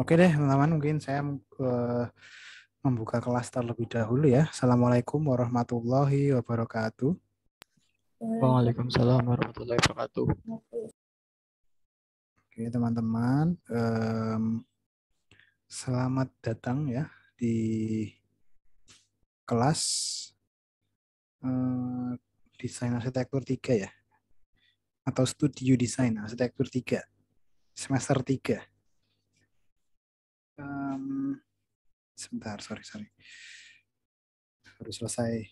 Oke deh teman-teman, mungkin saya uh, membuka kelas terlebih dahulu ya. Assalamualaikum warahmatullahi wabarakatuh. Waalaikumsalam warahmatullahi wabarakatuh. Oke teman-teman, um, selamat datang ya di kelas uh, desain arsitektur 3 ya. Atau studio desain arsitektur 3 semester 3 um, sebentar sorry sorry baru selesai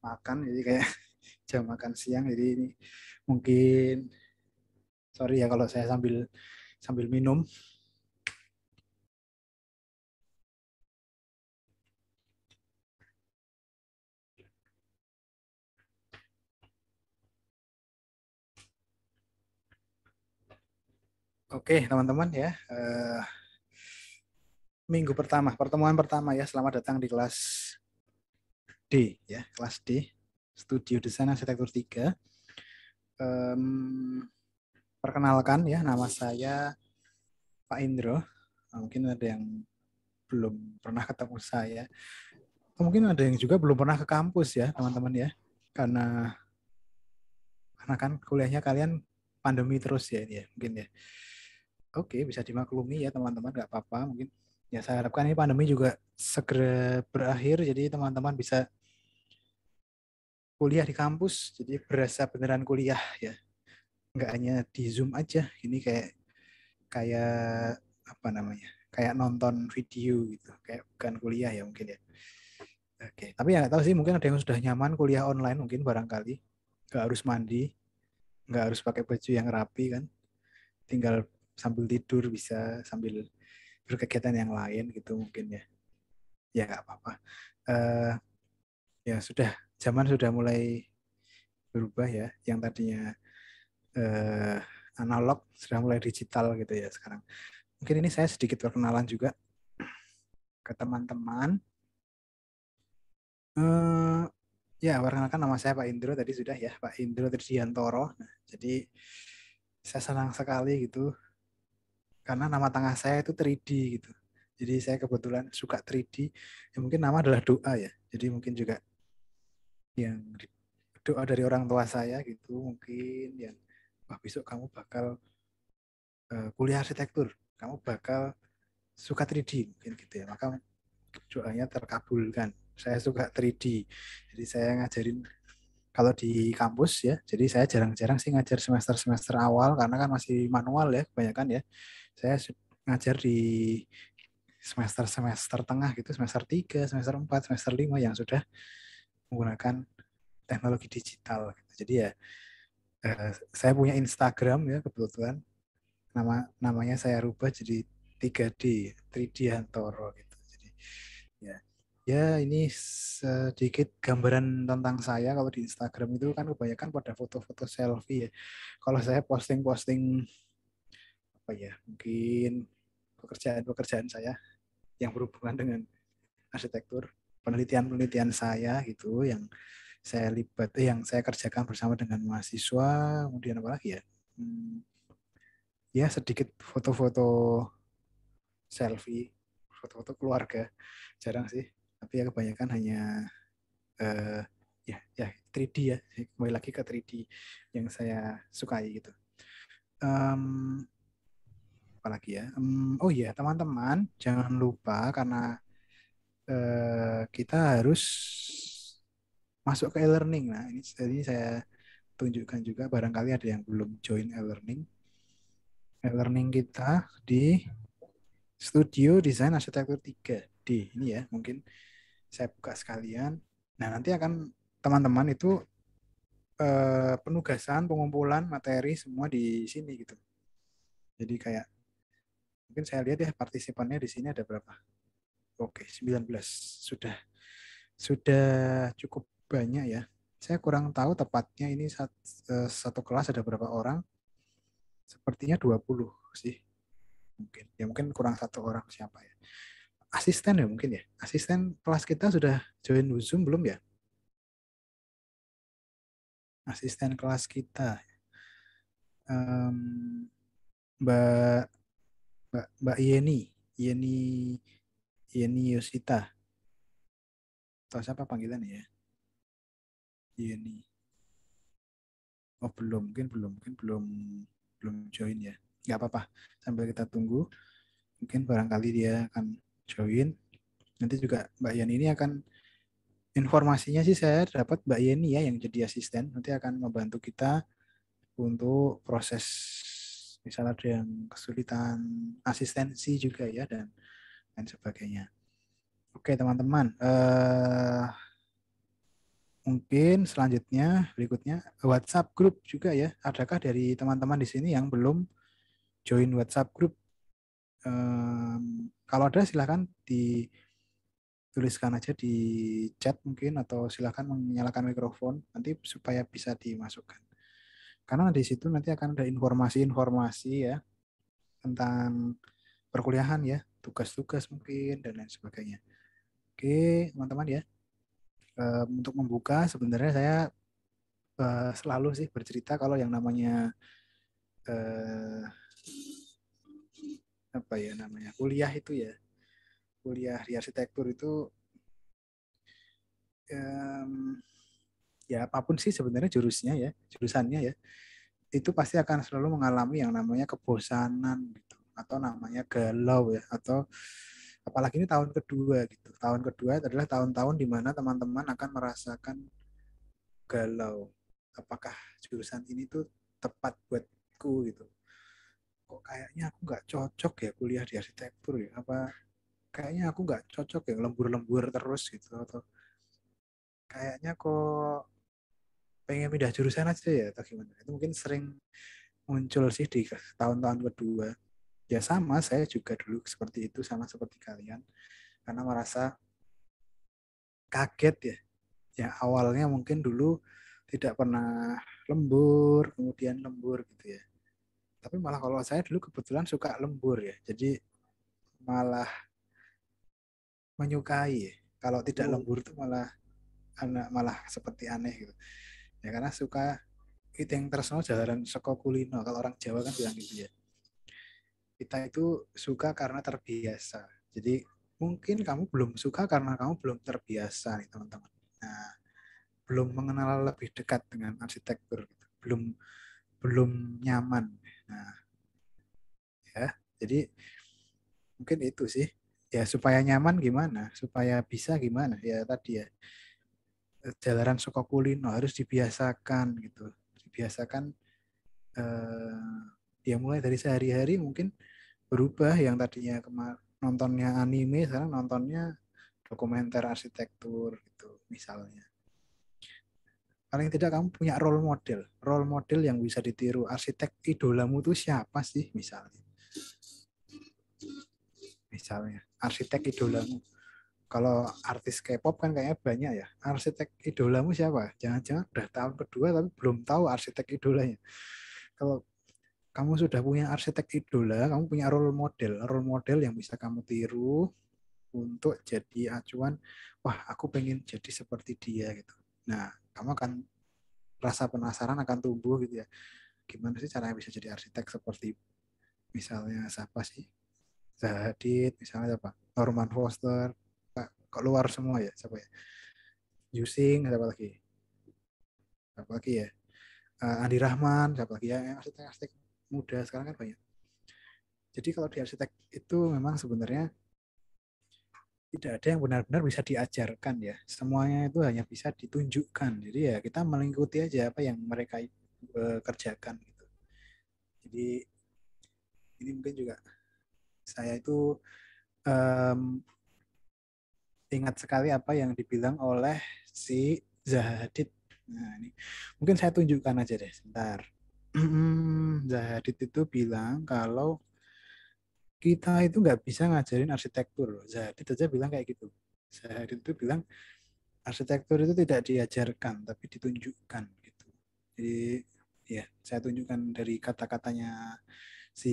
makan jadi kayak jam makan siang jadi ini mungkin sorry ya kalau saya sambil sambil minum Oke, teman-teman ya. Uh, minggu pertama, pertemuan pertama ya. Selamat datang di kelas D ya, kelas D, Studio Desain Arsitektur 3. Um, perkenalkan ya, nama saya Pak Indro. Nah, mungkin ada yang belum pernah ketemu saya. Mungkin ada yang juga belum pernah ke kampus ya, teman-teman ya. Karena karena kan kuliahnya kalian pandemi terus ya ini ya, mungkin ya. Oke, bisa dimaklumi ya teman-teman, nggak apa-apa mungkin ya saya harapkan ini pandemi juga segera berakhir jadi teman-teman bisa kuliah di kampus jadi berasa beneran kuliah ya. Nggak hanya di zoom aja ini kayak kayak apa namanya kayak nonton video gitu kayak bukan kuliah ya mungkin ya. Oke tapi ya nggak tahu sih mungkin ada yang sudah nyaman kuliah online mungkin barangkali. Nggak harus mandi nggak harus pakai baju yang rapi kan. Tinggal sambil tidur bisa sambil berkegiatan yang lain gitu mungkin ya. Ya nggak apa-apa. Uh, ya sudah zaman sudah mulai berubah ya yang tadinya uh, analog sudah mulai digital gitu ya sekarang. Mungkin ini saya sedikit perkenalan juga ke teman-teman. Uh, ya perkenalkan nama saya Pak Indro tadi sudah ya Pak Indro Tridiantoro. Nah, jadi saya senang sekali gitu karena nama tengah saya itu 3D gitu. Jadi saya kebetulan suka 3D. Ya mungkin nama adalah doa ya. Jadi mungkin juga yang doa dari orang tua saya gitu mungkin yang wah besok kamu bakal uh, kuliah arsitektur, kamu bakal suka 3D mungkin gitu ya. Maka doanya terkabulkan. Saya suka 3D. Jadi saya ngajarin kalau di kampus ya, jadi saya jarang-jarang sih ngajar semester-semester awal karena kan masih manual ya kebanyakan ya saya ngajar di semester-semester tengah gitu, semester 3, semester 4, semester 5 yang sudah menggunakan teknologi digital. Gitu. Jadi ya eh, saya punya Instagram ya kebetulan nama namanya saya rubah jadi 3D, 3D Hantoro gitu. Jadi ya ya ini sedikit gambaran tentang saya kalau di Instagram itu kan kebanyakan pada foto-foto selfie ya. Kalau saya posting-posting apa ya mungkin pekerjaan-pekerjaan saya yang berhubungan dengan arsitektur penelitian-penelitian saya gitu yang saya libat eh, yang saya kerjakan bersama dengan mahasiswa kemudian apa lagi ya? Hmm, ya sedikit foto-foto selfie foto-foto keluarga jarang sih tapi ya kebanyakan hanya uh, ya ya 3D ya kembali lagi ke 3D yang saya sukai gitu. Um, apalagi ya. Um, oh iya teman-teman jangan lupa karena uh, kita harus masuk ke e-learning. Nah ini jadi saya tunjukkan juga barangkali ada yang belum join e-learning. E-learning kita di Studio Desain Arsitektur 3D ini ya mungkin saya buka sekalian. Nah nanti akan teman-teman itu uh, penugasan, pengumpulan materi semua di sini gitu. Jadi kayak Mungkin saya lihat ya partisipannya di sini ada berapa. Oke, 19. Sudah sudah cukup banyak ya. Saya kurang tahu tepatnya ini eh, satu kelas ada berapa orang. Sepertinya 20 sih. Mungkin. Ya mungkin kurang satu orang siapa ya. Asisten ya mungkin ya. Asisten kelas kita sudah join Zoom belum ya? Asisten kelas kita. Um, Mbak Mbak Mbak Yeni. Yeni Yeni Yosita. Atau siapa panggilannya ya? Yeni. Oh belum, mungkin belum, mungkin belum belum join ya. Nggak apa-apa, sambil kita tunggu. Mungkin barangkali dia akan join. Nanti juga Mbak Yeni ini akan informasinya sih saya dapat Mbak Yeni ya yang jadi asisten nanti akan membantu kita untuk proses misalnya ada yang kesulitan asistensi juga ya dan dan sebagainya. Oke teman-teman, eh, mungkin selanjutnya berikutnya WhatsApp group juga ya. Adakah dari teman-teman di sini yang belum join WhatsApp group? Eh, kalau ada silahkan di tuliskan aja di chat mungkin atau silahkan menyalakan mikrofon nanti supaya bisa dimasukkan. Karena di situ nanti akan ada informasi-informasi ya tentang perkuliahan ya, tugas-tugas mungkin dan lain sebagainya. Oke, teman-teman ya. Untuk membuka sebenarnya saya eh, selalu sih bercerita kalau yang namanya eh, apa ya namanya kuliah itu ya kuliah di arsitektur itu ya apa pun sih sebenarnya jurusnya ya jurusannya ya itu pasti akan selalu mengalami yang namanya kebosanan gitu atau namanya galau ya atau apalagi ini tahun kedua gitu. Tahun kedua adalah tahun-tahun di mana teman-teman akan merasakan galau. Apakah jurusan ini tuh tepat buatku gitu? Kok kayaknya aku nggak cocok ya kuliah di arsitektur ya? Apa kayaknya aku nggak cocok ya lembur-lembur terus gitu atau kayaknya kok pengen pindah jurusan aja ya atau gimana itu mungkin sering muncul sih di tahun-tahun kedua ya sama saya juga dulu seperti itu sama seperti kalian karena merasa kaget ya ya awalnya mungkin dulu tidak pernah lembur kemudian lembur gitu ya tapi malah kalau saya dulu kebetulan suka lembur ya jadi malah menyukai. Kalau tidak oh. lembur itu malah anak malah seperti aneh gitu. Ya karena suka itu yang tersenal jalanan seko kulino. Kalau orang Jawa kan bilang gitu ya. Kita itu suka karena terbiasa. Jadi mungkin kamu belum suka karena kamu belum terbiasa nih teman-teman. Nah, belum mengenal lebih dekat dengan arsitektur gitu. Belum belum nyaman. Nah, ya. Jadi mungkin itu sih ya supaya nyaman gimana supaya bisa gimana ya tadi ya jalanan suka kulino harus dibiasakan gitu. Dibiasakan eh, ya mulai dari sehari-hari mungkin berubah yang tadinya kemar nontonnya anime sekarang nontonnya dokumenter arsitektur gitu misalnya. Paling tidak kamu punya role model role model yang bisa ditiru. Arsitek idolamu itu siapa sih misalnya? Misalnya arsitek idolamu kalau artis K-pop kan kayaknya banyak ya. Arsitek idolamu siapa? Jangan-jangan udah tahun kedua tapi belum tahu arsitek idolanya. Kalau kamu sudah punya arsitek idola kamu punya role model. Role model yang bisa kamu tiru untuk jadi acuan wah aku pengen jadi seperti dia gitu. Nah kamu akan rasa penasaran akan tumbuh gitu ya. Gimana sih caranya bisa jadi arsitek seperti misalnya siapa sih? Zahadid misalnya apa Norman Foster keluar semua ya siapa ya? Yusing siapa lagi? Siapa lagi ya? Uh, Andi Rahman siapa lagi? Ya arsitek-arsitek muda sekarang kan banyak. Jadi kalau di arsitek itu memang sebenarnya tidak ada yang benar-benar bisa diajarkan ya. Semuanya itu hanya bisa ditunjukkan. Jadi ya kita mengikuti aja apa yang mereka uh, kerjakan gitu. Jadi ini mungkin juga saya itu um, ingat sekali apa yang dibilang oleh si Zahadid. Nah, ini mungkin saya tunjukkan aja deh, sebentar. Zahadid itu bilang kalau kita itu nggak bisa ngajarin arsitektur. Zahadid aja bilang kayak gitu. Zahadid itu bilang arsitektur itu tidak diajarkan, tapi ditunjukkan gitu. Jadi ya, saya tunjukkan dari kata-katanya si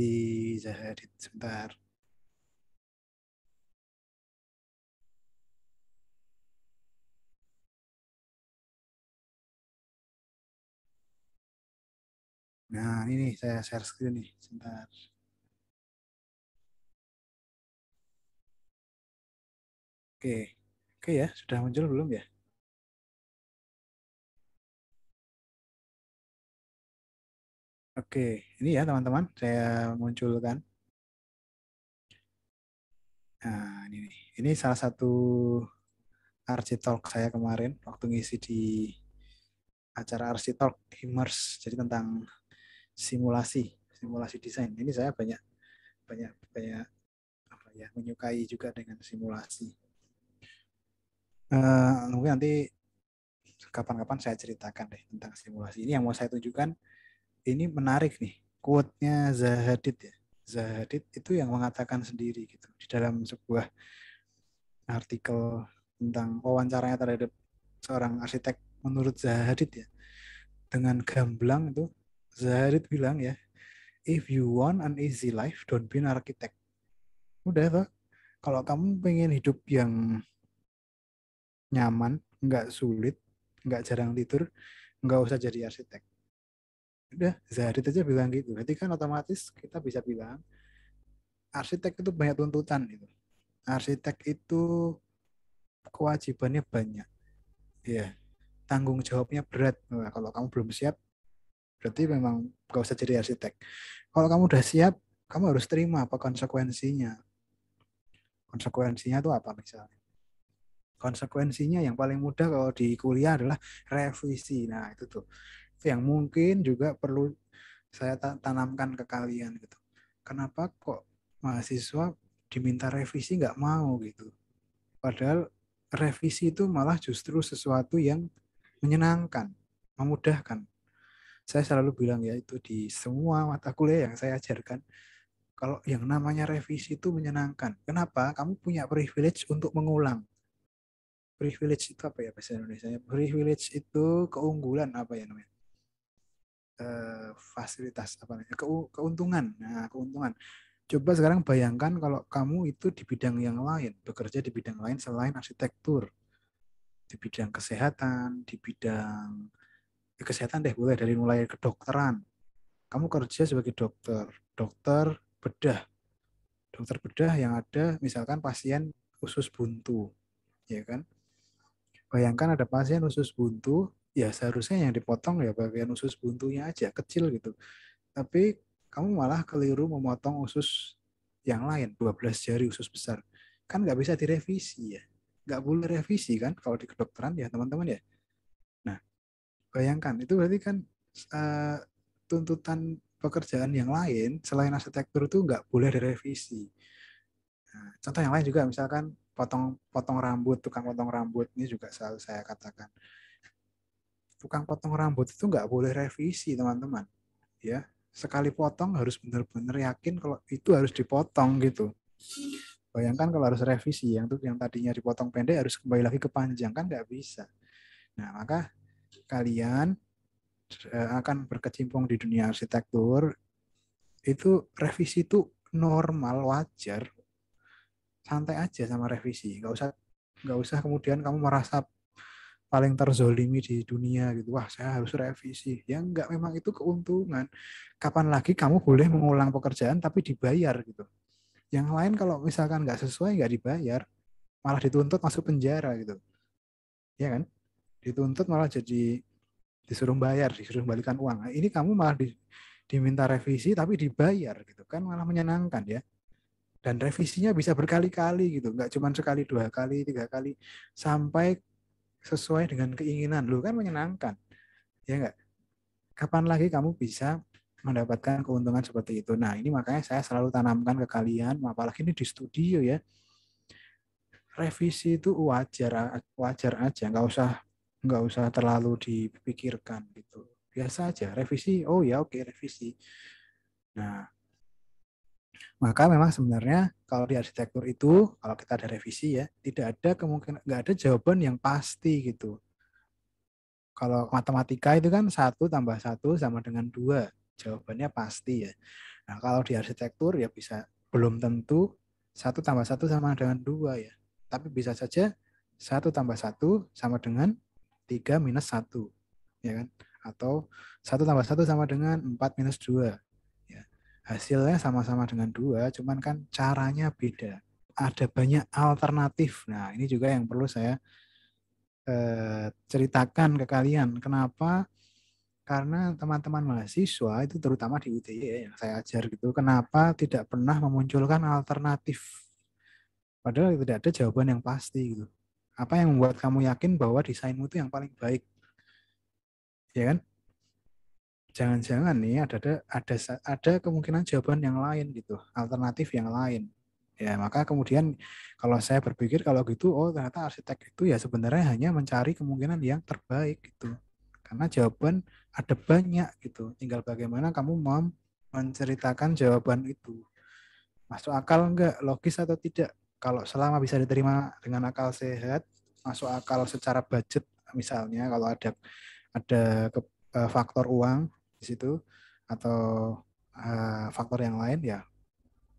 Zahadid sebentar. Nah, ini saya share screen nih, sebentar. Oke, oke ya, sudah muncul belum ya? Oke, ini ya teman-teman, saya munculkan. Nah, ini Ini salah satu Architalk saya kemarin waktu ngisi di acara Architalk Immerse, jadi tentang simulasi, simulasi desain. Ini saya banyak banyak banyak apa ya menyukai juga dengan simulasi. Uh, mungkin nanti kapan-kapan saya ceritakan deh tentang simulasi. Ini yang mau saya tunjukkan ini menarik nih. Quote-nya Zahadid ya. Zahadid itu yang mengatakan sendiri gitu di dalam sebuah artikel tentang wawancaranya terhadap seorang arsitek menurut Zahadid ya. Dengan gamblang itu Zahadid bilang ya, if you want an easy life, don't be an architect. Udah tuh. Kalau kamu pengen hidup yang nyaman, nggak sulit, nggak jarang tidur, nggak usah jadi arsitek. Udah, Zahid aja bilang gitu. Berarti kan otomatis kita bisa bilang arsitek itu banyak tuntutan gitu. Arsitek itu kewajibannya banyak. Ya, tanggung jawabnya berat. Nah, kalau kamu belum siap, berarti memang gak usah jadi arsitek. Kalau kamu udah siap, kamu harus terima apa konsekuensinya. Konsekuensinya itu apa misalnya? Konsekuensinya yang paling mudah kalau di kuliah adalah revisi. Nah, itu tuh. Yang mungkin juga perlu saya tanamkan ke kalian gitu. Kenapa kok mahasiswa diminta revisi nggak mau gitu? Padahal revisi itu malah justru sesuatu yang menyenangkan, memudahkan. Saya selalu bilang ya itu di semua mata kuliah yang saya ajarkan, kalau yang namanya revisi itu menyenangkan. Kenapa? Kamu punya privilege untuk mengulang. Privilege itu apa ya bahasa Indonesia? Privilege itu keunggulan apa ya namanya? Uh, fasilitas apa namanya? keuntungan. Nah, keuntungan. Coba sekarang bayangkan kalau kamu itu di bidang yang lain, bekerja di bidang lain selain arsitektur. Di bidang kesehatan, di bidang ya kesehatan deh boleh dari mulai kedokteran. Kamu kerja sebagai dokter, dokter bedah. Dokter bedah yang ada misalkan pasien usus buntu, ya kan? Bayangkan ada pasien usus buntu, ya seharusnya yang dipotong ya bagian usus buntunya aja, kecil gitu. Tapi kamu malah keliru memotong usus yang lain, 12 jari usus besar. Kan nggak bisa direvisi ya. Nggak boleh revisi kan kalau di kedokteran ya teman-teman ya. Bayangkan itu berarti kan uh, tuntutan pekerjaan yang lain selain arsitektur itu nggak boleh direvisi. Nah, contoh yang lain juga misalkan potong potong rambut, tukang potong rambut ini juga selalu saya katakan. Tukang potong rambut itu nggak boleh revisi teman-teman. Ya, sekali potong harus benar-benar yakin kalau itu harus dipotong gitu. Bayangkan kalau harus revisi yang tuh yang tadinya dipotong pendek harus kembali lagi ke panjang kan nggak bisa. Nah maka kalian Eh, akan berkecimpung di dunia arsitektur itu revisi itu normal wajar. Santai aja sama revisi. Nggak usah nggak usah kemudian kamu merasa paling terzolimi di dunia gitu. Wah saya harus revisi. Ya nggak memang itu keuntungan. Kapan lagi kamu boleh mengulang pekerjaan tapi dibayar gitu. Yang lain kalau misalkan nggak sesuai nggak dibayar malah dituntut masuk penjara gitu. Ya kan dituntut malah jadi disuruh bayar, disuruh balikan uang. Nah, ini kamu malah di, diminta revisi tapi dibayar gitu kan malah menyenangkan ya. Dan revisinya bisa berkali-kali gitu, nggak cuma sekali, dua kali, tiga kali, sampai sesuai dengan keinginan lu kan menyenangkan, ya nggak? Kapan lagi kamu bisa mendapatkan keuntungan seperti itu? Nah ini makanya saya selalu tanamkan ke kalian, apalagi ini di studio ya, revisi itu wajar wajar aja, nggak usah nggak usah terlalu dipikirkan gitu. Biasa aja revisi oh ya oke revisi. Nah maka memang sebenarnya kalau di arsitektur itu kalau kita ada revisi ya tidak ada kemungkinan nggak ada jawaban yang pasti gitu. Kalau matematika itu kan satu tambah satu sama dengan dua jawabannya pasti ya. Nah kalau di arsitektur ya bisa belum tentu satu tambah satu sama dengan dua ya. Tapi bisa saja satu tambah satu sama dengan 3 minus 1. Ya kan? Atau 1 tambah 1 sama dengan 4 minus 2. Ya. Hasilnya sama-sama dengan 2, cuman kan caranya beda. ada banyak alternatif. Nah, ini juga yang perlu saya eh, ceritakan ke kalian. Kenapa? Karena teman-teman mahasiswa itu terutama di UTY ya, yang saya ajar gitu, kenapa tidak pernah memunculkan alternatif? Padahal tidak ada jawaban yang pasti gitu. Apa yang membuat kamu yakin bahwa desainmu itu yang paling baik? Ya kan? Jangan-jangan nih ada ada ada ada kemungkinan jawaban yang lain gitu, alternatif yang lain. Ya, maka kemudian kalau saya berpikir kalau gitu, oh ternyata arsitek itu ya sebenarnya hanya mencari kemungkinan yang terbaik gitu. Karena jawaban ada banyak gitu. Tinggal bagaimana kamu mau menceritakan jawaban itu. Masuk akal enggak, logis atau tidak. Kalau selama bisa diterima dengan akal sehat, masuk akal secara budget misalnya kalau ada ada eh, faktor uang di situ atau uh, faktor yang lain ya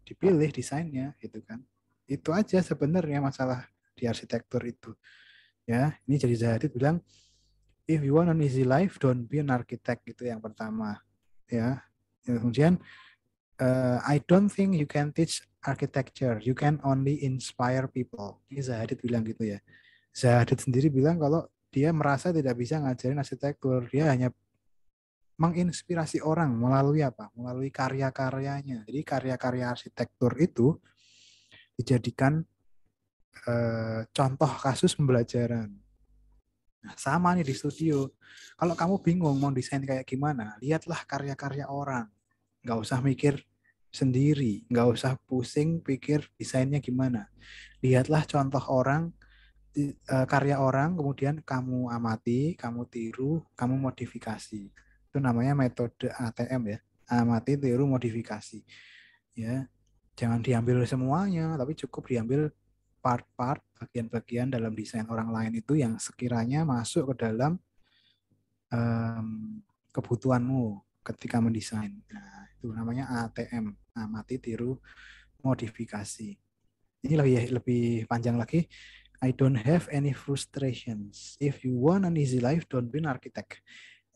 dipilih desainnya gitu kan. Itu aja sebenarnya masalah di arsitektur itu ya. Ini jadi Zahid bilang if you want an easy life don't be an architect gitu yang pertama ya. Kemudian uh, I don't think you can teach architecture you can only inspire people ini Zahid bilang gitu ya Zahid sendiri bilang kalau dia merasa tidak bisa ngajarin arsitektur dia hanya menginspirasi orang melalui apa? Melalui karya-karyanya. Jadi karya-karya arsitektur itu dijadikan eh, contoh kasus pembelajaran. Nah, sama nih di studio. Kalau kamu bingung mau desain kayak gimana, lihatlah karya-karya orang. Nggak usah mikir sendiri, nggak usah pusing pikir desainnya gimana. Lihatlah contoh orang, eh, karya orang, kemudian kamu amati, kamu tiru, kamu modifikasi. Itu namanya metode ATM ya amati tiru modifikasi. Ya jangan diambil semuanya tapi cukup diambil part-part bagian-bagian dalam desain orang lain itu yang sekiranya masuk ke dalam um, kebutuhanmu ketika mendesain nah itu namanya ATM amati tiru modifikasi ini lebih lebih panjang lagi I don't have any frustrations. If you want an easy life, don't be an architect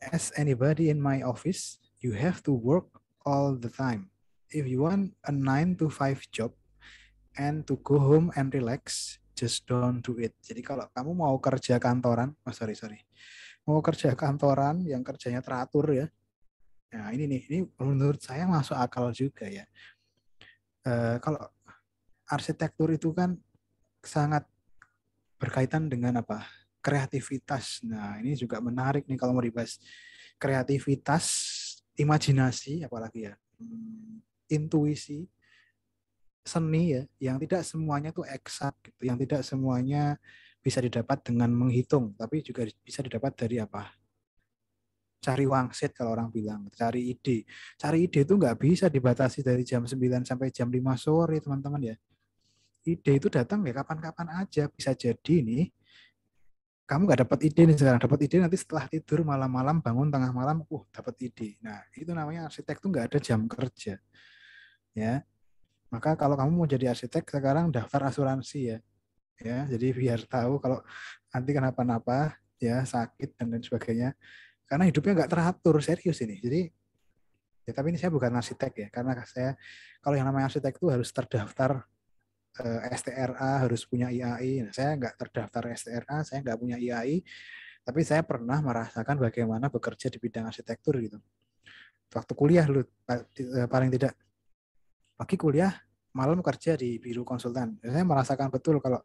as anybody in my office, you have to work all the time. If you want a 9 to 5 job and to go home and relax, just don't do it. Jadi kalau kamu mau kerja kantoran, oh sorry sorry, mau kerja kantoran yang kerjanya teratur ya, nah ini nih, ini menurut saya masuk akal juga ya. Uh, kalau arsitektur itu kan sangat berkaitan dengan apa? kreativitas. Nah, ini juga menarik nih kalau mau dibahas kreativitas, imajinasi, apalagi ya, hmm, intuisi, seni ya, yang tidak semuanya tuh eksak, gitu, yang tidak semuanya bisa didapat dengan menghitung, tapi juga bisa didapat dari apa? Cari wangsit kalau orang bilang, cari ide. Cari ide itu nggak bisa dibatasi dari jam 9 sampai jam 5 sore, teman-teman ya. Ide itu datang ya kapan-kapan aja, bisa jadi nih kamu nggak dapat ide nih sekarang. Dapat ide nanti setelah tidur malam-malam bangun tengah malam uh dapat ide. Nah itu namanya arsitek tuh nggak ada jam kerja ya. Maka kalau kamu mau jadi arsitek sekarang daftar asuransi ya ya. Jadi biar tahu kalau nanti kenapa-napa ya sakit dan lain sebagainya karena hidupnya nggak teratur serius ini jadi ya tapi ini saya bukan arsitek ya karena saya kalau yang namanya arsitek itu harus terdaftar eh, STRA harus punya IAI. Nah, saya nggak terdaftar STRA, saya nggak punya IAI, tapi saya pernah merasakan bagaimana bekerja di bidang arsitektur gitu. Waktu kuliah lu eh, paling tidak pagi kuliah, malam kerja di biro konsultan. Saya merasakan betul kalau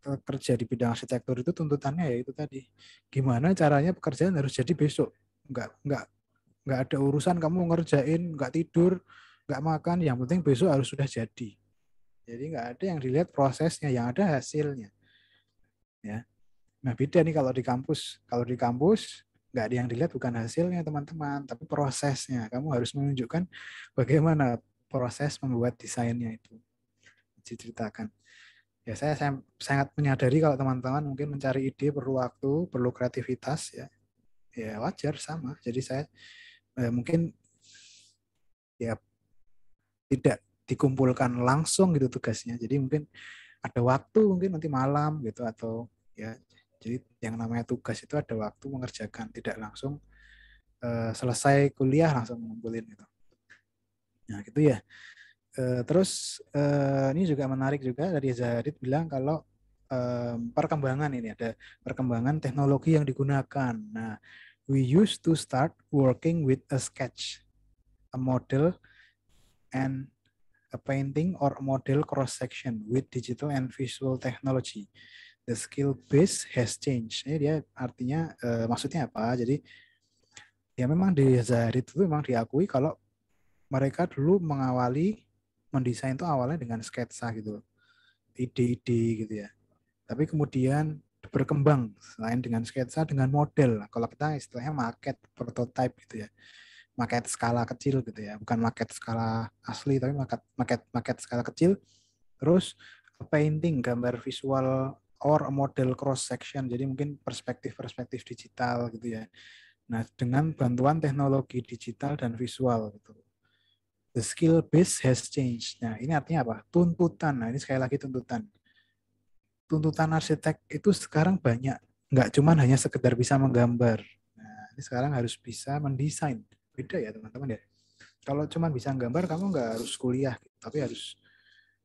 kerja di bidang arsitektur itu tuntutannya ya itu tadi. Gimana caranya pekerjaan harus jadi besok. Nggak nggak nggak ada urusan kamu ngerjain, nggak tidur, nggak makan, yang penting besok harus sudah jadi jadi nggak ada yang dilihat prosesnya, yang ada hasilnya. Ya. Nah beda nih kalau di kampus. Kalau di kampus nggak ada yang dilihat bukan hasilnya teman-teman, tapi prosesnya. Kamu harus menunjukkan bagaimana proses membuat desainnya itu diceritakan. Ya saya, saya sangat menyadari kalau teman-teman mungkin mencari ide perlu waktu, perlu kreativitas ya. Ya wajar sama. Jadi saya eh, mungkin ya tidak dikumpulkan langsung gitu tugasnya. Jadi mungkin ada waktu mungkin nanti malam gitu atau ya jadi yang namanya tugas itu ada waktu mengerjakan tidak langsung uh, selesai kuliah langsung ngumpulin gitu. Nah gitu ya. Uh, terus uh, ini juga menarik juga dari Zahid bilang kalau um, perkembangan ini ada perkembangan teknologi yang digunakan. Nah, we used to start working with a sketch, a model, and a painting or a model cross section with digital and visual technology. The skill base has changed. Ini dia artinya uh, maksudnya apa? Jadi ya memang di Zahid itu memang diakui kalau mereka dulu mengawali mendesain itu awalnya dengan sketsa gitu ide-ide gitu ya. Tapi kemudian berkembang selain dengan sketsa dengan model. Kalau kita istilahnya market prototype gitu ya. Market skala kecil gitu ya. Bukan market skala asli tapi market market market skala kecil. Terus painting gambar visual or model cross section. Jadi mungkin perspektif perspektif digital gitu ya. Nah dengan bantuan teknologi digital dan visual gitu the skill base has changed. Nah, ini artinya apa? Tuntutan. Nah, ini sekali lagi tuntutan. Tuntutan arsitek itu sekarang banyak. Nggak cuma hanya sekedar bisa menggambar. Nah, ini sekarang harus bisa mendesain. Beda ya, teman-teman ya. Kalau cuma bisa menggambar, kamu nggak harus kuliah. Tapi harus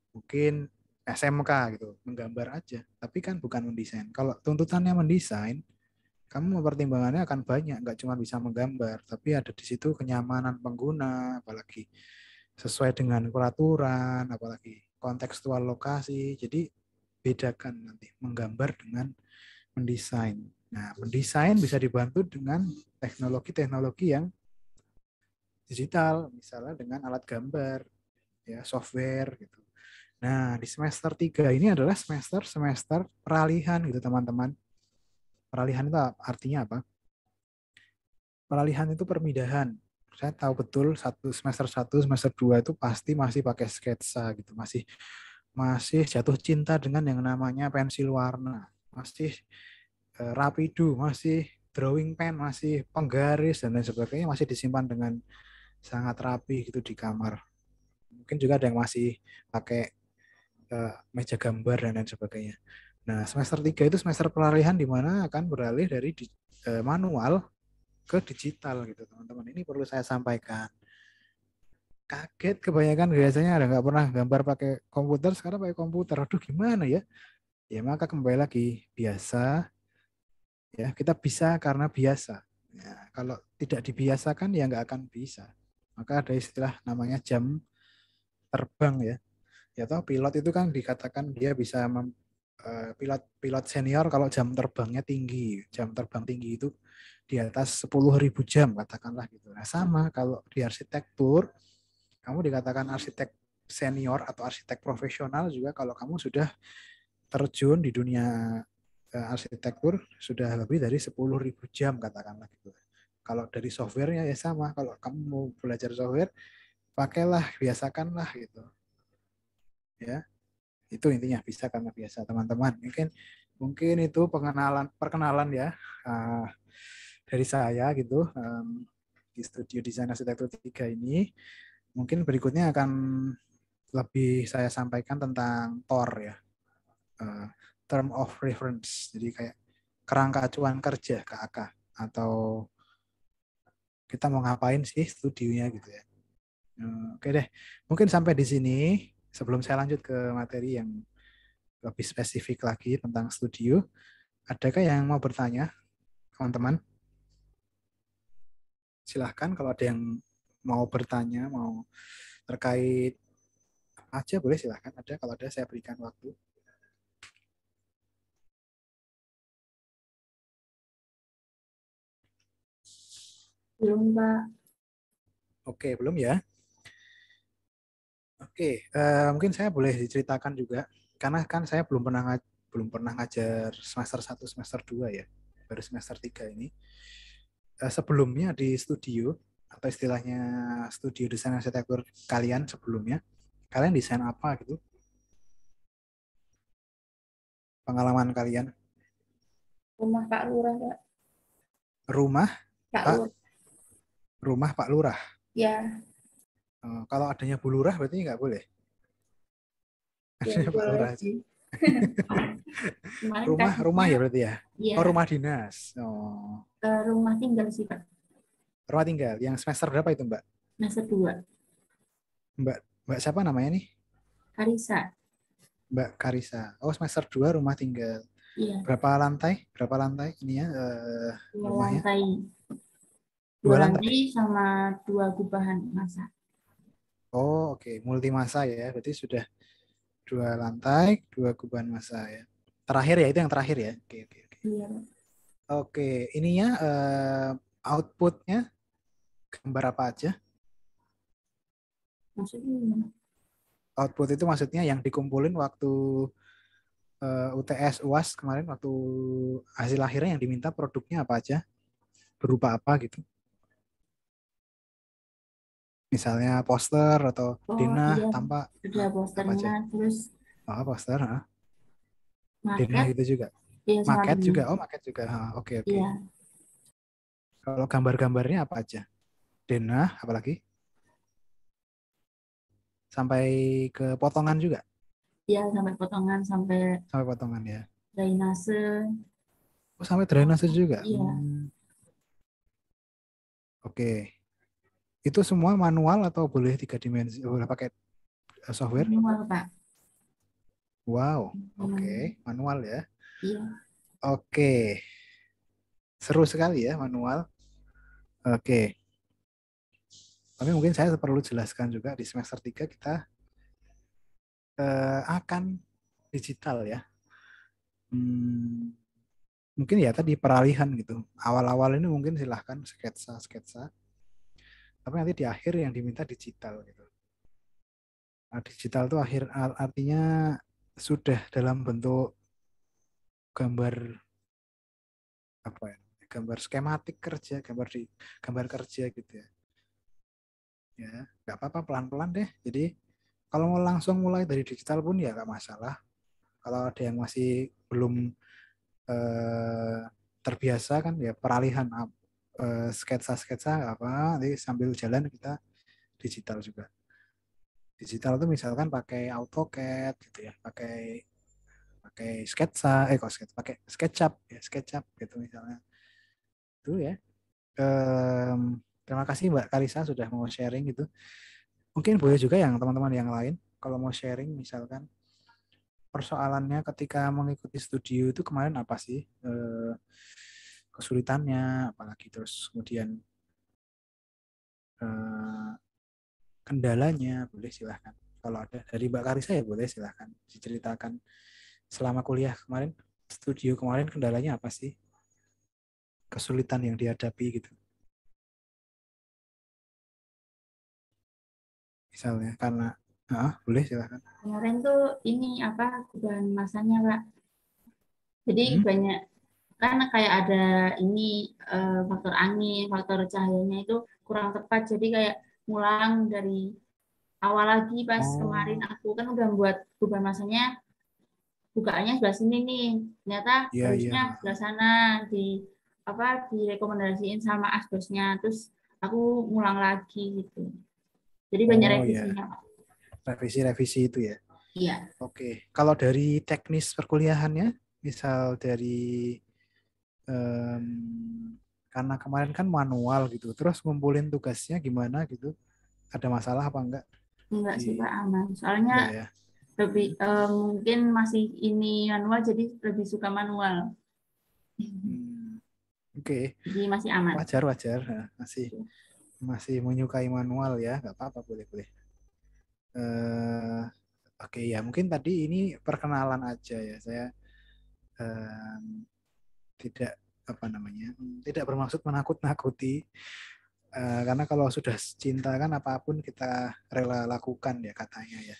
mungkin SMK gitu, menggambar aja. Tapi kan bukan mendesain. Kalau tuntutannya mendesain, kamu mempertimbangannya akan banyak, nggak cuma bisa menggambar, tapi ada di situ kenyamanan pengguna, apalagi sesuai dengan peraturan, apalagi kontekstual lokasi. Jadi bedakan nanti menggambar dengan mendesain. Nah, mendesain bisa dibantu dengan teknologi-teknologi yang digital, misalnya dengan alat gambar, ya software gitu. Nah, di semester 3 ini adalah semester semester peralihan gitu teman-teman. Peralihan itu artinya apa? Peralihan itu permidahan. Saya tahu betul satu semester satu semester dua itu pasti masih pakai sketsa gitu, masih masih jatuh cinta dengan yang namanya pensil warna, masih uh, rapido, masih drawing pen, masih penggaris dan lain sebagainya masih disimpan dengan sangat rapi gitu di kamar. Mungkin juga ada yang masih pakai uh, meja gambar dan lain sebagainya. Nah, semester 3 itu semester peralihan di mana akan beralih dari di, eh, manual ke digital gitu, teman-teman. Ini perlu saya sampaikan. Kaget kebanyakan biasanya ada nggak pernah gambar pakai komputer, sekarang pakai komputer. Aduh, gimana ya? Ya, maka kembali lagi biasa ya, kita bisa karena biasa. Ya, kalau tidak dibiasakan ya nggak akan bisa. Maka ada istilah namanya jam terbang ya. Ya toh pilot itu kan dikatakan dia bisa Eh, pilot pilot senior kalau jam terbangnya tinggi, jam terbang tinggi itu di atas 10.000 jam katakanlah gitu. Nah, sama kalau di arsitektur kamu dikatakan arsitek senior atau arsitek profesional juga kalau kamu sudah terjun di dunia uh, arsitektur sudah lebih dari 10.000 jam katakanlah gitu. Kalau dari softwarenya ya sama, kalau kamu mau belajar software pakailah, biasakanlah gitu. Ya. Itu intinya bisa karena biasa teman-teman. Mungkin mungkin itu pengenalan perkenalan ya uh, dari saya gitu um, di studio desain arsitektur 3 ini. Mungkin berikutnya akan lebih saya sampaikan tentang TOR ya. Uh, term of reference. Jadi kayak kerangka acuan kerja KAK atau kita mau ngapain sih studionya gitu ya. Oke deh, mungkin sampai di sini sebelum saya lanjut ke materi yang lebih spesifik lagi tentang studio, adakah yang mau bertanya, teman-teman? Silahkan kalau ada yang mau bertanya, mau terkait aja boleh silahkan ada kalau ada saya berikan waktu. Belum, Pak. Oke, belum ya? Oke, uh, mungkin saya boleh diceritakan juga karena kan saya belum pernah belum pernah ngajar semester 1 semester 2 ya. Baru semester 3 ini. Uh, sebelumnya di studio atau istilahnya studio desain arsitektur kalian sebelumnya, kalian desain apa gitu? Pengalaman kalian? Rumah Pak Lurah, Pak. Rumah? Pak, Pak Rumah Pak Lurah? Ya. Oh, kalau adanya Bu Lurah berarti nggak boleh. Ya, Bu Lurah. rumah kan rumah ya berarti ya? ya. Oh rumah dinas. Oh. Uh, rumah tinggal sih pak. Rumah tinggal. Yang semester berapa itu mbak? Semester dua. Mbak Mbak siapa namanya nih? Karisa. Mbak Karisa. Oh, semester 2 rumah tinggal. Iya, Berapa lantai? Berapa lantai ini ya? eh, dua rumahnya? lantai. Dua Dua lantai. lantai sama dua gubahan masa. Oh, oke. Multi masa ya. Berarti sudah dua lantai, dua kuban masa ya. Terakhir ya, itu yang terakhir ya. Oke, oke, oke. Iya. Oke, ininya eh, outputnya gambar apa aja? maksudnya gimana? Output itu maksudnya yang dikumpulin waktu eh, UTS UAS kemarin waktu hasil akhirnya yang diminta produknya apa aja? Berupa apa gitu? Misalnya poster atau Oh, denah, iya. tampak, Ada posternya, terus oh, poster, ah. denah market, gitu juga. iya denah. juga, oh maket juga. Oke oke. Iya, Kalau gambar-gambarnya apa aja? Denah, apalagi? Sampai ke potongan juga, iya sampai potongan, sampai sampai potongan ya. drainase. Oh, sampai drainase juga. Iya. Hmm. Oke. Itu semua manual atau boleh tiga dimensi? Boleh pakai eh, software? Manual, Pak. Wow. Oke, manual ya. Iya, Oke. Seru sekali ya manual. Oke. Tapi mungkin saya perlu jelaskan juga di semester 3 kita eh, akan digital ya. Hmm, mungkin ya tadi peralihan gitu. Awal-awal ini mungkin silahkan sketsa-sketsa. Tapi nanti di akhir yang diminta digital gitu. Nah, digital itu akhir artinya sudah dalam bentuk gambar apa ya gambar skematik kerja gambar di gambar kerja gitu ya. Ya nggak apa-apa pelan-pelan deh. Jadi kalau mau langsung mulai dari digital pun ya nggak masalah. Kalau ada yang masih belum eh, terbiasa kan ya peralihan eh, sketsa-sketsa apa nanti sambil jalan kita digital juga. Digital itu misalkan pakai AutoCAD gitu ya pakai pakai sketsa eh kok sketsa pakai SketchUp ya SketchUp gitu misalnya. Itu ya. Em, terima kasih Mbak Kalisa sudah mau sharing gitu. Mungkin boleh juga yang teman-teman yang lain kalau mau sharing misalkan persoalannya ketika mengikuti studio itu kemarin apa sih? Eh, kesulitannya apalagi terus kemudian eh, kendalanya boleh silahkan. Kalau ada dari Mbak Karisa ya boleh silahkan diceritakan. Selama kuliah kemarin studio kemarin kendalanya apa sih? Kesulitan yang dihadapi gitu. Misalnya karena ah boleh silahkan. Kemarin tuh ini apa gubahan masanya, Pak. Jadi Hmm. banyak kan kayak ada ini eh, faktor angin, faktor cahayanya itu kurang tepat. Jadi kayak ngulang dari awal lagi pas Oh. kemarin aku kan udah buat gubahan masanya bukaannya sebelah sini nih. Ternyata Iya, harusnya iya. sebelah sana di apa direkomendasiin sama asdosnya. Terus aku ngulang lagi gitu. Jadi banyak Oh, iya. revisinya, Pak. revisi-revisi itu ya Iya. oke kalau dari teknis perkuliahannya misal dari em, karena kemarin kan manual gitu terus ngumpulin tugasnya gimana gitu ada masalah apa enggak? Enggak sih Pak aman. Soalnya enggak ya lebih eh, mungkin masih ini manual jadi lebih suka manual. Hmm, oke. Jadi masih aman. wajar wajar. Masih masih menyukai manual ya nggak apa-apa boleh boleh. Eh oke ya mungkin tadi ini perkenalan aja ya saya em, tidak apa namanya tidak bermaksud menakut-nakuti Eh, karena kalau sudah cinta kan apa pun kita rela lakukan ya katanya ya.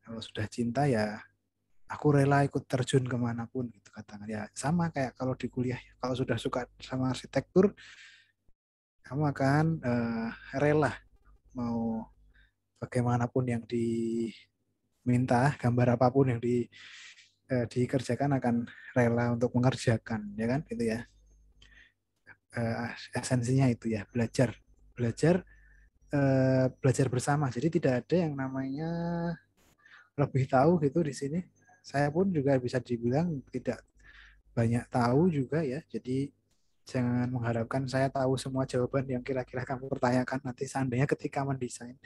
Kalau sudah cinta ya aku rela ikut terjun ke mana pun gitu katakan ya sama kayak kalau di kuliah kalau sudah suka sama arsitektur kamu akan eh, rela mau bagaimanapun yang diminta gambar apa pun yang di eh, dikerjakan akan rela untuk mengerjakan ya kan? Gitu ya. Eh, esensinya itu ya belajar. Belajar eh, belajar bersama. Jadi tidak ada yang namanya lebih tahu gitu di sini. Saya pun juga bisa dibilang tidak banyak tahu juga ya. Jadi jangan mengharapkan saya tahu semua jawaban yang kira-kira kamu pertanyakan nanti seandainya ketika mendesain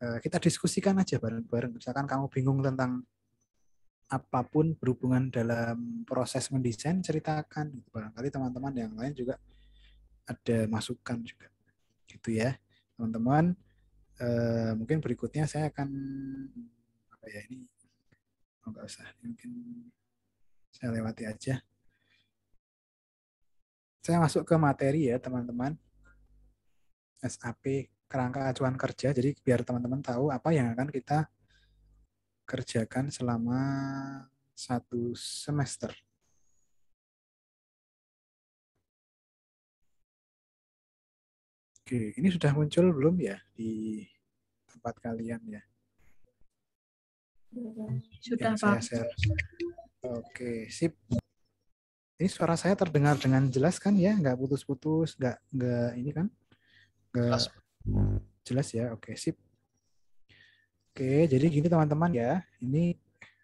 eh, kita diskusikan aja bareng-bareng. Misalkan kamu bingung tentang apa pun berhubungan dalam proses mendesain, ceritakan. Gitu. Barangkali teman-teman yang lain juga ada masukan juga. Gitu ya, teman-teman. Eh, mungkin berikutnya saya akan apa ya ini oh, enggak usah mungkin saya lewati aja saya masuk ke materi ya teman-teman SAP kerangka acuan kerja jadi biar teman-teman tahu apa yang akan kita kerjakan selama satu semester Oke, ini sudah muncul belum ya di tempat kalian ya? Sudah, ya, Pak. Saya share. Oke, sip. Ini suara saya terdengar dengan jelas kan ya? Nggak putus-putus, nggak nggak ini kan? Nggak Jelas. jelas ya. Oke, sip. Oke, jadi gini teman-teman ya. Ini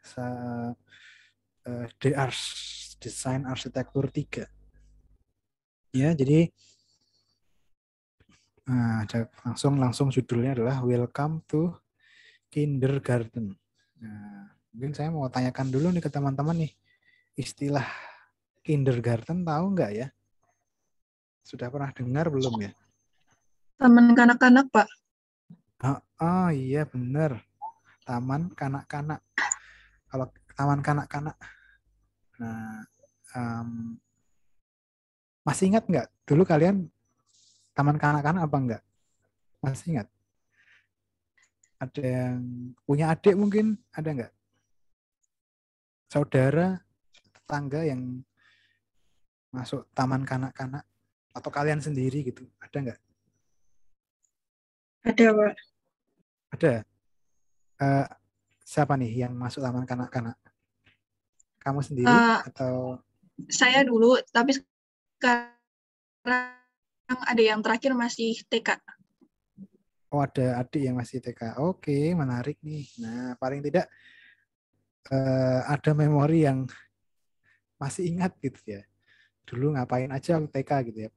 sa- eh, Desain Arsitektur 3. Ya, jadi Nah, langsung langsung judulnya adalah Welcome to Kindergarten. Nah, mungkin saya mau tanyakan dulu nih ke teman-teman nih, istilah kindergarten tahu nggak ya? Sudah pernah dengar belum ya? Taman kanak-kanak, Pak. Oh, iya benar, taman kanak-kanak. Kalau taman kanak-kanak, nah em, masih ingat nggak dulu kalian taman kanak-kanak apa enggak? Masih ingat? Ada yang punya adik mungkin? Ada enggak? Saudara, tetangga yang masuk taman kanak-kanak? Atau kalian sendiri gitu? Ada enggak? Ada, Pak. Ada. Eh, siapa nih yang masuk taman kanak-kanak? Kamu sendiri Eh, atau Saya dulu, tapi sekarang ada yang terakhir masih TK. oh ada adik yang masih TK? Oke, menarik nih. Nah, paling tidak eh, ada memori yang masih ingat gitu ya. Dulu ngapain aja waktu TK gitu ya.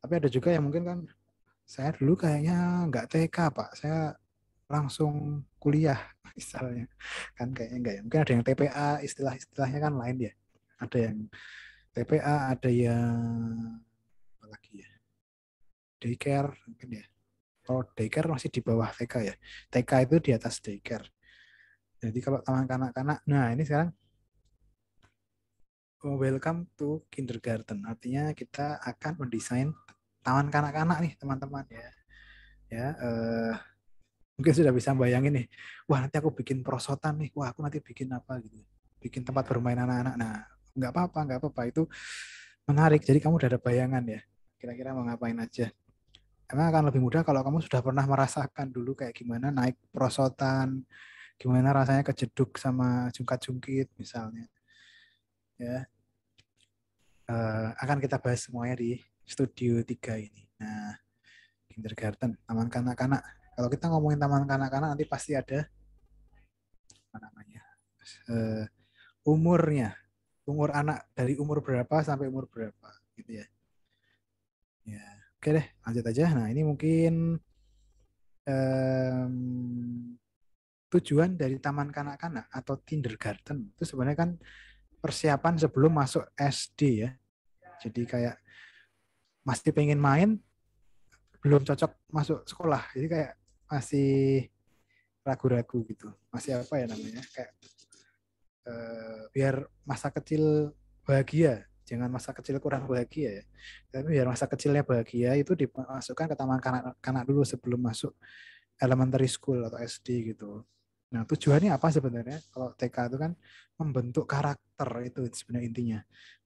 Tapi ada juga yang mungkin kan saya dulu kayaknya nggak TK Pak. Saya langsung kuliah misalnya. Kan kayaknya enggak ya. Mungkin ada yang TPA, istilah-istilahnya kan lain ya. Ada yang TPA, ada yang apa lagi ya? Daycare mungkin ya. Oh, daycare masih di bawah TK ya. TK itu di atas daycare. Jadi kalau taman kanak-kanak, nah ini sekarang oh, welcome to kindergarten. Artinya kita akan mendesain taman kanak-kanak nih teman-teman ya. Ya, eh, mungkin sudah bisa bayangin nih. Wah nanti aku bikin perosotan nih. Wah aku nanti bikin apa gitu. Bikin tempat bermain anak-anak. Nah nggak apa-apa, nggak apa-apa. Itu menarik. Jadi kamu udah ada bayangan ya. Kira-kira mau ngapain aja. Emang akan lebih mudah kalau kamu sudah pernah merasakan dulu kayak gimana naik perosotan, gimana rasanya kejeduk sama jungkat-jungkit misalnya. Ya. Eh, akan kita bahas semuanya di studio 3 ini. Nah, kindergarten, taman kanak-kanak. Kalau kita ngomongin taman kanak-kanak nanti pasti ada apa namanya? eh, umurnya. Umur anak dari umur berapa sampai umur berapa gitu ya. Ya, oke deh, lanjut aja. Nah, ini mungkin em, tujuan dari taman kanak-kanak atau kindergarten itu sebenarnya kan persiapan sebelum masuk SD ya. Jadi kayak masih pengen main, belum cocok masuk sekolah. Jadi kayak masih ragu-ragu gitu. Masih apa ya namanya? Kayak eh, biar masa kecil bahagia, jangan masa kecil kurang bahagia ya. Tapi biar masa kecilnya bahagia itu dimasukkan ke taman kanak-kanak dulu sebelum masuk elementary school atau SD gitu. Nah, tujuannya apa sebenarnya? Kalau TK itu kan membentuk karakter itu sebenarnya intinya.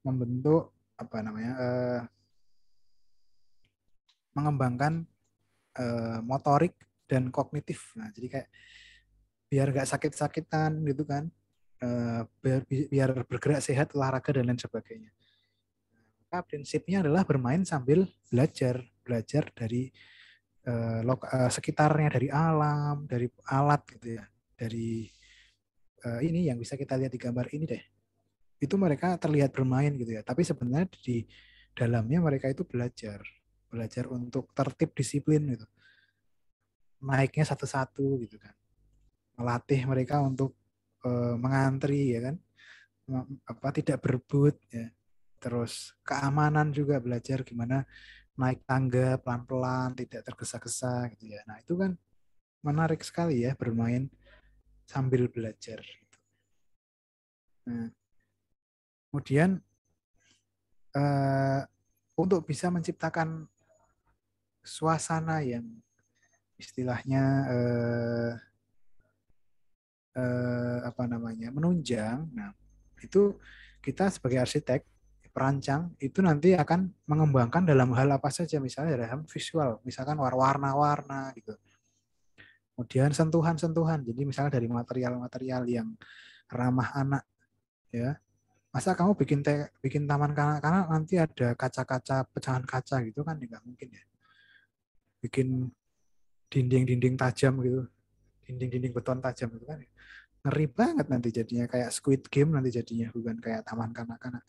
Membentuk apa namanya? eh, mengembangkan eh, motorik dan kognitif. Nah, jadi kayak biar nggak sakit-sakitan gitu kan. Eh, biar biar bergerak sehat, olahraga dan lain sebagainya. Maka prinsipnya adalah bermain sambil belajar, belajar dari loka- eh, sekitarnya, dari alam, dari alat gitu ya, dari eh, ini yang bisa kita lihat di gambar ini deh. Itu mereka terlihat bermain gitu ya, tapi sebenarnya di dalamnya mereka itu belajar, belajar untuk tertib disiplin gitu. Naiknya satu-satu gitu kan. Melatih mereka untuk uh, mengantri ya kan. Apa tidak berebut ya. Terus keamanan juga belajar gimana naik tangga pelan-pelan, tidak tergesa-gesa gitu ya. Nah, itu kan menarik sekali ya bermain sambil belajar gitu. Nah, kemudian uh, untuk bisa menciptakan suasana yang istilahnya uh, uh, apa namanya menunjang. Nah, itu kita sebagai arsitek perancang itu nanti akan mengembangkan dalam hal apa saja. Misalnya dalam visual misalkan warna-warna gitu. Kemudian sentuhan-sentuhan. Jadi misalnya dari material-material yang ramah anak ya. Masa kamu bikin te, bikin taman kanak-kanak nanti ada kaca-kaca pecahan kaca gitu kan? Nggak mungkin ya. Bikin dinding-dinding tajam gitu. Dinding-dinding beton tajam gitu kan ngeri banget nanti jadinya kayak Squid Game nanti jadinya bukan kayak taman kanak-kanak.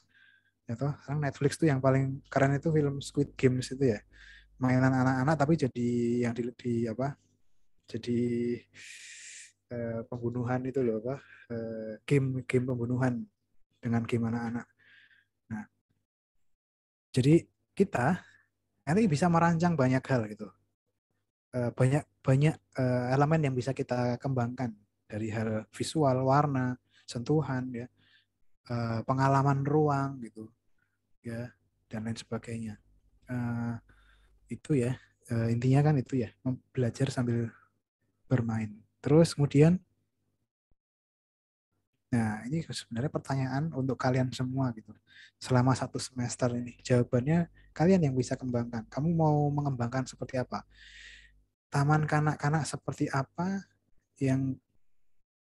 Ya toh sekarang Netflix tuh yang paling keren itu film Squid Games itu ya. Mainan anak-anak tapi jadi yang di, di apa jadi eh, pembunuhan itu loh apa eh, game game pembunuhan dengan game anak-anak. Nah jadi kita nanti bisa merancang banyak hal gitu eh, banyak banyak eh, elemen yang bisa kita kembangkan. Dari hal visual warna sentuhan ya. Eh, pengalaman ruang gitu ya dan lain sebagainya. Uh, itu ya uh, intinya kan itu ya belajar sambil bermain. Terus kemudian nah ini sebenarnya pertanyaan untuk kalian semua gitu. Selama satu semester ini jawabannya kalian yang bisa kembangkan. Kamu mau mengembangkan seperti apa taman kanak-kanak seperti apa yang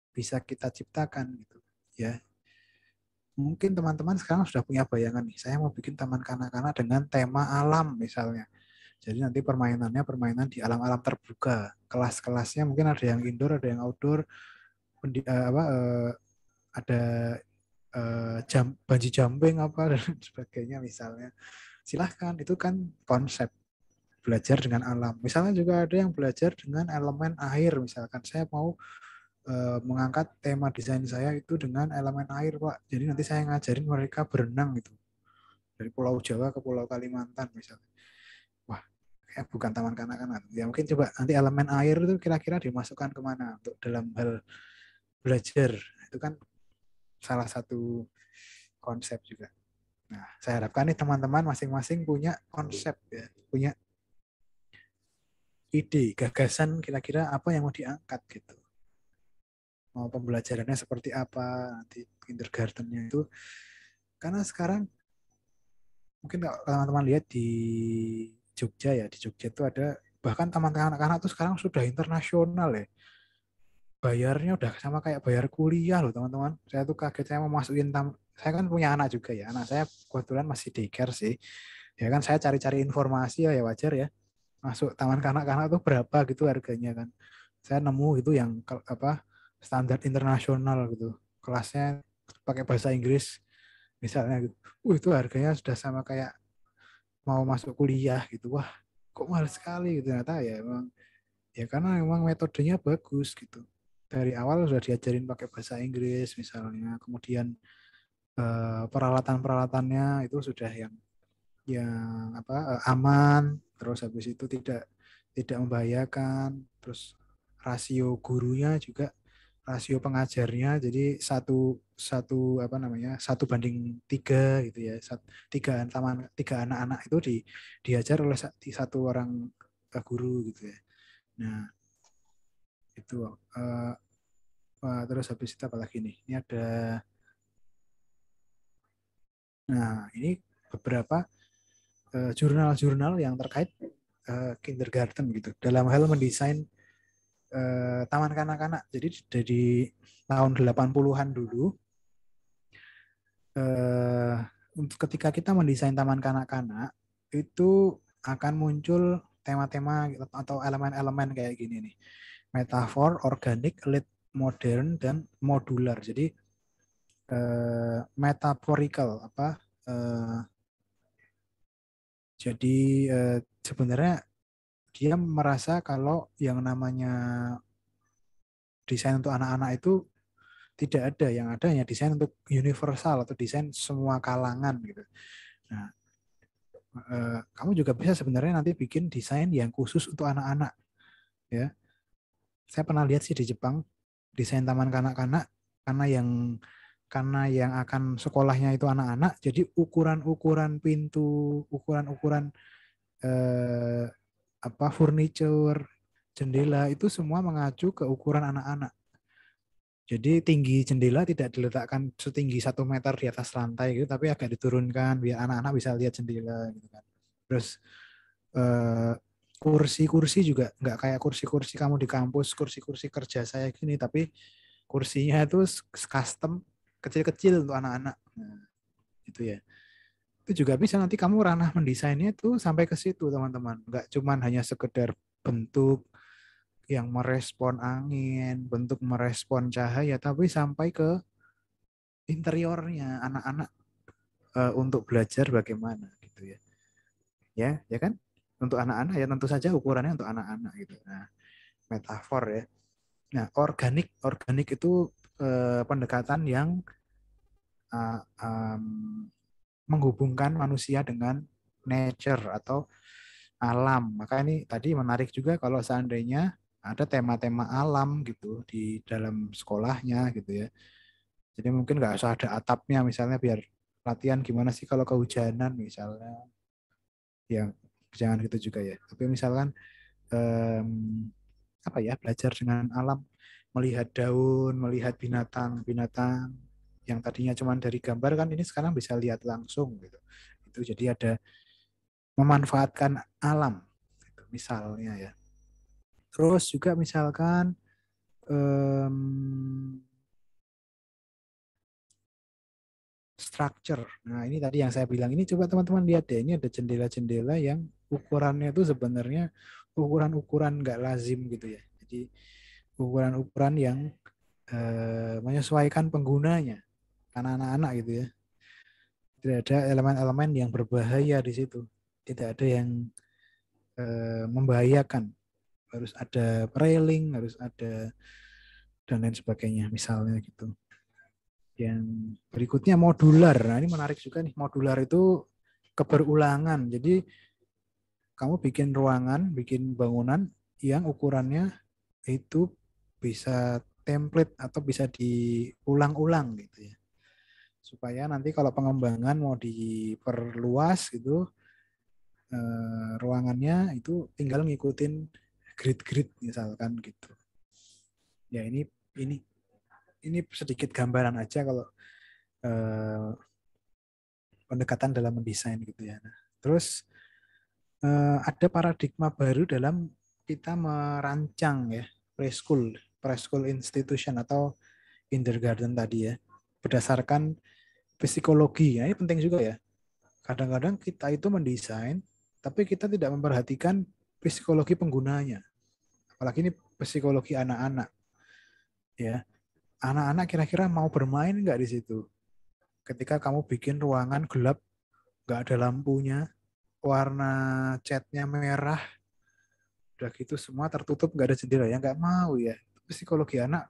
bisa kita ciptakan gitu ya mungkin teman-teman sekarang sudah punya bayangan nih, saya mau bikin taman kanak-kanak dengan tema alam misalnya. Jadi nanti permainannya permainan di alam-alam terbuka. Kelas-kelasnya mungkin ada yang indoor, ada yang outdoor, uh, apa, uh, ada uh, jam, banji jumping apa dan sebagainya misalnya. Silahkan, itu kan konsep belajar dengan alam. Misalnya juga ada yang belajar dengan elemen air, misalkan saya mau uh, mengangkat tema desain saya itu dengan elemen air, Pak. Jadi nanti saya ngajarin mereka berenang gitu. Dari Pulau Jawa ke Pulau Kalimantan misalnya. Wah, kayak bukan taman kanak-kanak. Ya mungkin coba nanti elemen air itu kira-kira dimasukkan ke mana untuk dalam hal belajar. Itu kan salah satu konsep juga. Nah, saya harapkan nih teman-teman masing-masing punya konsep ya, punya ide, gagasan kira-kira apa yang mau diangkat gitu. Mau pembelajarannya seperti apa nanti kindergartennya itu. Karena sekarang mungkin kalau teman-teman lihat di Jogja ya di Jogja itu ada bahkan taman anak-anak tuh sekarang sudah internasional ya. Bayarnya udah sama kayak bayar kuliah loh teman-teman. Saya tuh kaget saya mau masukin tam saya kan punya anak juga ya. Anak saya kebetulan masih daycare sih. Ya kan saya cari-cari informasi ya, ya wajar ya masuk taman kanak-kanak tuh berapa gitu harganya kan. Saya nemu itu yang apa standar internasional gitu. Kelasnya pakai bahasa Inggris misalnya gitu. Uh, itu harganya sudah sama kayak mau masuk kuliah gitu. Wah kok mahal sekali gitu. Ternyata ya emang ya karena memang metodenya bagus gitu. Dari awal sudah diajarin pakai bahasa Inggris misalnya. Kemudian eh, peralatan-peralatannya itu sudah yang yang apa eh, aman terus habis itu tidak tidak membahayakan. Terus rasio gurunya juga rasio pengajarnya. Jadi satu satu apa namanya satu banding tiga gitu ya. Satu, tiga taman tiga anak-anak itu di diajar oleh satu orang eh, guru gitu ya. Nah itu uh, uh, terus habis itu apa lagi nih? Ini ada nah ini beberapa jurnal-jurnal uh, yang terkait uh, kindergarten gitu dalam hal mendesain eh, taman kanak-kanak. Jadi dari tahun 80-an dulu eh, ketika kita mendesain taman kanak-kanak itu akan muncul tema-tema atau elemen-elemen kayak gini nih. Metafor, organik, lit modern dan modular. Jadi eh, metaphorical apa eh, jadi eh, sebenarnya dia merasa kalau yang namanya desain untuk anak-anak itu tidak ada yang ada hanya desain untuk universal atau desain semua kalangan gitu. Nah, eh, kamu juga bisa sebenarnya nanti bikin desain yang khusus untuk anak-anak ya. Saya pernah lihat sih di Jepang desain taman kanak-kanak karena yang karena yang akan sekolahnya itu anak-anak, jadi ukuran-ukuran pintu, ukuran-ukuran eh, apa furniture, jendela itu semua mengacu ke ukuran anak-anak. Jadi tinggi jendela tidak diletakkan setinggi satu meter di atas lantai gitu, tapi agak diturunkan biar anak-anak bisa lihat jendela gitu kan. Terus eh, kursi-kursi juga nggak kayak kursi-kursi kamu di kampus, kursi-kursi kerja saya gini, tapi kursinya itu custom kecil-kecil untuk anak-anak. Nah, itu ya. Itu juga bisa nanti kamu ranah mendesainnya itu sampai ke situ teman-teman. Nggak cuman hanya sekedar bentuk, yang merespon angin, bentuk merespon cahaya, tapi sampai ke interiornya anak-anak uh, untuk belajar bagaimana gitu ya. Ya, ya kan? Untuk anak-anak ya tentu saja ukurannya untuk anak-anak gitu. Nah, metafor ya. Nah, organik organik itu uh, pendekatan yang uh, um, menghubungkan manusia dengan nature atau alam. Maka ini tadi menarik juga kalau seandainya ada tema-tema alam gitu di dalam sekolahnya gitu ya. Jadi mungkin nggak usah ada atapnya misalnya biar latihan gimana sih kalau kehujanan misalnya. Ya jangan gitu juga ya. Tapi misalkan um, apa ya belajar dengan alam, melihat daun, melihat binatang-binatang yang tadinya cuma dari gambar kan ini sekarang bisa lihat langsung gitu. Itu jadi ada memanfaatkan alam gitu, misalnya ya. Terus juga misalkan um, structure. Nah ini tadi yang saya bilang ini coba teman-teman lihat deh ini ada jendela-jendela yang ukurannya itu sebenarnya ukuran-ukuran nggak lazim gitu ya. Jadi ukuran-ukuran yang uh, menyesuaikan penggunanya karena anak-anak gitu ya. Tidak ada elemen-elemen yang berbahaya di situ. Tidak ada yang uh, membahayakan harus ada railing, harus ada dan lain sebagainya misalnya gitu. Yang berikutnya modular. Nah, ini menarik juga nih. Modular itu keberulangan. Jadi kamu bikin ruangan, bikin bangunan yang ukurannya itu bisa template atau bisa diulang-ulang gitu ya. Supaya nanti kalau pengembangan mau diperluas gitu eh, ruangannya itu tinggal ngikutin grid-grid misalkan gitu. Ya ini ini ini sedikit gambaran aja kalau eh, pendekatan dalam mendesain gitu ya. Nah, terus eh, ada paradigma baru dalam kita merancang ya preschool, preschool institution atau kindergarten tadi ya berdasarkan psikologi. Ya, ini penting juga ya. Kadang-kadang kita itu mendesain tapi kita tidak memperhatikan psikologi penggunanya. Apalagi ini psikologi anak-anak. Ya. Anak-anak kira-kira mau bermain nggak di situ? Ketika kamu bikin ruangan gelap, nggak ada lampunya, warna catnya merah, udah gitu semua tertutup nggak ada jendela ya nggak mau ya psikologi anak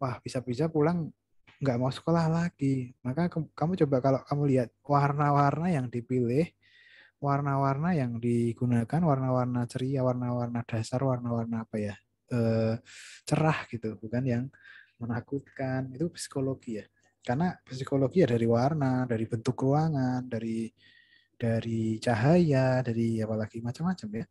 wah bisa-bisa pulang nggak mau sekolah lagi maka kamu coba kalau kamu lihat warna-warna yang dipilih warna-warna yang digunakan warna-warna ceria, warna-warna dasar, warna-warna apa ya eh, cerah gitu, bukan yang menakutkan. Itu psikologi ya. Karena psikologi ya dari warna, dari bentuk ruangan, dari dari cahaya, dari apalagi macam-macam ya.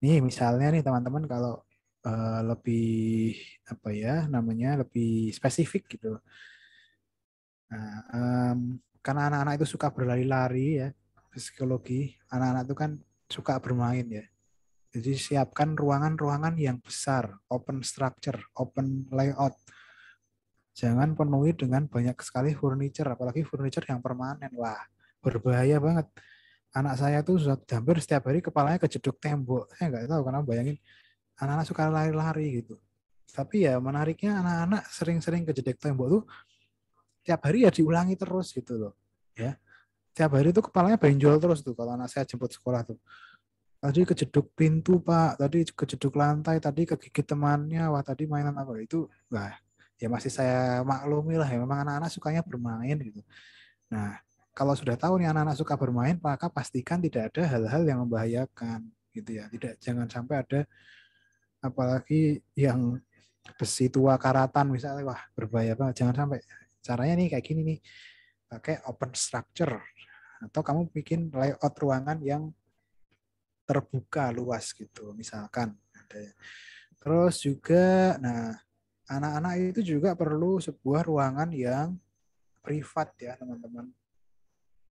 Nih misalnya nih teman-teman kalau uh, lebih apa ya namanya lebih spesifik gitu. Nah, um, karena anak-anak itu suka berlari-lari ya, psikologi anak-anak itu kan suka bermain ya. Jadi siapkan ruangan-ruangan yang besar, open structure, open layout. Jangan penuhi dengan banyak sekali furniture, apalagi furniture yang permanen. Wah, berbahaya banget. Anak saya tuh sudah hampir setiap hari kepalanya kejeduk tembok. Saya nggak tahu karena bayangin anak-anak suka lari-lari gitu. Tapi ya menariknya anak-anak sering-sering kejeduk tembok tuh tiap hari ya diulangi terus gitu loh. Ya tiap hari itu kepalanya benjol terus tuh kalau anak saya jemput sekolah tuh tadi kejeduk pintu pak, tadi kejeduk lantai, tadi kegigit temannya, wah tadi mainan apa itu, wah ya masih saya maklumi lah ya memang anak-anak sukanya bermain gitu. Nah kalau sudah tahu nih anak-anak suka bermain, maka pastikan tidak ada hal-hal yang membahayakan gitu ya. Tidak jangan sampai ada apalagi yang besi tua karatan misalnya wah berbahaya banget. Jangan sampai caranya nih kayak gini nih pakai open structure. Atau kamu bikin layout ruangan yang terbuka luas gitu misalkan ada terus juga nah anak-anak itu juga perlu sebuah ruangan yang privat ya teman-teman.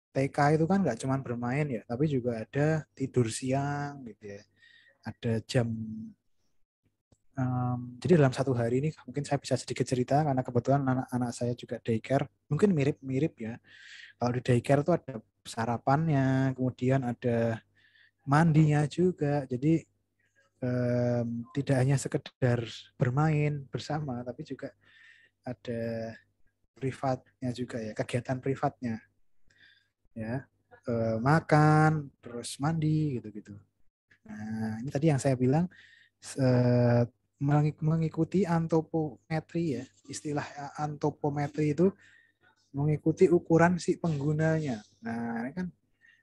TK itu kan nggak cuma bermain ya tapi juga ada tidur siang gitu ya. Ada jam um, jadi dalam satu hari ini mungkin saya bisa sedikit cerita karena kebetulan anak-anak saya juga daycare. Mungkin mirip-mirip ya. Kalau di daycare itu ada sarapannya kemudian ada mandinya juga. Jadi um, tidak hanya sekedar bermain bersama tapi juga ada privatnya juga ya kegiatan privatnya. Ya e, makan terus mandi gitu-gitu. Nah ini tadi yang saya bilang mengikuti antropometri ya. Istilah antropometri itu mengikuti ukuran si penggunanya. Nah, ini kan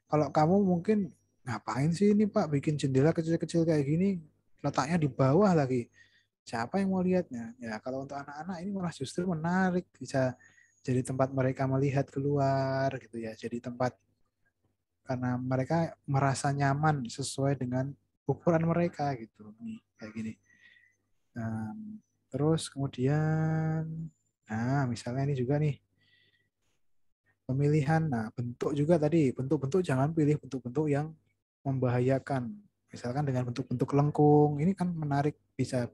kalau kamu mungkin ngapain sih ini Pak bikin jendela kecil-kecil kayak gini letaknya di bawah lagi. Siapa yang mau lihatnya? Ya, kalau untuk anak-anak ini malah justru menarik bisa jadi tempat mereka melihat keluar gitu ya. Jadi tempat karena mereka merasa nyaman sesuai dengan ukuran mereka gitu. Nih, kayak gini. Um, terus kemudian, nah misalnya ini juga nih, pemilihan, nah bentuk juga tadi, bentuk-bentuk jangan pilih bentuk-bentuk yang membahayakan. Misalkan dengan bentuk-bentuk lengkung, ini kan menarik, bisa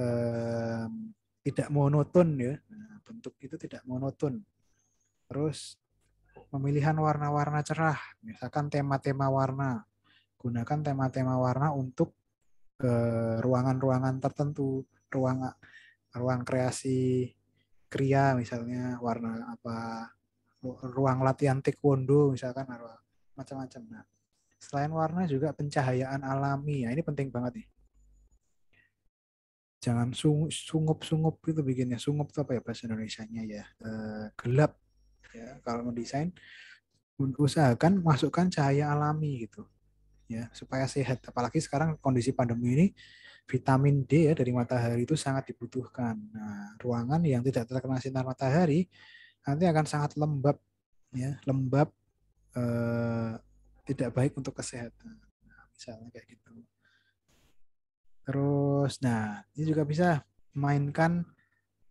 um, tidak monoton ya. Nah, bentuk itu tidak monoton. Terus pemilihan warna-warna cerah, misalkan tema-tema warna. Gunakan tema-tema warna untuk ke ruangan-ruangan tertentu, ruang ruang kreasi kria misalnya warna apa ruang latihan taekwondo misalkan macam-macam. Nah, selain warna juga pencahayaan alami. Ya, ini penting banget nih. Jangan sungup-sungup itu bikinnya. Sungup itu apa ya bahasa Indonesia-nya ya? E, gelap. Ya, kalau mau desain usahakan masukkan cahaya alami gitu ya supaya sehat. Apalagi sekarang kondisi pandemi ini vitamin D ya dari matahari itu sangat dibutuhkan. Nah, ruangan yang tidak terkena sinar matahari nanti akan sangat lembab ya, lembab eh, tidak baik untuk kesehatan. Nah, misalnya kayak gitu. Terus nah, ini juga bisa mainkan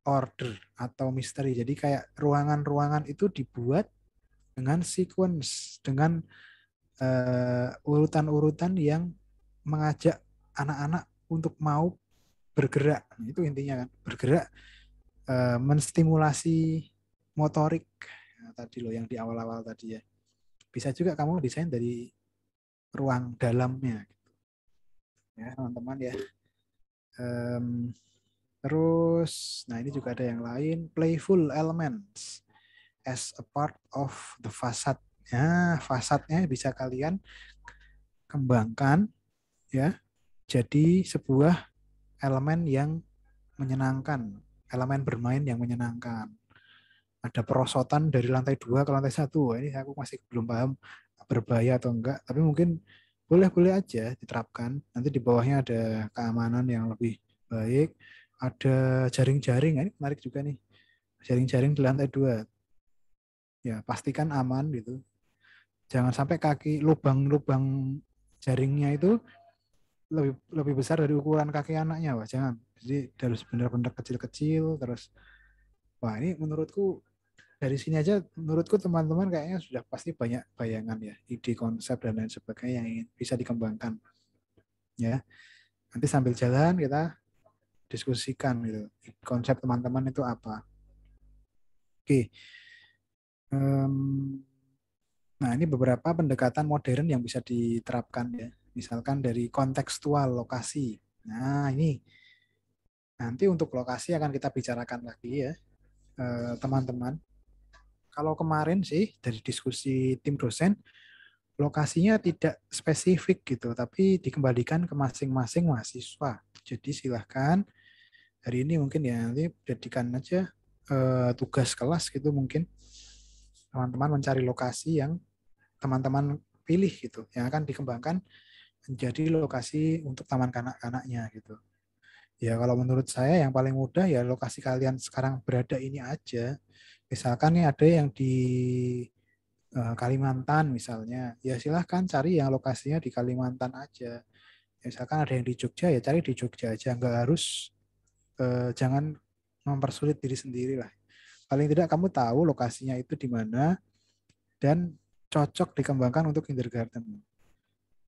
order atau misteri. Jadi kayak ruangan-ruangan itu dibuat dengan sequence, dengan uh, urutan-urutan yang mengajak anak-anak untuk mau bergerak. Itu intinya kan bergerak uh, menstimulasi motorik. Nah, tadi loh yang di awal-awal tadi ya. Bisa juga kamu desain dari ruang dalamnya gitu. ya teman-teman ya. Um, terus nah ini juga ada yang lain. Playful elements as a part of the facade Ya, fasadnya bisa kalian kembangkan ya jadi sebuah elemen yang menyenangkan, elemen bermain yang menyenangkan. Ada perosotan dari lantai dua ke lantai satu. Ini aku masih belum paham berbahaya atau enggak, tapi mungkin boleh-boleh aja diterapkan. Nanti di bawahnya ada keamanan yang lebih baik, ada jaring-jaring, ini menarik juga nih. Jaring-jaring di lantai dua. Ya, pastikan aman gitu. Jangan sampai kaki lubang-lubang jaringnya itu lebih lebih besar dari ukuran kaki anaknya, wah jangan. Jadi harus benar-benar kecil-kecil terus wah ini menurutku dari sini aja menurutku teman-teman kayaknya sudah pasti banyak bayangan ya, ide konsep dan lain sebagainya yang ingin bisa dikembangkan. Ya. Nanti sambil jalan kita diskusikan gitu. Konsep teman-teman itu apa. Oke. Um, Nah, ini beberapa pendekatan modern yang bisa diterapkan ya. Misalkan dari kontekstual lokasi. Nah, ini nanti untuk lokasi akan kita bicarakan lagi ya, eh, teman-teman. Kalau kemarin sih dari diskusi tim dosen, lokasinya tidak spesifik gitu, tapi dikembalikan ke masing-masing mahasiswa. Jadi silahkan hari ini mungkin ya nanti jadikan aja uh, tugas kelas gitu mungkin teman-teman mencari lokasi yang teman-teman pilih gitu, yang akan dikembangkan menjadi lokasi untuk taman kanak-kanaknya gitu. Ya kalau menurut saya yang paling mudah ya lokasi kalian sekarang berada ini aja. Misalkan nih ada yang di Eh, Kalimantan misalnya, ya silahkan cari yang lokasinya di Kalimantan aja. Misalkan ada yang di Jogja, ya cari di Jogja aja. Nggak harus, eh, jangan mempersulit diri sendiri lah. Paling tidak kamu tahu lokasinya itu di mana dan cocok dikembangkan untuk kindergarten.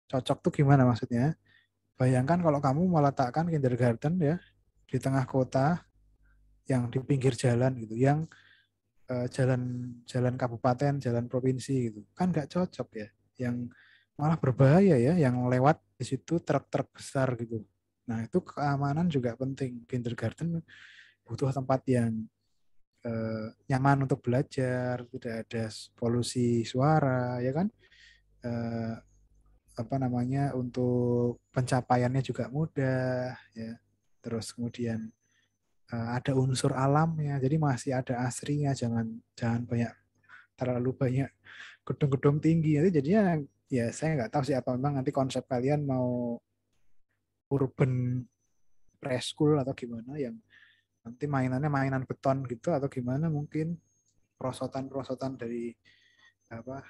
Cocok tuh gimana maksudnya? Bayangkan kalau kamu meletakkan kindergarten ya di tengah kota yang di pinggir jalan gitu, yang uh, jalan jalan kabupaten, jalan provinsi gitu. Kan nggak cocok ya. Yang malah berbahaya ya yang lewat di situ truk-truk besar gitu. Nah, itu keamanan juga penting. Kindergarten butuh tempat yang uh, nyaman untuk belajar, tidak ada polusi suara, ya kan? Uh, apa namanya untuk pencapaiannya juga mudah ya terus kemudian Eh, ada unsur alamnya, jadi masih ada asrinya, jangan jangan banyak terlalu banyak gedung-gedung tinggi. Jadi jadinya ya saya nggak tahu sih apa memang nanti konsep kalian mau urban preschool atau gimana yang nanti mainannya mainan beton gitu atau gimana mungkin perosotan-perosotan dari apa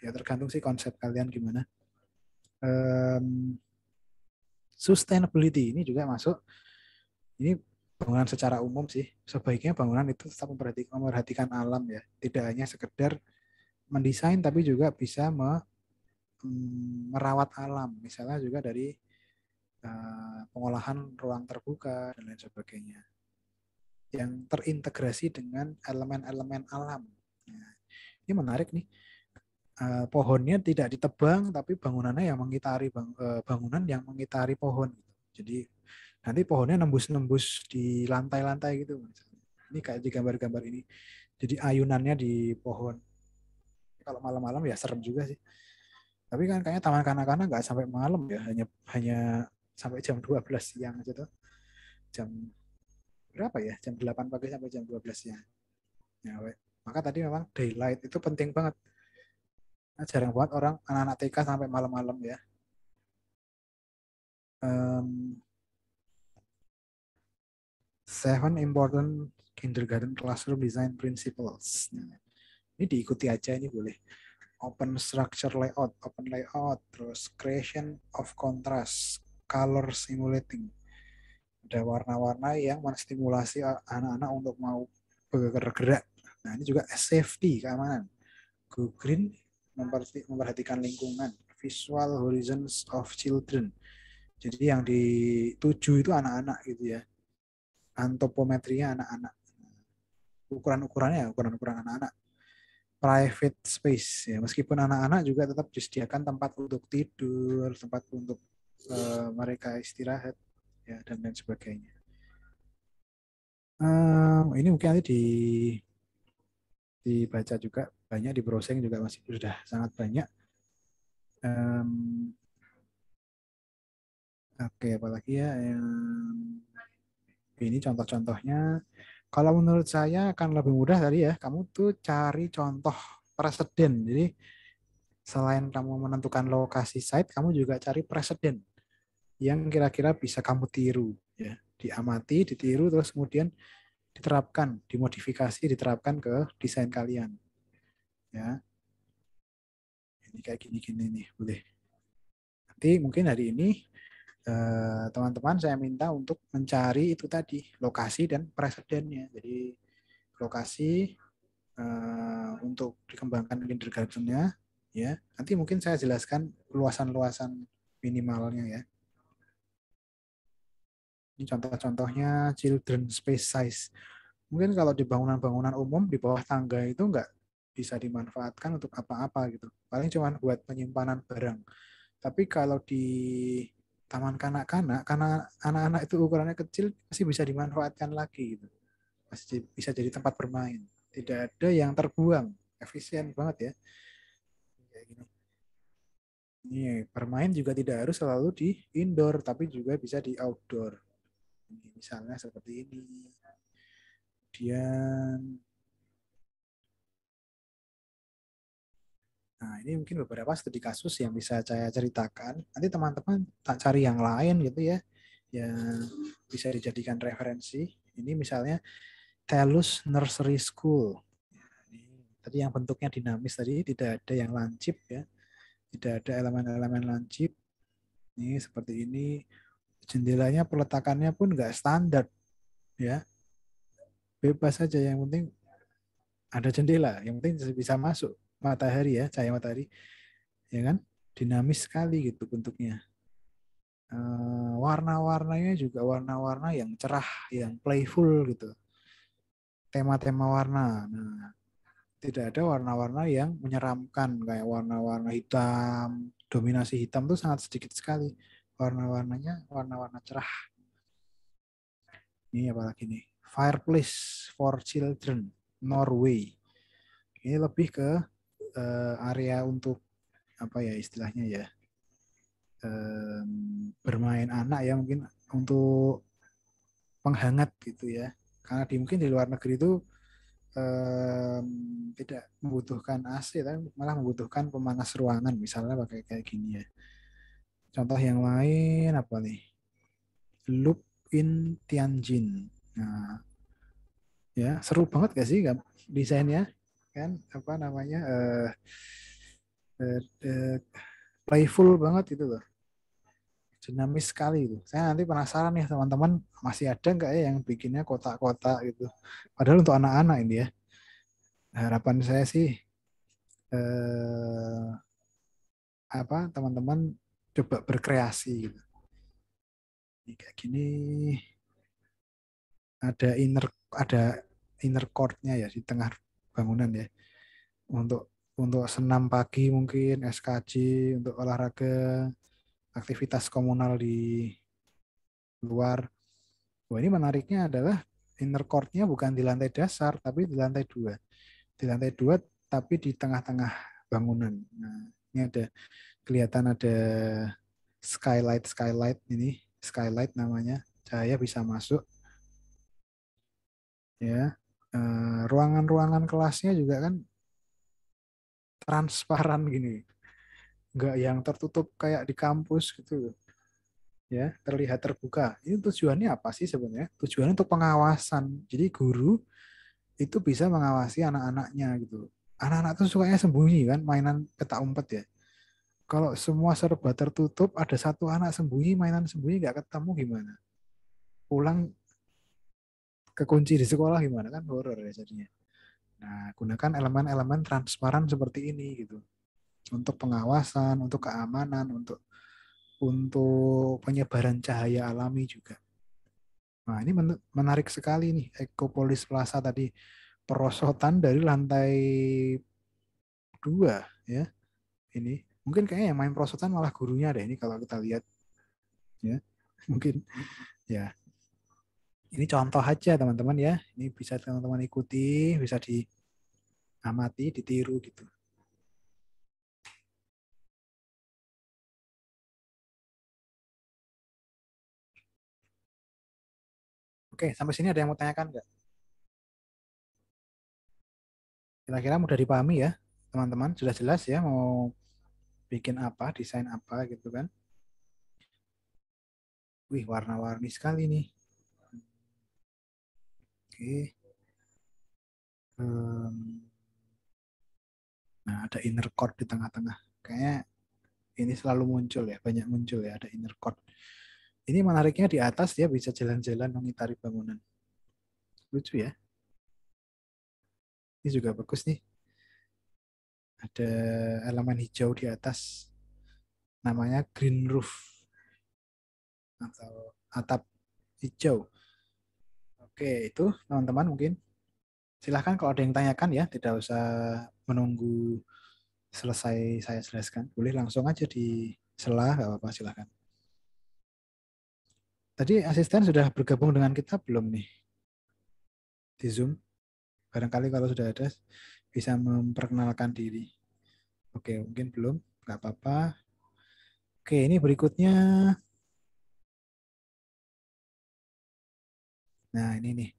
ya tergantung sih konsep kalian gimana. Um, sustainability ini juga masuk. Ini bangunan secara umum sih sebaiknya bangunan itu tetap memperhatikan, memperhatikan alam ya tidak hanya sekedar mendesain tapi juga bisa me, merawat alam misalnya juga dari uh, pengolahan ruang terbuka dan lain sebagainya yang terintegrasi dengan elemen-elemen alam nah, ini menarik nih uh, pohonnya tidak ditebang tapi bangunannya yang mengitari uh, bangunan yang mengitari pohon jadi nanti pohonnya nembus-nembus di lantai-lantai gitu. Ini kayak di gambar-gambar ini. Jadi ayunannya di pohon. Kalau malam-malam ya serem juga sih. Tapi kan kayaknya taman kanak-kanak nggak sampai malam ya, hanya hanya sampai jam 12 siang aja tuh. Jam berapa ya? Jam 8 pagi sampai jam 12 siang. Ya, we. maka tadi memang daylight itu penting banget. Nah, jarang banget orang anak-anak TK sampai malam-malam ya. Um, Seven Important Kindergarten Classroom Design Principles. Nah, ini diikuti aja ini boleh. Open structure layout, open layout, terus creation of contrast, color simulating. Ada warna-warna yang menstimulasi anak-anak untuk mau bergerak. Nah, ini juga safety, keamanan. Go green, memperhatikan lingkungan. Visual horizons of children. Jadi yang dituju itu anak-anak gitu ya antropometrinya anak-anak. Ukuran-ukurannya ya ukuran-ukuran anak-anak. Private space ya, meskipun anak-anak juga tetap disediakan tempat untuk tidur, tempat untuk uh, mereka istirahat ya dan lain sebagainya. Um, ini mungkin nanti di dibaca juga banyak di browsing juga masih sudah sangat banyak. Um, Oke, okay, apalagi ya yang ini contoh-contohnya. Kalau menurut saya akan lebih mudah tadi ya, kamu tuh cari contoh presiden. Jadi selain kamu menentukan lokasi site, kamu juga cari presiden yang kira-kira bisa kamu tiru. Ya, diamati, ditiru, terus kemudian diterapkan, dimodifikasi, diterapkan ke desain kalian. Ya, ini kayak gini-gini nih, boleh. Nanti mungkin hari ini Eh, teman-teman saya minta untuk mencari itu tadi lokasi dan presidennya. Jadi lokasi uh, untuk dikembangkan kindergartennya ya. Nanti mungkin saya jelaskan luasan-luasan minimalnya ya. Ini contoh-contohnya children space size. Mungkin kalau di bangunan-bangunan umum di bawah tangga itu enggak bisa dimanfaatkan untuk apa-apa gitu. Paling cuma buat penyimpanan barang. Tapi kalau di taman kanak-kanak karena anak-anak itu ukurannya kecil masih bisa dimanfaatkan lagi gitu. Masih bisa jadi tempat bermain. Tidak ada yang terbuang. Efisien banget ya. Kayak gini. Ini bermain juga tidak harus selalu di indoor, tapi juga bisa di outdoor. Ini misalnya seperti ini. Kemudian Nah, ini mungkin beberapa studi kasus yang bisa saya ceritakan. Nanti teman-teman tak cari yang lain gitu ya, yang bisa dijadikan referensi. Ini misalnya Telus Nursery School. Tadi yang bentuknya dinamis tadi tidak ada yang lancip ya, tidak ada elemen-elemen lancip. Ini seperti ini. Jendelanya peletakannya pun nggak standar ya. Bebas saja yang penting ada jendela, yang penting bisa masuk matahari ya, cahaya matahari. Ya kan? Dinamis sekali gitu bentuknya. Uh, warna-warnanya juga warna-warna yang cerah, yang playful gitu. Tema-tema warna. Nah, tidak ada warna-warna yang menyeramkan kayak warna-warna hitam. Dominasi hitam tuh sangat sedikit sekali. Warna-warnanya warna-warna cerah. Ini apa lagi nih? Fireplace for Children, Norway. Ini lebih ke uh, area untuk apa ya istilahnya ya um, bermain anak ya mungkin untuk penghangat gitu ya karena di mungkin di luar negeri itu um, tidak membutuhkan AC tapi malah membutuhkan pemanas ruangan misalnya pakai kayak gini ya contoh yang lain apa nih? Loop in Tianjin. Nah ya seru banget gak sih desainnya? Kan apa namanya uh, uh, uh, playful banget itu loh. Dinamis sekali itu. Saya nanti penasaran nih teman-teman masih ada nggak ya yang bikinnya kotak-kotak gitu? Padahal untuk anak-anak ini ya. Harapan saya sih eh, apa teman-teman coba berkreasi gitu. Ini kayak gini. Ada inner ada inner courtnya ya di tengah bangunan ya. Untuk untuk senam pagi mungkin SKJ untuk olahraga aktivitas komunal di luar. Wah ini menariknya adalah inner court-nya bukan di lantai dasar tapi di lantai dua. Di lantai dua tapi di tengah-tengah bangunan. Nah ini ada kelihatan ada skylight skylight ini skylight namanya. Cahaya bisa masuk. Ya Eh, ruangan-ruangan kelasnya juga kan transparan gini. Nggak yang tertutup kayak di kampus gitu. Ya terlihat terbuka. Ini tujuannya apa sih sebenarnya? Tujuannya untuk pengawasan. Jadi guru itu bisa mengawasi anak-anaknya gitu. Anak-anak tuh sukanya sembunyi kan mainan peta umpet ya kalau semua serba tertutup ada satu anak sembunyi mainan sembunyi nggak ketemu gimana pulang kekunci di sekolah gimana kan horor ya jadinya. Nah, gunakan elemen-elemen transparan seperti ini gitu. Untuk pengawasan, untuk keamanan, untuk untuk penyebaran cahaya alami juga. Nah, ini menarik sekali nih Ekopolis Plaza tadi perosotan dari lantai dua ya. Ini mungkin kayaknya yang main perosotan malah gurunya deh ini kalau kita lihat ya. Mungkin ya ini contoh aja teman-teman ya. Ini bisa teman-teman ikuti, bisa diamati, ditiru gitu. Oke, sampai sini ada yang mau tanyakan nggak? Kira-kira mudah dipahami ya, teman-teman. Sudah jelas ya mau bikin apa, desain apa gitu kan. Wih, warna-warni sekali nih. Oke. Nah, ada inner court di tengah-tengah. Kayaknya ini selalu muncul ya, banyak muncul ya, ada inner court. Ini menariknya di atas dia bisa jalan-jalan mengitari bangunan. Lucu ya. Ini juga bagus nih. Ada elemen hijau di atas. Namanya green roof. Atau atap hijau. Oke, itu teman-teman mungkin. Silahkan kalau ada yang tanyakan ya, tidak usah menunggu selesai saya jelaskan. Boleh langsung aja di sela, nggak apa-apa, silahkan. Tadi asisten sudah bergabung dengan kita belum nih? Di Zoom? Barangkali kalau sudah ada, bisa memperkenalkan diri. Oke, mungkin belum, nggak apa-apa. Oke, ini berikutnya. Nah, ini nih.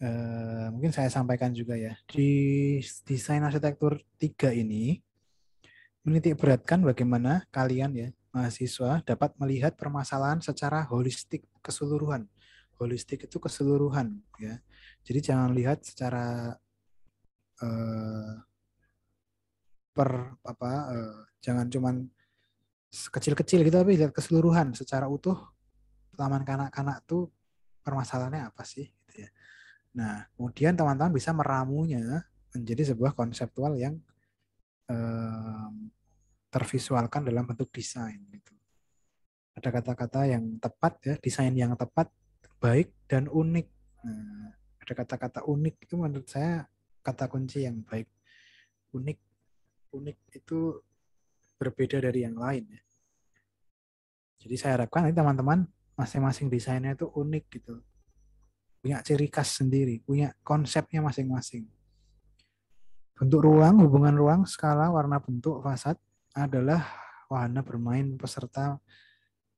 Eh, mungkin saya sampaikan juga ya. Di desain arsitektur 3 ini, menitik beratkan bagaimana kalian ya, mahasiswa dapat melihat permasalahan secara holistik, keseluruhan. Holistik itu keseluruhan. ya. Jadi jangan lihat secara eh, per apa eh, jangan cuman kecil-kecil gitu tapi lihat keseluruhan secara utuh taman kanak-kanak tuh permasalahannya apa sih gitu ya. Nah, kemudian teman-teman bisa meramunya menjadi sebuah konseptual yang eh, tervisualkan dalam bentuk desain gitu. Ada kata-kata yang tepat ya, desain yang tepat, baik dan unik. Nah, ada kata-kata unik itu menurut saya kata kunci yang baik. Unik unik itu berbeda dari yang lain ya. Jadi saya harapkan nanti teman-teman masing-masing desainnya itu unik gitu. Punya ciri khas sendiri, punya konsepnya masing-masing. Bentuk ruang, hubungan ruang, skala, warna bentuk, fasad adalah wahana bermain peserta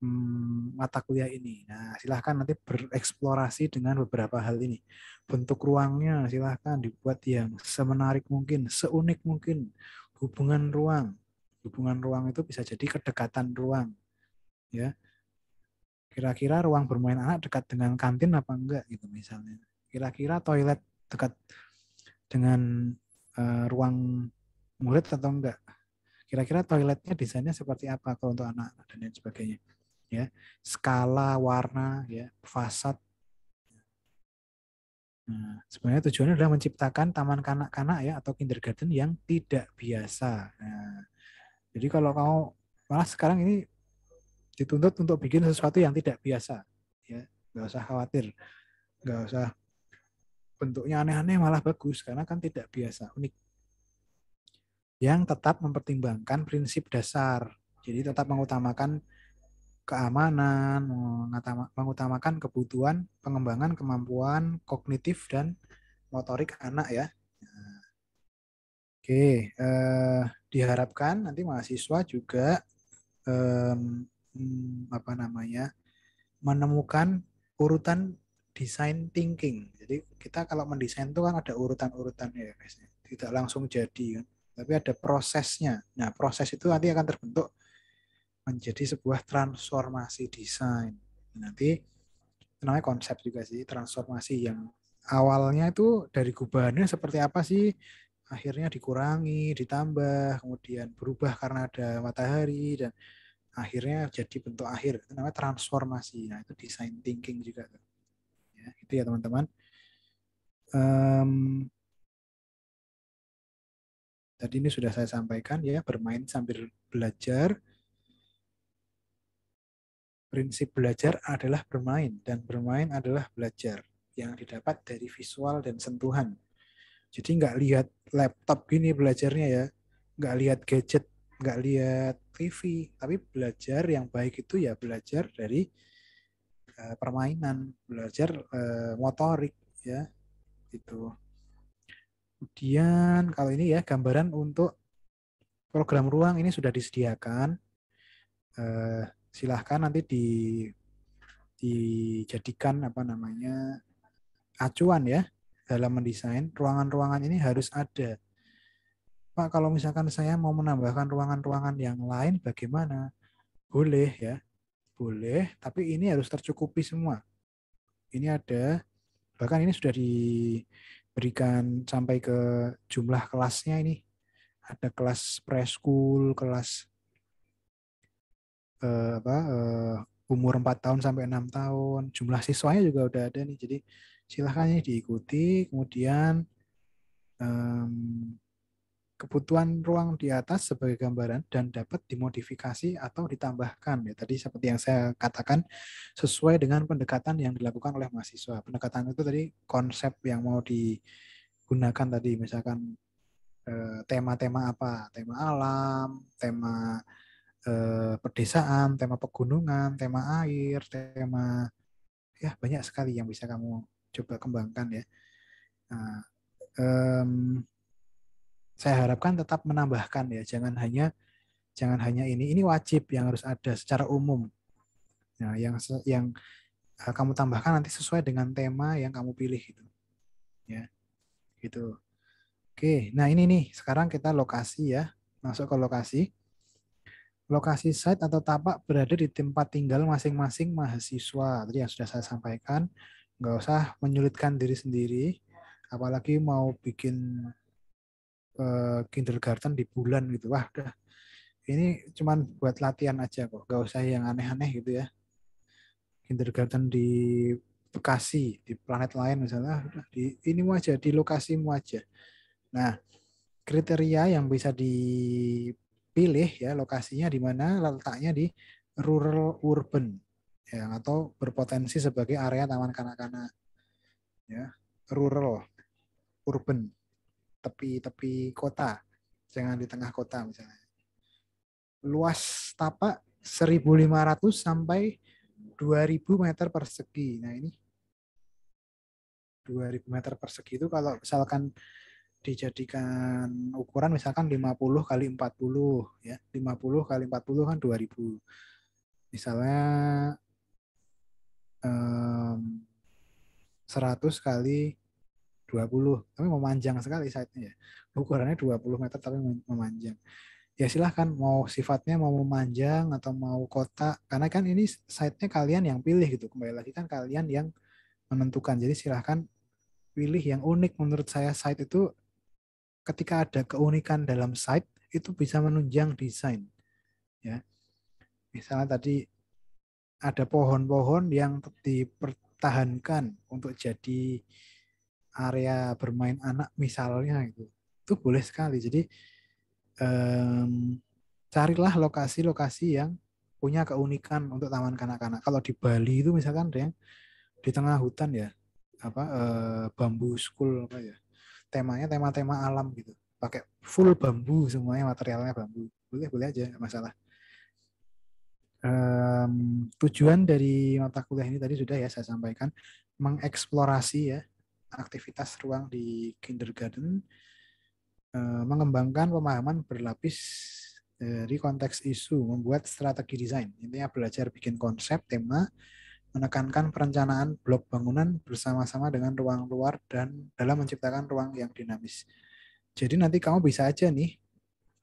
hmm, mata kuliah ini. Nah, silahkan nanti bereksplorasi dengan beberapa hal ini. Bentuk ruangnya silahkan dibuat yang semenarik mungkin, seunik mungkin. Hubungan ruang, hubungan ruang itu bisa jadi kedekatan ruang, ya. Kira-kira ruang bermain anak dekat dengan kantin apa enggak gitu misalnya. Kira-kira toilet dekat dengan uh, ruang murid atau enggak. Kira-kira toiletnya desainnya seperti apa kalau untuk anak dan lain sebagainya ya skala warna ya fasad Nah, sebenarnya tujuannya adalah menciptakan taman kanak-kanak ya atau kindergarten yang tidak biasa. Nah, jadi kalau kamu malah sekarang ini dituntut untuk bikin sesuatu yang tidak biasa, ya nggak usah khawatir, nggak usah bentuknya aneh-aneh malah bagus karena kan tidak biasa, unik. Yang tetap mempertimbangkan prinsip dasar, jadi tetap mengutamakan keamanan, mengutamakan kebutuhan, pengembangan kemampuan kognitif dan motorik anak ya. Oke, eh, diharapkan nanti mahasiswa juga eh, apa namanya menemukan urutan design thinking. Jadi kita kalau mendesain itu kan ada urutan-urutannya ya guys. Tidak langsung jadi. Tapi ada prosesnya. Nah, proses itu nanti akan terbentuk menjadi sebuah transformasi desain. Nanti namanya konsep juga sih transformasi yang awalnya itu dari gubahannya seperti apa sih akhirnya dikurangi, ditambah, kemudian berubah karena ada matahari dan akhirnya jadi bentuk akhir. Itu namanya transformasi. Nah, itu design thinking juga. Ya, itu ya teman-teman. Um, tadi ini sudah saya sampaikan ya, bermain sambil belajar prinsip belajar adalah bermain dan bermain adalah belajar yang didapat dari visual dan sentuhan. Jadi nggak lihat laptop gini belajarnya ya, nggak lihat gadget, nggak lihat TV, tapi belajar yang baik itu ya belajar dari uh, permainan, belajar uh, motorik ya, itu. Kemudian kalau ini ya gambaran untuk program ruang ini sudah disediakan. Uh, silahkan nanti di dijadikan apa namanya acuan ya dalam mendesain ruangan-ruangan ini harus ada. Pak, kalau misalkan saya mau menambahkan ruangan-ruangan yang lain bagaimana? Boleh ya. Boleh, tapi ini harus tercukupi semua. Ini ada bahkan ini sudah diberikan sampai ke jumlah kelasnya ini. Ada kelas preschool, kelas eh, apa eh, umur 4 tahun sampai enam tahun. Jumlah siswanya juga udah ada nih. Jadi silahkan ini diikuti. Kemudian um, kebutuhan ruang di atas sebagai gambaran dan dapat dimodifikasi atau ditambahkan. Ya, tadi seperti yang saya katakan sesuai dengan pendekatan yang dilakukan oleh mahasiswa. Pendekatan itu tadi konsep yang mau digunakan tadi misalkan eh, tema-tema apa? Tema alam, tema eh, pedesaan, tema pegunungan, tema air, tema ya banyak sekali yang bisa kamu coba kembangkan ya. Nah, um, saya harapkan tetap menambahkan ya, jangan hanya Jangan hanya ini, ini wajib yang harus ada secara umum. Nah, yang yang uh, kamu tambahkan nanti sesuai dengan tema yang kamu pilih itu. Ya. Gitu. Oke, nah ini nih, sekarang kita lokasi ya. Masuk ke lokasi. Lokasi site atau tapak berada di tempat tinggal masing-masing mahasiswa. Tadi yang sudah saya sampaikan, nggak usah menyulitkan diri sendiri, apalagi mau bikin uh, kindergarten di bulan gitu. Wah, udah ini cuman buat latihan aja kok, nggak usah yang aneh-aneh gitu ya kindergarten di Bekasi, di planet lain misalnya, di ini aja, di lokasimu aja. Nah, kriteria yang bisa dipilih ya lokasinya di mana letaknya di rural urban ya atau berpotensi sebagai area taman kanak-kanak ya rural urban tepi-tepi kota jangan di tengah kota misalnya luas tapak 1500 sampai 2000 meter persegi. Nah ini 2000 meter persegi itu kalau misalkan dijadikan ukuran misalkan 50 kali 40 ya. 50 kali 40 kan 2000 misalnya um, 100 kali 20 tapi memanjang sekali site-nya ya. Ukurannya 20 meter tapi memanjang. Ya silahkan. Mau sifatnya mau memanjang atau mau kota karena kan ini site-nya kalian yang pilih gitu. Kembali lagi kan kalian yang menentukan. Jadi silahkan pilih yang unik menurut saya site itu ketika ada keunikan dalam site itu bisa menunjang desain ya misalnya tadi ada pohon-pohon yang dipertahankan untuk jadi area bermain anak misalnya itu itu boleh sekali jadi um, carilah lokasi-lokasi yang punya keunikan untuk taman kanak-kanak. Kalau di Bali itu misalkan yang di tengah hutan ya, apa uh, bambu school apa ya, temanya tema-tema alam gitu, pakai full bambu semuanya materialnya bambu, boleh boleh aja masalah. Um, tujuan dari mata kuliah ini tadi sudah ya saya sampaikan mengeksplorasi ya aktivitas ruang di kindergarten Eh, mengembangkan pemahaman berlapis dari konteks isu, membuat strategi desain. Intinya belajar bikin konsep, tema, menekankan perencanaan blok bangunan bersama-sama dengan ruang luar dan dalam menciptakan ruang yang dinamis. Jadi nanti kamu bisa aja nih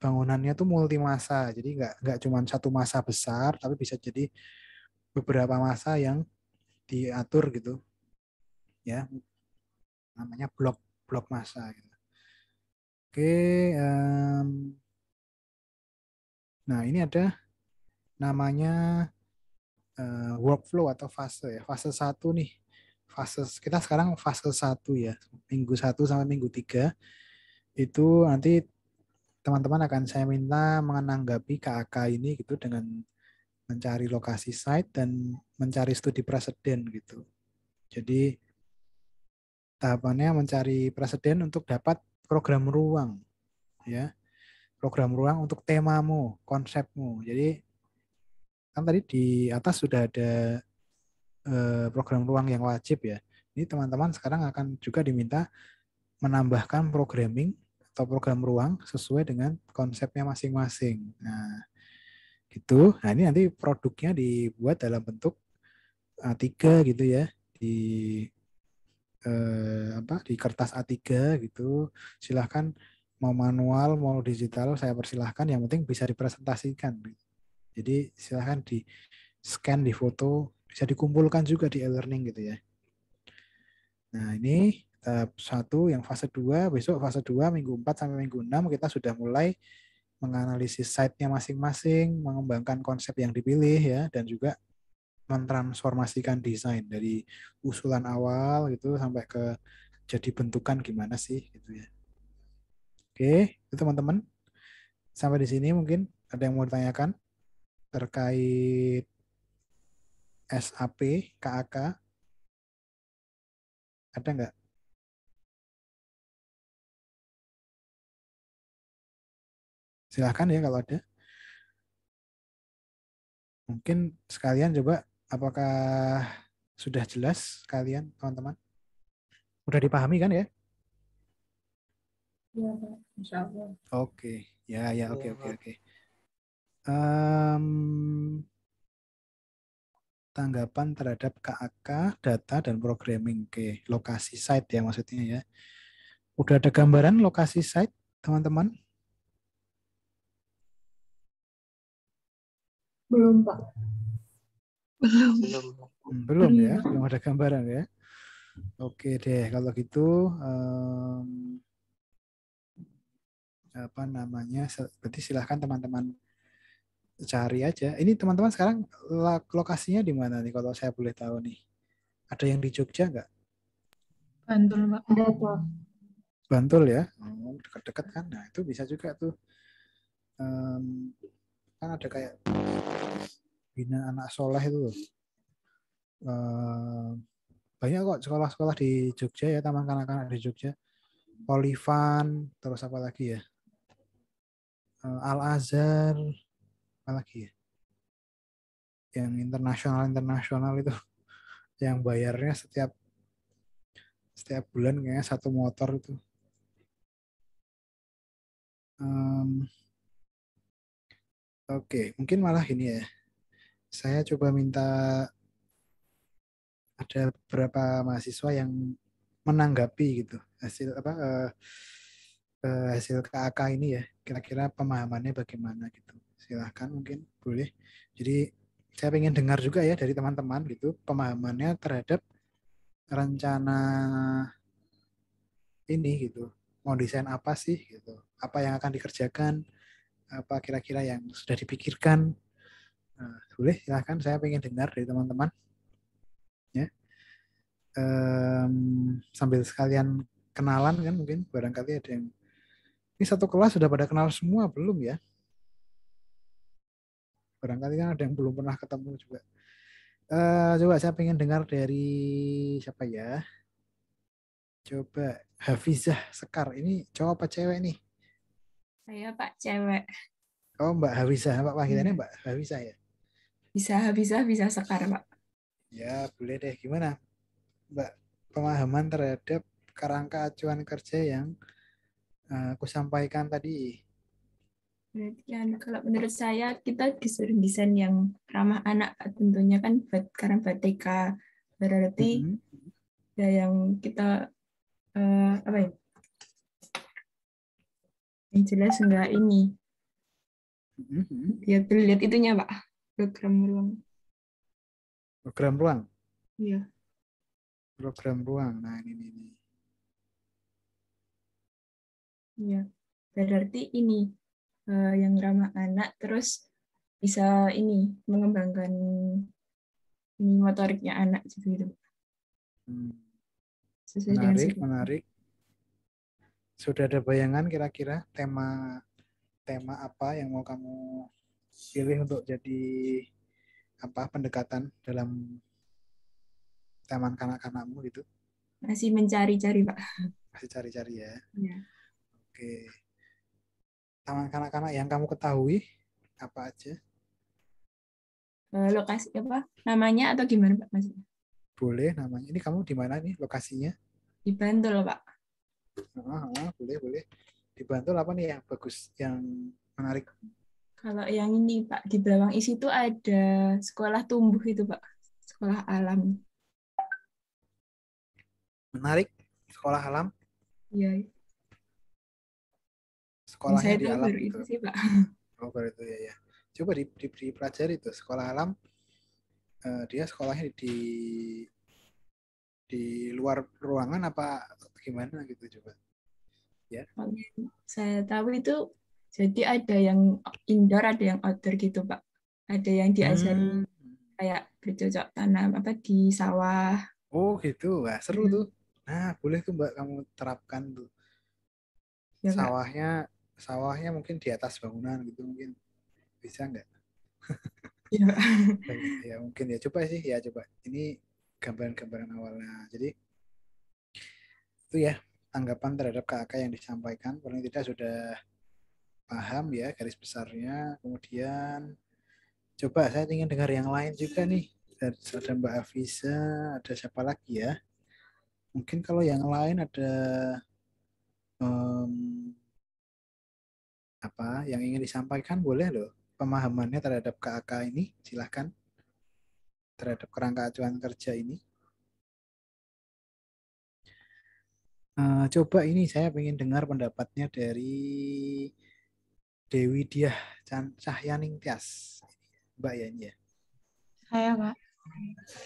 bangunannya tuh multi masa. Jadi nggak nggak cuma satu masa besar, tapi bisa jadi beberapa masa yang diatur gitu. Ya. Namanya blok blok masa gitu. Oke, um, nah ini ada namanya uh, workflow atau fase ya. Fase satu nih, fase kita sekarang fase satu ya, minggu satu sampai minggu tiga. Itu nanti teman-teman akan saya minta menanggapi KAK ini gitu dengan mencari lokasi site dan mencari studi presiden gitu. Jadi tahapannya mencari presiden untuk dapat program ruang ya. Program ruang untuk temamu konsepmu. Jadi kan tadi di atas sudah ada eh, program ruang yang wajib ya. Ini teman-teman sekarang akan juga diminta menambahkan programming atau program ruang sesuai dengan konsepnya masing-masing. Nah gitu. Nah ini nanti produknya dibuat dalam bentuk A3 gitu ya. Di eh, apa di kertas A3 gitu. Silahkan mau manual mau digital saya persilahkan. Yang penting bisa dipresentasikan. Jadi silahkan di scan di foto bisa dikumpulkan juga di e-learning gitu ya. Nah ini tahap satu yang fase 2 besok fase 2 minggu 4 sampai minggu 6 kita sudah mulai menganalisis site-nya masing-masing, mengembangkan konsep yang dipilih ya dan juga mentransformasikan desain dari usulan awal gitu sampai ke jadi bentukan gimana sih gitu ya. Oke, itu teman-teman. Sampai di sini mungkin ada yang mau ditanyakan terkait SAP, KAK. Ada nggak? Silahkan ya kalau ada. Mungkin sekalian coba Apakah sudah jelas kalian, teman-teman? Sudah dipahami kan ya? Iya, Insya Allah. Oke, ya, ya, oke, oke, oke. Em, tanggapan terhadap KAK, data, dan programming. Oke, lokasi site ya maksudnya ya. Udah ada gambaran lokasi site, teman-teman? Belum, Pak. Belum. Belum. Hmm, Belum ya, belum ada gambaran ya. Oke deh, kalau gitu em, apa namanya? Berarti silahkan teman-teman cari aja. Ini teman-teman sekarang lokasinya di mana nih? Kalau saya boleh tahu nih, ada yang di Jogja nggak? Bantul, Pak. Ada, Pak. Bantul ya, oh, dekat-dekat kan. Nah itu bisa juga tuh. Em, kan ada kayak bina anak soleh itu. loh. Em, banyak kok sekolah-sekolah di Jogja ya, taman kanak-kanak di Jogja. Olivan, terus apa lagi ya? Al Azhar, apa lagi ya? Yang internasional internasional itu, yang bayarnya setiap setiap bulan kayaknya satu motor itu. Em, Oke, mungkin malah ini ya. Saya coba minta ada beberapa mahasiswa yang menanggapi gitu hasil apa eh, eh, hasil KAK ini ya. Kira-kira pemahamannya bagaimana gitu. Silahkan mungkin boleh. Jadi saya ingin dengar juga ya dari teman-teman gitu pemahamannya terhadap rencana ini gitu. Mau desain apa sih gitu? Apa yang akan dikerjakan? Apa kira-kira yang sudah dipikirkan? Nah, boleh silahkan saya ingin dengar dari teman-teman. Ya. Em, sambil sekalian kenalan kan mungkin barangkali ada yang ini satu kelas sudah pada kenal semua belum ya? Barangkali kan ada yang belum pernah ketemu juga. Eh, coba saya pengen dengar dari siapa ya? Coba Hafizah Sekar. Ini cowok apa cewek nih? Saya Pak cewek. Oh Mbak Hafizah. Mbak panggilannya Mbak Hafizah ya? Bisa bisa bisa sekar Pak. Ya boleh deh. Gimana Mbak pemahaman terhadap kerangka acuan kerja yang eh, aku sampaikan tadi? Berarti kan kalau menurut saya kita disuruh desain yang ramah anak tentunya kan buat karena buat TK berarti Mhm. ya yang kita eh, apa ya? Yang jelas enggak ini. Mhm. Ya lihat itunya Pak. Program ruang. Program ruang. Iya. Program ruang. Nah ini, ini, ini. Iya. Berarti ini eh, yang ramah anak terus bisa ini mengembangkan ini motoriknya anak gitu. Hmm. Sesuai dengan Menarik, menarik. Sudah ada bayangan kira-kira tema tema apa yang mau kamu pilih untuk jadi apa pendekatan dalam taman kanak-kanakmu gitu? Masih mencari-cari, Pak. Masih cari-cari ya. Iya. Oke. Taman kanak-kanak yang kamu ketahui apa aja? Eh, lokasi apa? Namanya atau gimana, Pak? Maksudnya? Boleh namanya. Ini kamu di mana nih lokasinya? Di Bantul, Pak. Ah, ah, boleh, boleh. Di Bantul apa nih yang bagus, yang menarik? Kalau yang ini, Pak, di belakang isi itu ada sekolah tumbuh itu, Pak. Sekolah alam. Menarik. Sekolah alam. Iya. Sekolahnya saya di alam baru gitu. itu sih, Pak. Oh, baru itu ya ya. Coba di, di, dipelajari tuh sekolah alam. eh, dia sekolahnya di di luar ruangan apa gimana gitu coba. Yang saya tahu itu jadi ada yang indoor, ada yang outdoor gitu, Pak. Ada yang diajari Hmm. kayak bercocok tanam apa di sawah. Oh gitu, wah seru Hmm. tuh. Nah boleh tuh mbak kamu terapkan tuh. Ya, Pak. Sawahnya mungkin di atas bangunan gitu mungkin bisa nggak? Iya, ya mungkin ya coba sih ya coba. Ini gambaran-gambaran awalnya. Jadi itu ya tanggapan terhadap KAK yang disampaikan paling tidak sudah paham ya garis besarnya. Kemudian coba saya ingin dengar yang lain juga nih. Ada Mbak Afiza, ada siapa lagi ya? Mungkin kalau yang lain ada em, apa yang ingin disampaikan boleh loh. pemahamannya terhadap KAK ini? Silahkan. Terhadap kerangka acuan kerja ini. Eh, coba ini saya ingin dengar pendapatnya dari Dewi Diah Cahyaning Tias. Mbak ya ini ya. Saya Pak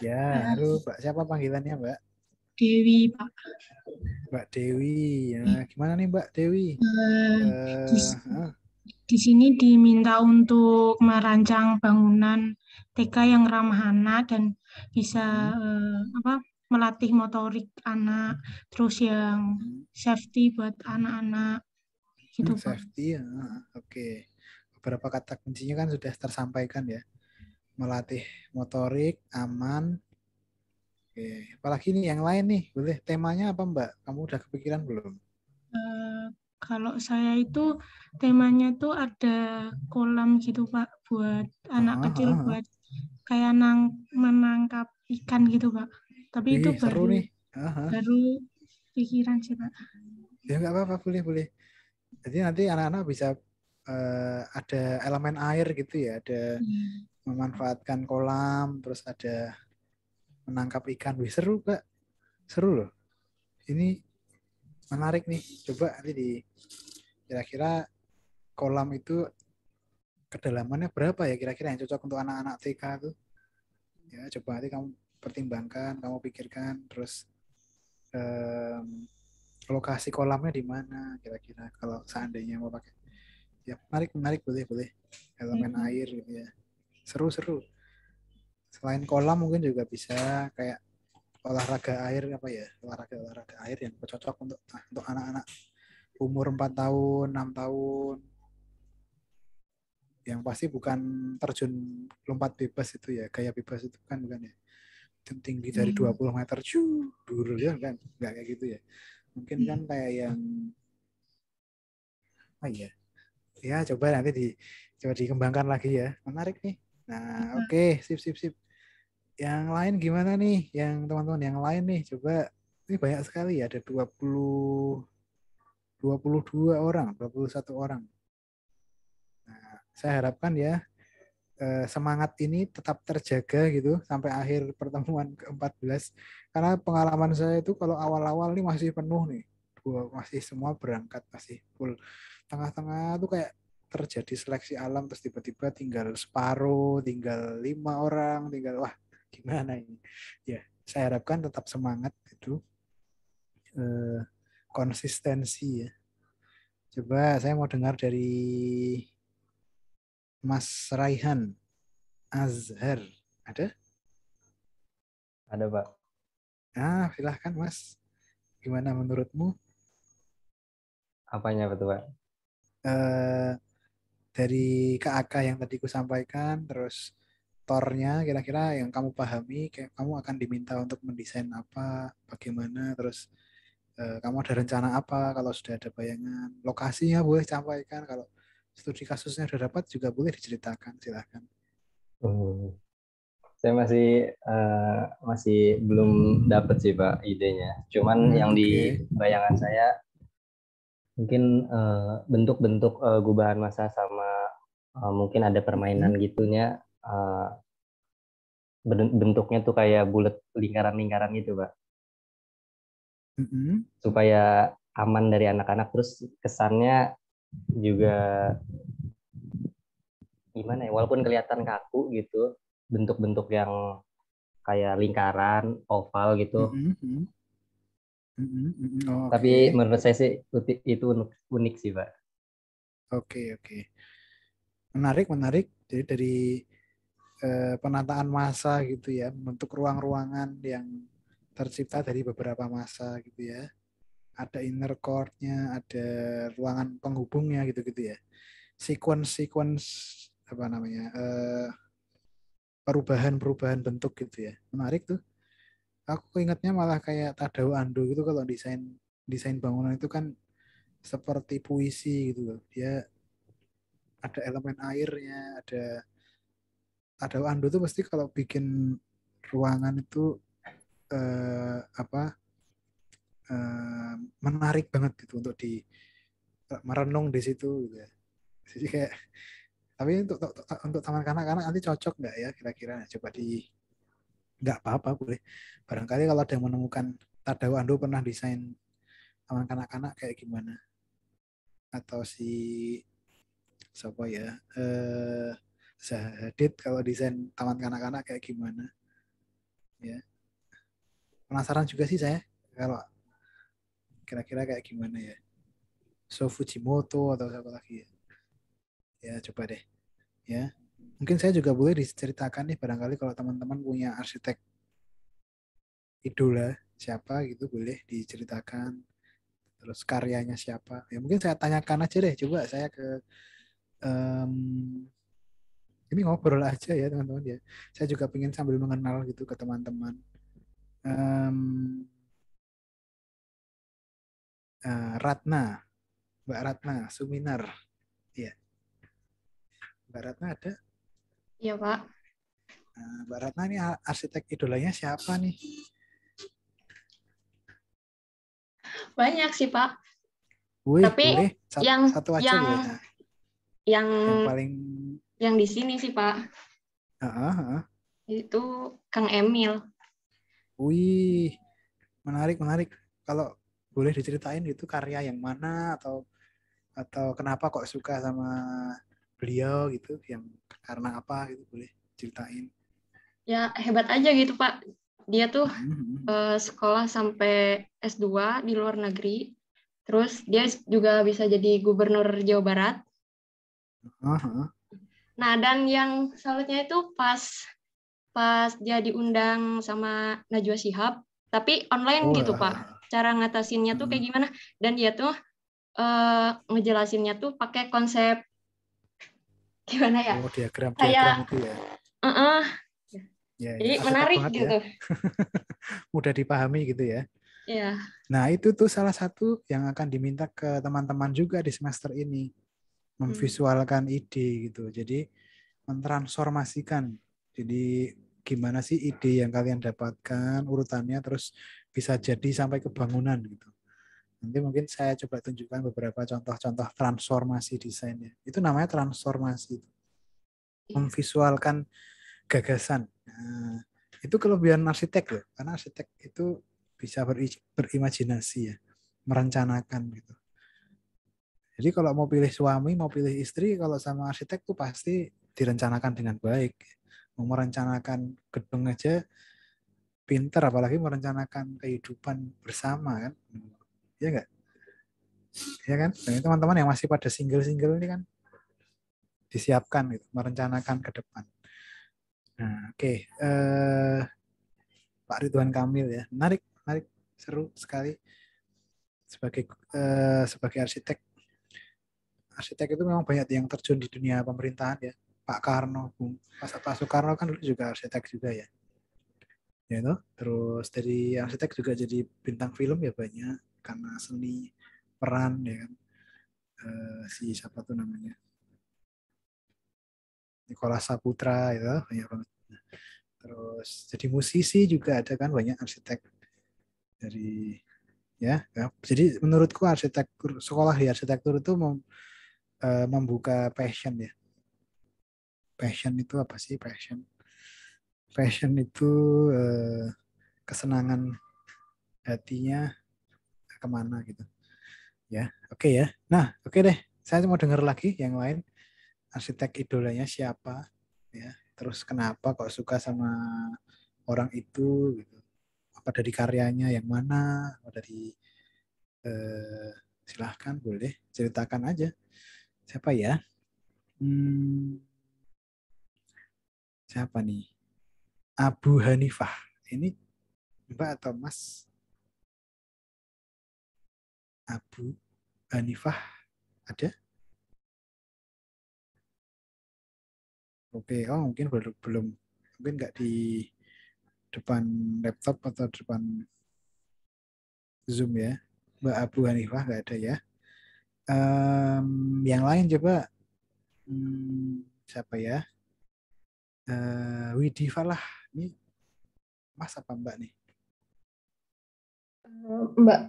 Ya, halo Mbak. Siapa panggilannya Mbak? Dewi Pak. Mbak Dewi. Ya, gimana nih Mbak Dewi? Dis- ah, di sini diminta untuk merancang bangunan TK yang ramah anak dan bisa eh, apa melatih motorik anak, terus yang safety buat anak-anak gitu Hmm, Pak. safety ya. Oke. Beberapa kata kuncinya kan sudah tersampaikan ya. Melatih motorik, aman. Oke. Apalagi nih yang lain nih, boleh temanya apa Mbak? Kamu udah kepikiran belum? Eh, kalau saya itu temanya tuh ada kolam gitu Pak buat anak Ah, kecil ah, ah. buat kayak nang menangkap ikan gitu Pak. Tapi itu Wih, seru baru nih. Aha. baru pikiran sih Pak. Ya nggak apa-apa, boleh, boleh. Jadi nanti anak-anak bisa eh, ada elemen air gitu ya, ada Iya. memanfaatkan kolam, terus ada menangkap ikan. Wih, seru, Kak. Seru loh. Ini menarik nih. Coba nanti di kira-kira kolam itu kedalamannya berapa ya kira-kira yang cocok untuk anak-anak TK tuh? Ya, coba nanti kamu pertimbangkan, kamu pikirkan, terus em, lokasi kolamnya di mana kira-kira kalau seandainya mau pakai. Ya, menarik, menarik, boleh, boleh. Elemen Mhm. air gitu ya. Seru-seru. Selain kolam mungkin juga bisa kayak olahraga air apa ya? Olahraga olahraga air yang cocok untuk untuk anak-anak umur 4 tahun, 6 tahun. Yang pasti bukan terjun lompat bebas itu ya, gaya bebas itu kan bukan ya. Tinggi dari Hmm. 20 meter, cuy, dur ya kan, nggak kayak gitu ya. Mungkin kan kayak yang oh iya. Ya, coba nanti di coba dikembangkan lagi ya. Menarik nih. Nah, oke, sip sip sip. Yang lain gimana nih? Yang teman-teman yang lain nih, coba ini banyak sekali ya, ada 20 22 orang, 21 orang. Nah, saya harapkan ya eh, semangat ini tetap terjaga gitu sampai akhir pertemuan ke-14. Karena pengalaman saya itu kalau awal-awal nih masih penuh nih. Masih semua berangkat masih full. Tengah-tengah tuh kayak terjadi seleksi alam terus tiba-tiba tinggal separuh, tinggal lima orang, tinggal wah gimana ini. Ya, saya harapkan tetap semangat itu. Eh, konsistensi ya. Coba saya mau dengar dari Mas Raihan Azhar. Ada? Ada, Pak. Ah, silahkan Mas. Gimana menurutmu? Apanya betul, Pak? Eh, dari KAK yang tadi ku sampaikan, terus tornya kira-kira yang kamu pahami, kayak kamu akan diminta untuk mendesain apa, bagaimana, terus eh, kamu ada rencana apa kalau sudah ada bayangan, lokasinya boleh sampaikan, kalau studi kasusnya sudah dapat juga boleh diceritakan, silahkan. Hmm. Saya masih eh, masih belum dapat sih, Pak, idenya. Cuman Hmm, yang di oke. bayangan saya mungkin eh, bentuk-bentuk eh, gubahan massa sama eh, mungkin ada permainan gitunya eh, ben- bentuknya tuh kayak bulat lingkaran-lingkaran gitu, Pak. Mm-mm. supaya aman dari anak-anak terus kesannya juga gimana ya walaupun kelihatan kaku gitu bentuk-bentuk yang kayak lingkaran oval gitu Mm-mm, mm-mm. Oh, tapi oke. menurut saya sih itu unik, unik sih pak Oke, oke. Menarik, menarik. Jadi dari eh, penataan massa gitu ya, bentuk ruang-ruangan yang tercipta dari beberapa massa gitu ya. Ada inner core-nya, ada ruangan penghubungnya gitu-gitu ya. Sequence-sequence apa namanya? eh, perubahan-perubahan bentuk gitu ya. Menarik tuh. Aku ingatnya malah kayak Tadao Ando gitu kalau desain desain bangunan itu kan seperti puisi gitu loh. Dia ada elemen airnya, ada ada Ando tuh pasti kalau bikin ruangan itu eh, apa eh, menarik banget gitu untuk di merenung di situ gitu ya. Jadi kayak Tapi untuk untuk, untuk taman kanak-kanak nanti cocok nggak ya kira-kira? Coba di nggak apa-apa boleh. Barangkali kalau ada yang menemukan Tadao Ando pernah desain taman kanak-kanak kayak gimana? Atau si siapa ya? Eh Zahadid kalau desain taman kanak-kanak kayak gimana? Ya. Penasaran juga sih saya kalau kira-kira kayak gimana ya? So Fujimoto atau siapa lagi ya? Ya coba deh. Ya. Mungkin saya juga boleh diceritakan nih barangkali kalau teman-teman punya arsitek idola siapa gitu boleh diceritakan terus karyanya siapa. Ya mungkin saya tanyakan aja deh coba saya ke em, ini ngobrol aja ya teman-teman ya. Saya juga pengen sambil mengenal gitu ke teman-teman. Em, eh, Ratna Mbak Ratna Suminar. Ya Mbak Ratna ada Iya, Pak. Nah, Mbak Ratna ini ar- arsitek idolanya siapa nih Banyak sih, Pak. Wih, Tapi boleh satu, yang- satu aja yang- boleh. Yang yang paling yang di sini sih, Pak. Heeh, heeh. Itu Kang Emil. Wih, menarik, menarik. Kalau boleh diceritain itu karya yang mana atau atau kenapa kok suka sama beliau gitu, yang karena apa gitu boleh ceritain. Ya, hebat aja gitu, Pak. Dia tuh Mhm. eh, sekolah sampai S2 di luar negeri. Terus dia juga bisa jadi gubernur Jawa Barat. Heeh. Nah, dan yang salutnya itu pas pas dia diundang sama Najwa Shihab, tapi online gitu, Wah. Pak. Cara ngatasinnya tuh kayak gimana? Dan dia tuh eh, ngejelasinnya tuh pakai konsep gimana ya? Oh, diagram Kayak- diagram itu ya. Heeh, Ya, ya. jadi menarik ya. gitu. Mudah dipahami gitu ya. Iya. Nah, itu tuh salah satu yang akan diminta ke teman-teman juga di semester ini. Memvisualkan ide gitu. Jadi mentransformasikan. Jadi gimana sih ide yang kalian dapatkan, urutannya terus bisa jadi sampai ke bangunan gitu. Nanti mungkin saya coba tunjukkan beberapa contoh-contoh transformasi desainnya. Itu namanya transformasi. Memvisualkan gagasan. Nah, itu kelebihan arsitek loh. Karena arsitek itu bisa beri- berimajinasi ya, merencanakan gitu. Jadi kalau mau pilih suami, mau pilih istri, kalau sama arsitek tuh pasti direncanakan dengan baik. Mau merencanakan gedung aja pinter, apalagi merencanakan kehidupan bersama kan. Iya enggak? Ya kan? Dan teman-teman yang masih pada single-single ini kan disiapkan gitu, merencanakan ke depan. Nah, oke. Eh, Pak Ridwan Kamil ya. Menarik, menarik, seru sekali sebagai eh, sebagai arsitek. Arsitek itu memang banyak yang terjun di dunia pemerintahan ya. Pak Karno, Bung Pak Soekarno kan dulu juga arsitek juga ya. Ya itu. Terus dari arsitek juga jadi bintang film ya banyak karena seni peran ya kan. Eh, si siapa tuh namanya? Nicholas Saputra itu banyak banget. Terus jadi musisi juga ada kan banyak arsitek dari ya, ya. Jadi menurutku arsitektur sekolah di arsitektur itu mem, eh, membuka passion ya. Passion itu apa sih passion? Passion itu eh, kesenangan hatinya ke mana gitu. Ya, oke ya. Nah, oke deh. Saya mau dengar lagi yang lain. Arsitek idolanya siapa? Ya terus kenapa kok suka sama orang itu gitu? Apa dari karyanya yang mana? Apa dari eh, silahkan boleh ceritakan aja. Siapa ya? Hmm, siapa nih? Abu Hanifah. Ini Mbak atau Mas Abu Hanifah ada Oke, oh mungkin belum belum mungkin nggak di depan laptop atau depan Zoom ya. Mbak Abu Hanifah nggak ada ya. Em, yang lain coba hmm, siapa ya? Eh, Widi Falah. Ini Mas apa Mbak nih? Mbak,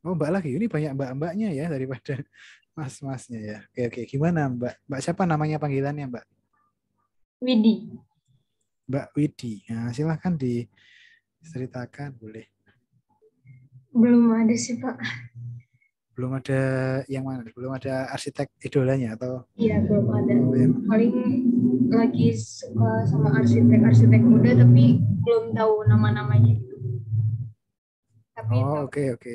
Oh Mbak lagi. Ini banyak Mbak-mbaknya ya daripada mas-masnya ya. Oke oke. Gimana Mbak? Mbak siapa namanya panggilannya Mbak? Widi. Mbak Widi. Nah, silahkan diceritakan boleh. Belum ada sih, Pak. Belum ada yang mana? Belum ada arsitek idolanya atau Iya, belum ada. yang Paling lagi suka sama arsitek-arsitek muda, tapi belum tahu nama-namanya gitu. Tapi Oh, oke oke.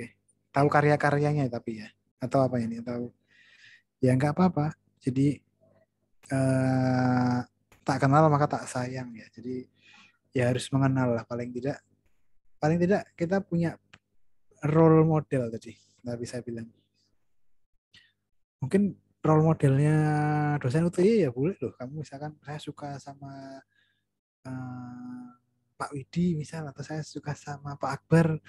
Tahu karya-karyanya tapi ya. Atau apa ini? Tahu. Ya nggak apa-apa. Jadi eh tak kenal maka tak sayang ya. Jadi ya harus mengenal lah paling tidak paling tidak kita punya role model tadi nggak bisa bilang. Mungkin role modelnya dosen UTY ya boleh loh. Kamu misalkan saya suka sama eh, Pak Widi misal atau saya suka sama Pak Akbar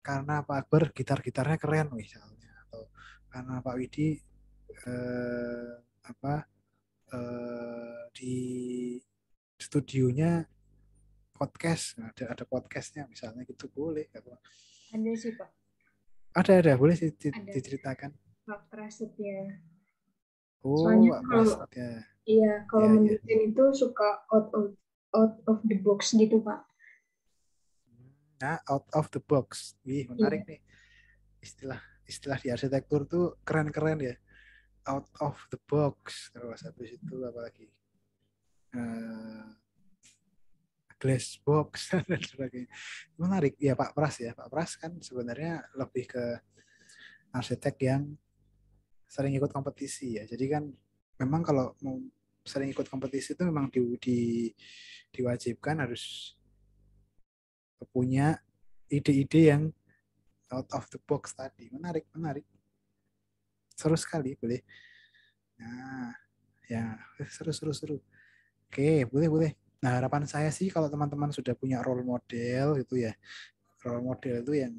karena Pak Akbar gitar-gitarnya keren misalnya atau karena Pak Widi eh, apa eh, di studionya podcast ada ada podcastnya misalnya gitu boleh ada sih, Pak. ada ada boleh di- di- Ada. diceritakan Pak Prasetya. oh Soalnya Pak kalau- Pras, ya. Iya, kalau Iya, iya. mendesain itu suka out of out of the box gitu, Pak. Nah out of the box. Wih menarik nih. Istilah istilah di arsitektur tuh keren-keren ya. Out of the box terus habis itu apa lagi Eh, glass box dan sebagainya. Menarik. Ya Pak Pras ya. Pak Pras kan sebenarnya lebih ke arsitek yang sering ikut kompetisi ya. Jadi kan memang kalau mau sering ikut kompetisi itu memang di, di- diwajibkan harus punya ide-ide yang out of the box tadi. Menarik, menarik. Seru sekali, boleh. Nah, ya, seru, seru, seru. Oke, boleh, boleh. Nah, harapan saya sih kalau teman-teman sudah punya role model gitu ya. Role model itu yang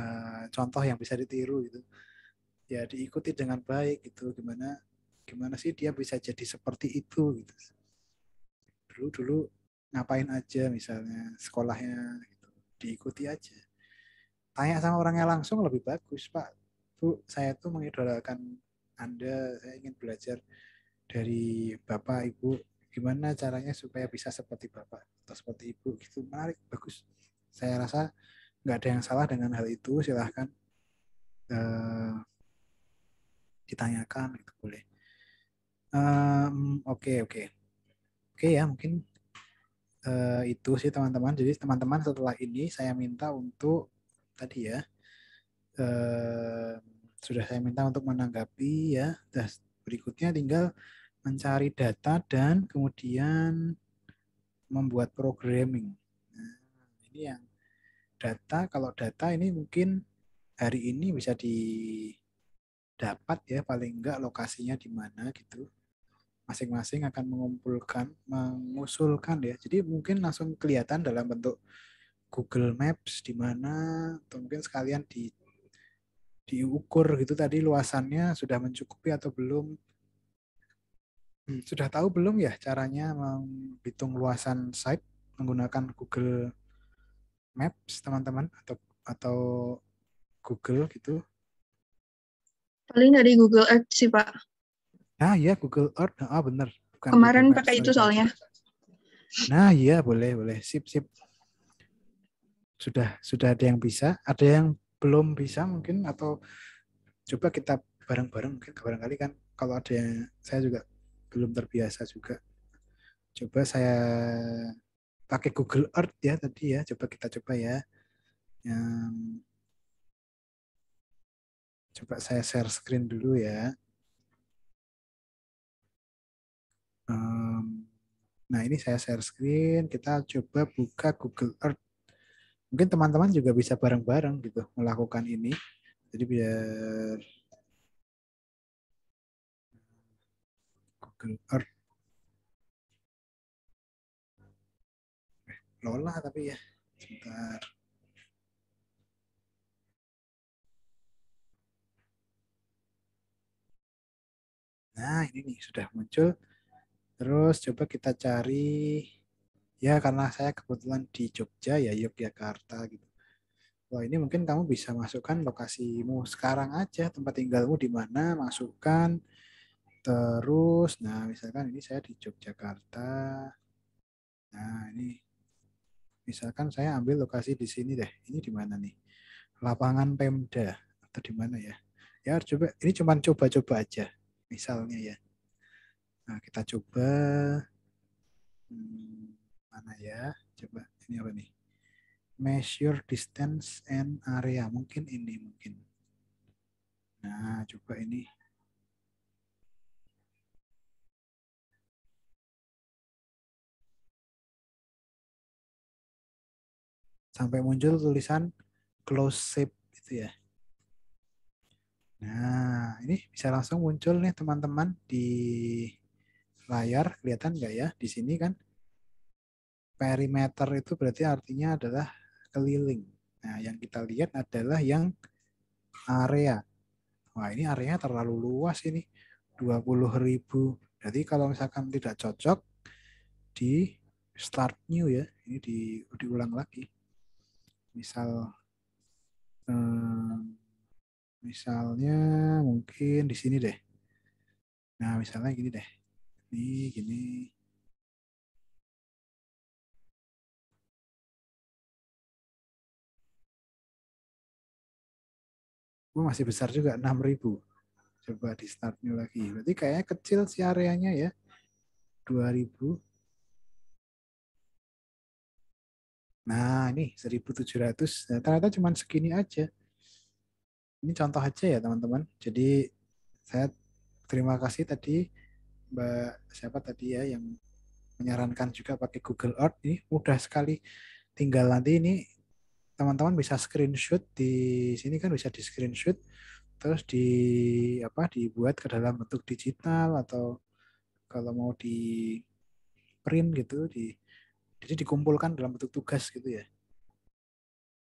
eh, contoh yang bisa ditiru gitu. Ya, diikuti dengan baik gitu. Gimana gimana sih dia bisa jadi seperti itu gitu. Dulu dulu ngapain aja misalnya sekolahnya gitu. diikuti aja. Tanya sama orangnya langsung lebih bagus pak. Bu saya tuh mengidolakan anda. Saya ingin belajar dari bapak ibu. Gimana caranya supaya bisa seperti bapak atau seperti ibu gitu. Menarik bagus. Saya rasa nggak ada yang salah dengan hal itu. Silahkan eh, ditanyakan gitu boleh. Em, oke oke. Oke ya mungkin eh, itu sih teman-teman. Jadi teman-teman setelah ini saya minta untuk tadi ya eh, sudah saya minta untuk menanggapi ya. Dan berikutnya tinggal mencari data dan kemudian membuat programming. Nah, ini yang data. Kalau data ini mungkin hari ini bisa didapat ya paling enggak lokasinya di mana gitu masing-masing akan mengumpulkan, mengusulkan ya. Jadi mungkin langsung kelihatan dalam bentuk Google Maps di mana atau mungkin sekalian di diukur gitu tadi luasannya sudah mencukupi atau belum. Hmm, sudah tahu belum ya caranya menghitung luasan site menggunakan Google Maps teman-teman atau atau Google gitu. Paling dari Google Earth sih, Pak. Nah, ya Google Earth. Ah, benar. Bukan Kemarin Google Maps, pakai itu sorry. soalnya. Nah, iya boleh, boleh. Sip, sip. Sudah, sudah ada yang bisa, ada yang belum bisa mungkin atau coba kita bareng-bareng mungkin barangkali kan kalau ada yang saya juga belum terbiasa juga. Coba saya pakai Google Earth ya tadi ya. Coba kita coba ya. Yang coba saya share screen dulu ya. Nah, ini saya share screen. Kita coba buka Google Earth. Mungkin teman-teman juga bisa bareng-bareng gitu melakukan ini. Jadi biar Google Earth. Eh, Lola tapi ya. Sebentar. Nah, ini nih sudah muncul. Terus coba kita cari ya karena saya kebetulan di Jogja ya Yogyakarta gitu. Wah, ini mungkin kamu bisa masukkan lokasimu sekarang aja, tempat tinggalmu di mana, masukkan. Terus, nah misalkan ini saya di Yogyakarta. Nah, ini misalkan saya ambil lokasi di sini deh. Ini di mana nih? Lapangan Pemda atau di mana ya? Ya, coba ini cuma coba-coba aja misalnya ya. Nah, kita coba hmm, mana ya? Coba ini apa nih? Measure distance and area. Mungkin ini mungkin. Nah, coba ini. Sampai muncul tulisan close shape itu ya. Nah, ini bisa langsung muncul nih teman-teman di layar. Kelihatan nggak ya? Di sini kan perimeter itu berarti artinya adalah keliling. Nah, yang kita lihat adalah yang area. Wah, ini areanya terlalu luas ini. 20.000. Jadi kalau misalkan tidak cocok di start new ya. Ini di, diulang lagi. Misal eh, misalnya mungkin di sini deh. Nah, misalnya gini deh. Ini gini. Gue masih besar juga 6000. Coba di start new lagi. Berarti kayaknya kecil sih areanya ya. 2000. Nah, ini 1700. Nah, ternyata cuma segini aja. Ini contoh aja ya, teman-teman. Jadi saya terima kasih tadi Mbak siapa tadi ya yang menyarankan juga pakai Google Earth ini mudah sekali. Tinggal nanti ini teman-teman bisa screenshot di sini kan bisa di screenshot terus di apa dibuat ke dalam bentuk digital atau kalau mau di print gitu di jadi dikumpulkan dalam bentuk tugas gitu ya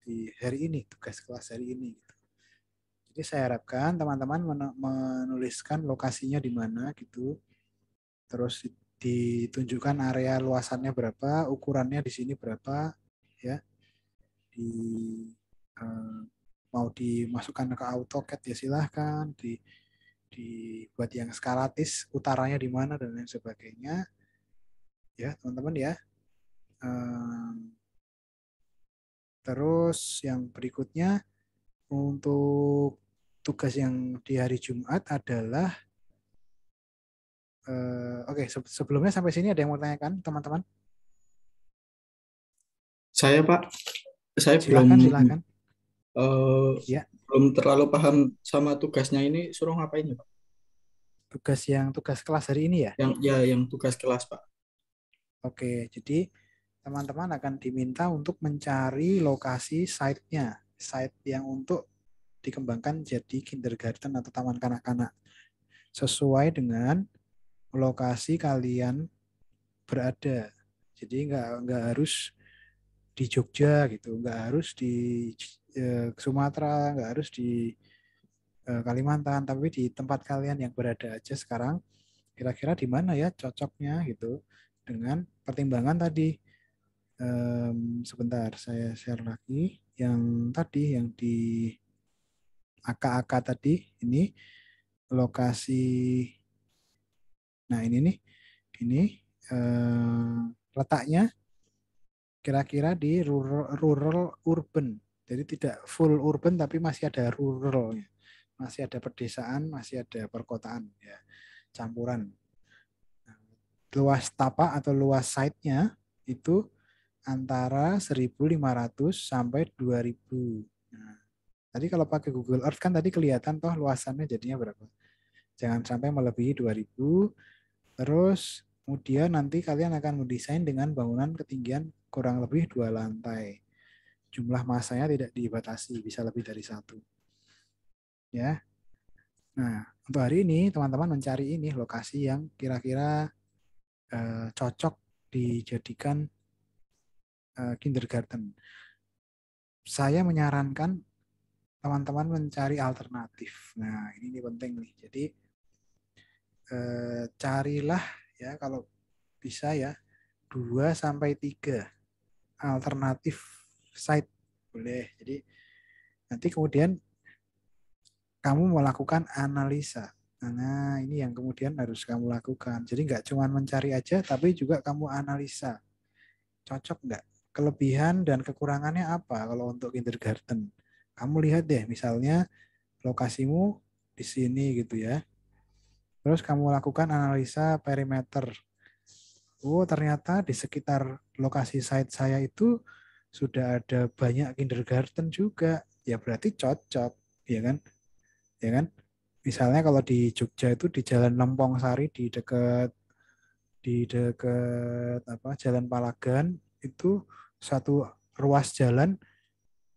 di hari ini tugas kelas hari ini gitu. Jadi saya harapkan teman-teman menuliskan lokasinya di mana gitu. Terus ditunjukkan area luasannya berapa, ukurannya di sini berapa ya. Di uh, mau dimasukkan ke AutoCAD ya silahkan di dibuat yang skalatis utaranya di mana dan lain sebagainya. Ya teman-teman ya. Terus yang berikutnya untuk tugas yang di hari Jumat adalah uh, oke okay, sebelumnya sampai sini ada yang mau tanyakan teman-teman saya Pak saya silakan, belum silakan. Uh, ya. belum terlalu paham sama tugasnya ini suruh ngapain ya Pak? Tugas yang tugas kelas hari ini ya? Yang ya yang tugas kelas Pak. Oke, jadi teman-teman akan diminta untuk mencari lokasi site-nya, site yang untuk dikembangkan jadi kindergarten atau taman kanak-kanak sesuai dengan lokasi kalian berada. Jadi nggak nggak harus di Jogja gitu, nggak harus di eh, Sumatera, nggak harus di eh, Kalimantan, tapi di tempat kalian yang berada aja sekarang, kira-kira di mana ya cocoknya gitu dengan pertimbangan tadi. Um, sebentar, saya share lagi yang tadi yang di AK-AK tadi ini lokasi. Nah ini nih, ini uh, letaknya kira-kira di rural, rural urban. Jadi tidak full urban tapi masih ada ruralnya. Masih ada pedesaan, masih ada perkotaan ya. Campuran. Nah, luas tapak atau luas site-nya itu antara 1.500 sampai 2.000. Nah, tadi kalau pakai Google Earth kan tadi kelihatan toh luasannya jadinya berapa. Jangan sampai melebihi 2.000. Terus kemudian nanti kalian akan mendesain dengan bangunan ketinggian kurang lebih dua lantai. Jumlah masanya tidak dibatasi, bisa lebih dari satu. Ya. Nah, untuk hari ini teman-teman mencari ini lokasi yang kira-kira eh, cocok dijadikan eh, kindergarten. Saya menyarankan teman-teman mencari alternatif. Nah, ini, ini penting nih. Jadi eh, carilah ya kalau bisa ya 2 sampai 3 alternatif site boleh. Jadi Nanti kemudian kamu melakukan analisa. Nah, ini yang kemudian harus kamu lakukan. Jadi nggak cuma mencari aja, tapi juga kamu analisa. Cocok nggak? Kelebihan dan kekurangannya apa kalau untuk kindergarten? Kamu lihat deh, misalnya lokasimu di sini gitu ya. Terus kamu lakukan analisa perimeter. Oh, ternyata di sekitar lokasi site saya itu sudah ada banyak kindergarten juga. Ya berarti cocok, ya kan? Ya kan? Misalnya kalau di Jogja itu di Jalan Lempong Sari di dekat di dekat apa Jalan Palagan itu satu ruas jalan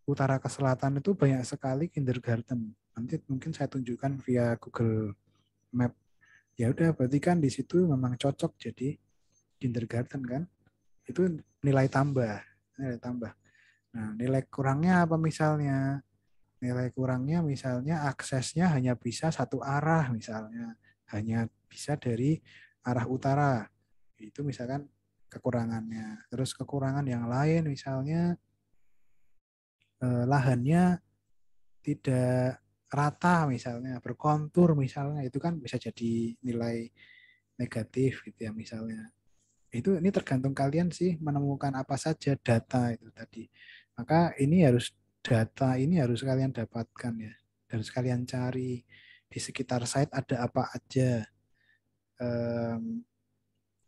utara ke selatan itu banyak sekali kindergarten. Nanti mungkin saya tunjukkan via Google Map. Ya udah berarti kan di situ memang cocok jadi kindergarten kan. Itu nilai tambah, nilai tambah. Nah, nilai kurangnya apa misalnya? nilai kurangnya misalnya aksesnya hanya bisa satu arah misalnya hanya bisa dari arah utara itu misalkan kekurangannya terus kekurangan yang lain misalnya eh, lahannya tidak rata misalnya berkontur misalnya itu kan bisa jadi nilai negatif gitu ya misalnya itu ini tergantung kalian sih menemukan apa saja data itu tadi maka ini harus data ini harus kalian dapatkan ya. Harus kalian cari di sekitar site ada apa aja. Um,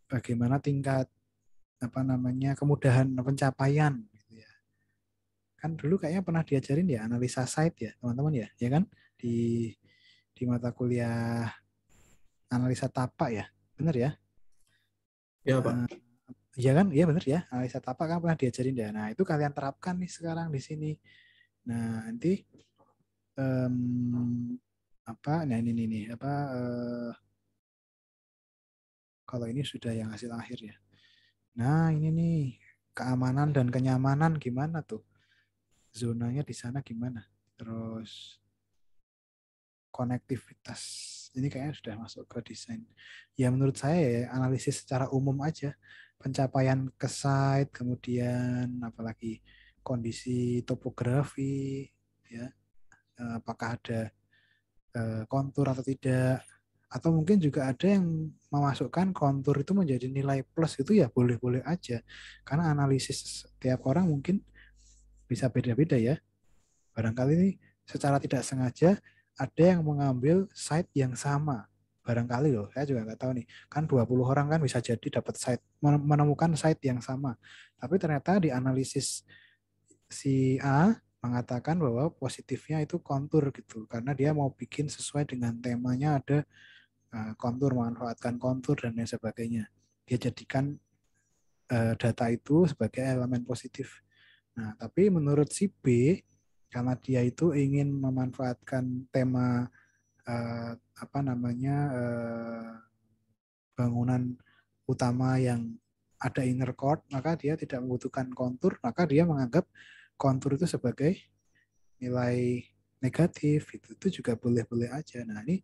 bagaimana tingkat apa namanya kemudahan pencapaian. Kan dulu kayaknya pernah diajarin ya analisa site ya, teman-teman ya, ya kan? Di di mata kuliah analisa tapak ya. Benar ya? Ya, Pak. Uh, Iya kan? Iya benar ya. Analisa tapak kan pernah diajarin ya. Nah, itu kalian terapkan nih sekarang di sini. Nah, nanti um, apa? Nah, ini nih apa uh, kalau ini sudah yang hasil akhir ya. Nah, ini nih keamanan dan kenyamanan gimana tuh? Zonanya di sana gimana? Terus konektivitas. Ini kayaknya sudah masuk ke desain. Ya menurut saya ya analisis secara umum aja. Pencapaian ke site, kemudian apalagi kondisi topografi, ya, eh, apakah ada eh, kontur atau tidak, atau mungkin juga ada yang memasukkan kontur itu menjadi nilai plus itu ya boleh-boleh aja, karena analisis setiap orang mungkin bisa beda-beda ya. Barangkali ini secara tidak sengaja ada yang mengambil site yang sama, barangkali loh saya juga nggak tahu nih. Kan 20 orang kan bisa jadi dapat site menemukan site yang sama. Tapi ternyata di analisis si A mengatakan bahwa positifnya itu kontur gitu. Karena dia mau bikin sesuai dengan temanya ada uh, kontur memanfaatkan kontur dan lain sebagainya. Dia jadikan uh, data itu sebagai elemen positif nah tapi menurut si B karena dia itu ingin memanfaatkan tema uh, apa namanya uh, bangunan utama yang ada inner court maka dia tidak membutuhkan kontur maka dia menganggap kontur itu sebagai nilai negatif itu itu juga boleh-boleh aja. Nah ini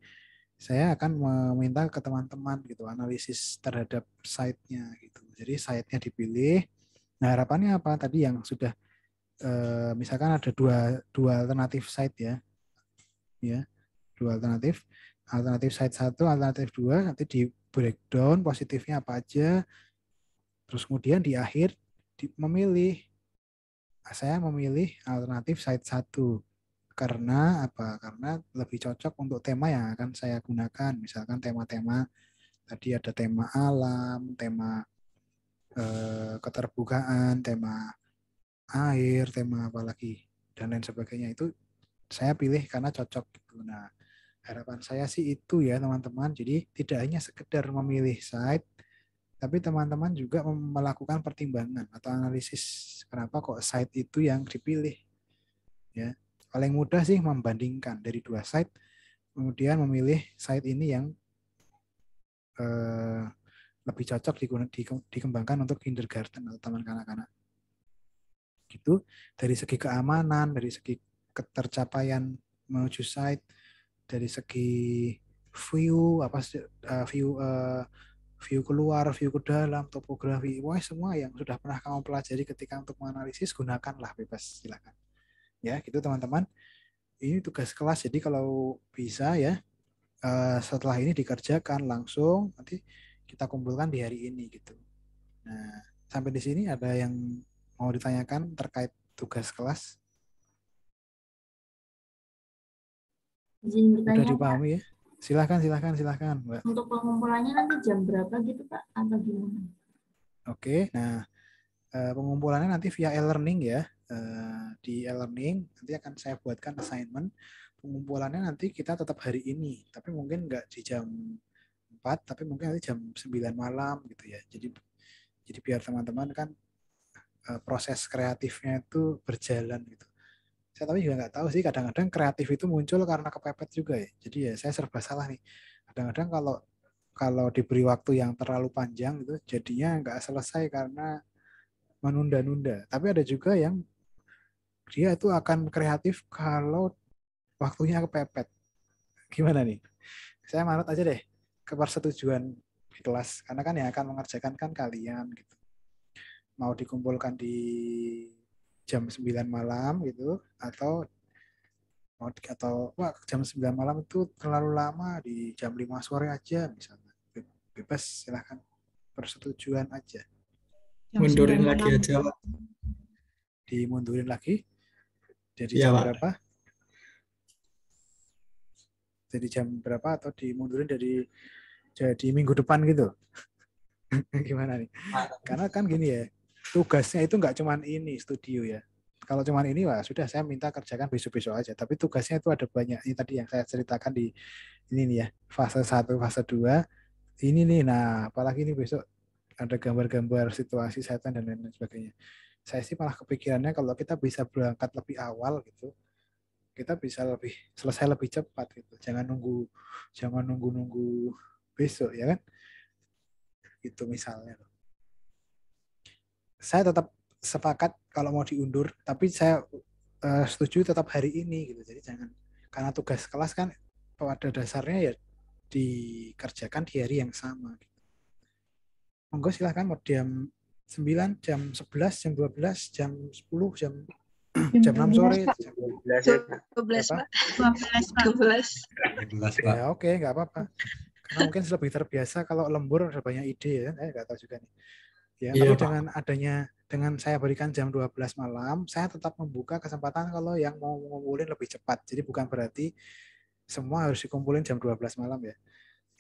saya akan meminta ke teman-teman gitu analisis terhadap site-nya gitu. Jadi site-nya dipilih. Nah harapannya apa? Tadi yang sudah eh, misalkan ada dua dua alternatif site ya, ya dua alternatif. Alternatif site satu alternatif dua nanti di breakdown positifnya apa aja. Terus kemudian di akhir di, memilih. Saya memilih alternatif site 1 karena apa? Karena lebih cocok untuk tema yang akan saya gunakan. Misalkan tema-tema tadi ada tema alam, tema eh, keterbukaan, tema air, tema apa lagi dan lain sebagainya itu saya pilih karena cocok gitu. Nah, harapan saya sih itu ya teman-teman. Jadi tidak hanya sekedar memilih site tapi teman-teman juga melakukan pertimbangan atau analisis kenapa kok site itu yang dipilih. Ya, paling mudah sih membandingkan dari dua site, kemudian memilih site ini yang eh, lebih cocok dikembangkan untuk kindergarten atau taman kanak-kanak. Gitu. Dari segi keamanan, dari segi ketercapaian menuju site, dari segi view apa uh, view uh, view keluar, view ke dalam, topografi, wah semua yang sudah pernah kamu pelajari ketika untuk menganalisis gunakanlah bebas silakan. Ya, gitu teman-teman. ini tugas kelas. Jadi kalau bisa ya uh, setelah ini dikerjakan langsung nanti kita kumpulkan di hari ini gitu. Nah, sampai di sini ada yang mau ditanyakan terkait tugas kelas? Izin bertanya, Sudah dipahami ya? Silahkan, silahkan, silahkan, Mbak. Untuk pengumpulannya nanti jam berapa gitu, Pak? Atau gimana? Oke, nah eh, pengumpulannya nanti via e-learning ya. Eh, di e-learning nanti akan saya buatkan assignment. Pengumpulannya nanti kita tetap hari ini, tapi mungkin nggak di jam 4, tapi mungkin nanti jam 9 malam gitu ya. Jadi jadi biar teman-teman kan eh, proses kreatifnya itu berjalan gitu. Saya tapi juga nggak tahu sih kadang-kadang kreatif itu muncul karena kepepet juga ya. Jadi ya saya serba salah nih. Kadang-kadang kalau kalau diberi waktu yang terlalu panjang itu jadinya nggak selesai karena menunda-nunda. Tapi ada juga yang dia itu akan kreatif kalau waktunya kepepet. Gimana nih? Saya manut aja deh ke persetujuan di kelas. Karena kan yang akan mengerjakan kan kalian gitu. Mau dikumpulkan di jam 9 malam gitu. Atau mau atau wah jam 9 malam itu terlalu lama di jam 5 sore aja misalnya. Bebas silahkan. Persetujuan aja. Mundurin lagi aja. Dimundurin lagi. Jadi Iya, jam Pak. berapa jadi jam berapa atau dimundurin dari jadi minggu depan gitu? Gimana nih? Karena kan gini ya tugasnya itu nggak cuman ini studio ya. Kalau cuman ini wah sudah saya minta kerjakan besok-besok aja. Tapi tugasnya itu ada banyak. Ini tadi yang saya ceritakan di ini nih ya fase 1 fase 2 ini nih nah apalagi ini besok ada gambar-gambar situasi setan dan lain-lain sebagainya. Saya sih malah kepikirannya kalau kita bisa berangkat lebih awal gitu kita bisa lebih selesai lebih cepat gitu. Jangan nunggu jangan nunggu nunggu besok ya kan? Itu misalnya. Saya tetap sepakat kalau mau diundur tapi saya eh, setuju tetap hari ini gitu. Jadi jangan karena tugas kelas kan pada dasarnya ya dikerjakan di hari yang sama gitu. monggo silahkan mau jam 9 jam 11 jam 12 jam 10 jam jam 6 sore jam 12, Apa? Pak. 12. 12 Pak. ya oke nggak apa-apa karena mungkin lebih terbiasa kalau lembur ada banyak ide ya saya nggak tahu juga nih ya Iya, tapi Pak. dengan adanya dengan saya berikan jam 12 malam saya tetap membuka kesempatan kalau yang mau ngumpulin lebih cepat jadi bukan berarti semua harus dikumpulin jam 12 malam ya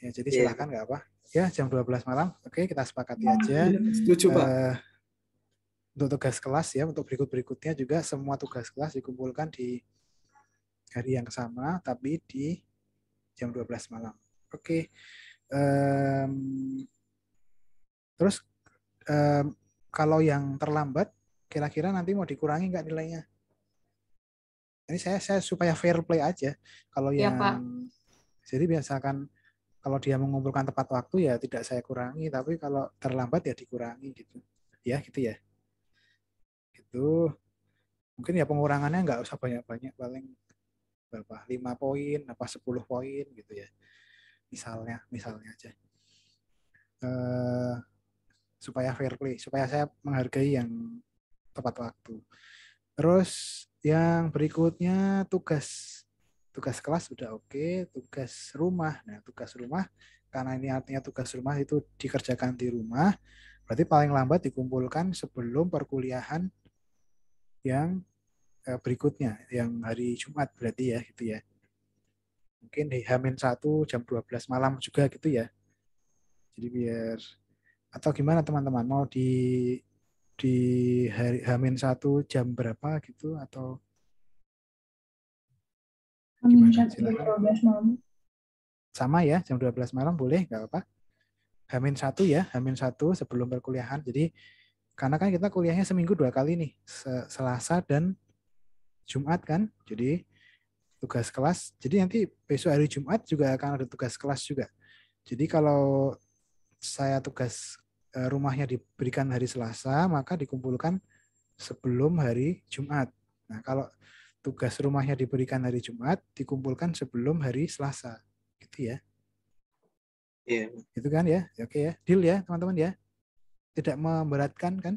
ya jadi Iya. silahkan nggak apa ya jam 12 malam oke kita sepakati aja Setuju Pak. Eh, untuk tugas kelas ya untuk berikut berikutnya juga semua tugas kelas dikumpulkan di hari yang sama tapi di jam 12 malam. Oke Em, terus em, kalau yang terlambat kira-kira nanti mau dikurangi nggak nilainya? Ini saya saya supaya fair play aja kalau Iya, yang Pak. jadi biasakan kalau dia mengumpulkan tepat waktu ya tidak saya kurangi tapi kalau terlambat ya dikurangi gitu. Ya gitu ya gitu. Mungkin ya pengurangannya nggak usah banyak-banyak paling berapa lima poin apa 10 poin gitu ya misalnya misalnya aja. Eh supaya fair play supaya saya menghargai yang tepat waktu. Terus yang berikutnya tugas tugas kelas sudah oke tugas rumah. Nah tugas rumah karena ini artinya tugas rumah itu dikerjakan di rumah berarti paling lambat dikumpulkan sebelum perkuliahan yang eh, berikutnya yang hari Jumat berarti ya gitu ya. Mungkin di Hamin 1 jam 12 malam juga gitu ya. Jadi biar atau gimana teman-teman mau di di hari Hamin 1 jam berapa gitu atau? Gimana? Silakan. sama ya jam 12 malam boleh nggak apa Hamin satu ya Hamin satu sebelum perkuliahan. Jadi karena kan kita kuliahnya seminggu dua kali nih Se- Selasa dan Jumat kan jadi tugas kelas jadi nanti besok hari Jumat juga akan ada tugas kelas juga. Jadi kalau saya tugas eh, rumahnya diberikan hari Selasa maka dikumpulkan sebelum hari Jumat. Nah kalau tugas rumahnya diberikan hari Jumat dikumpulkan sebelum hari Selasa. Gitu ya. Iya. itu kan ya? Ya, oke ya. Deal ya teman-teman ya tidak memberatkan kan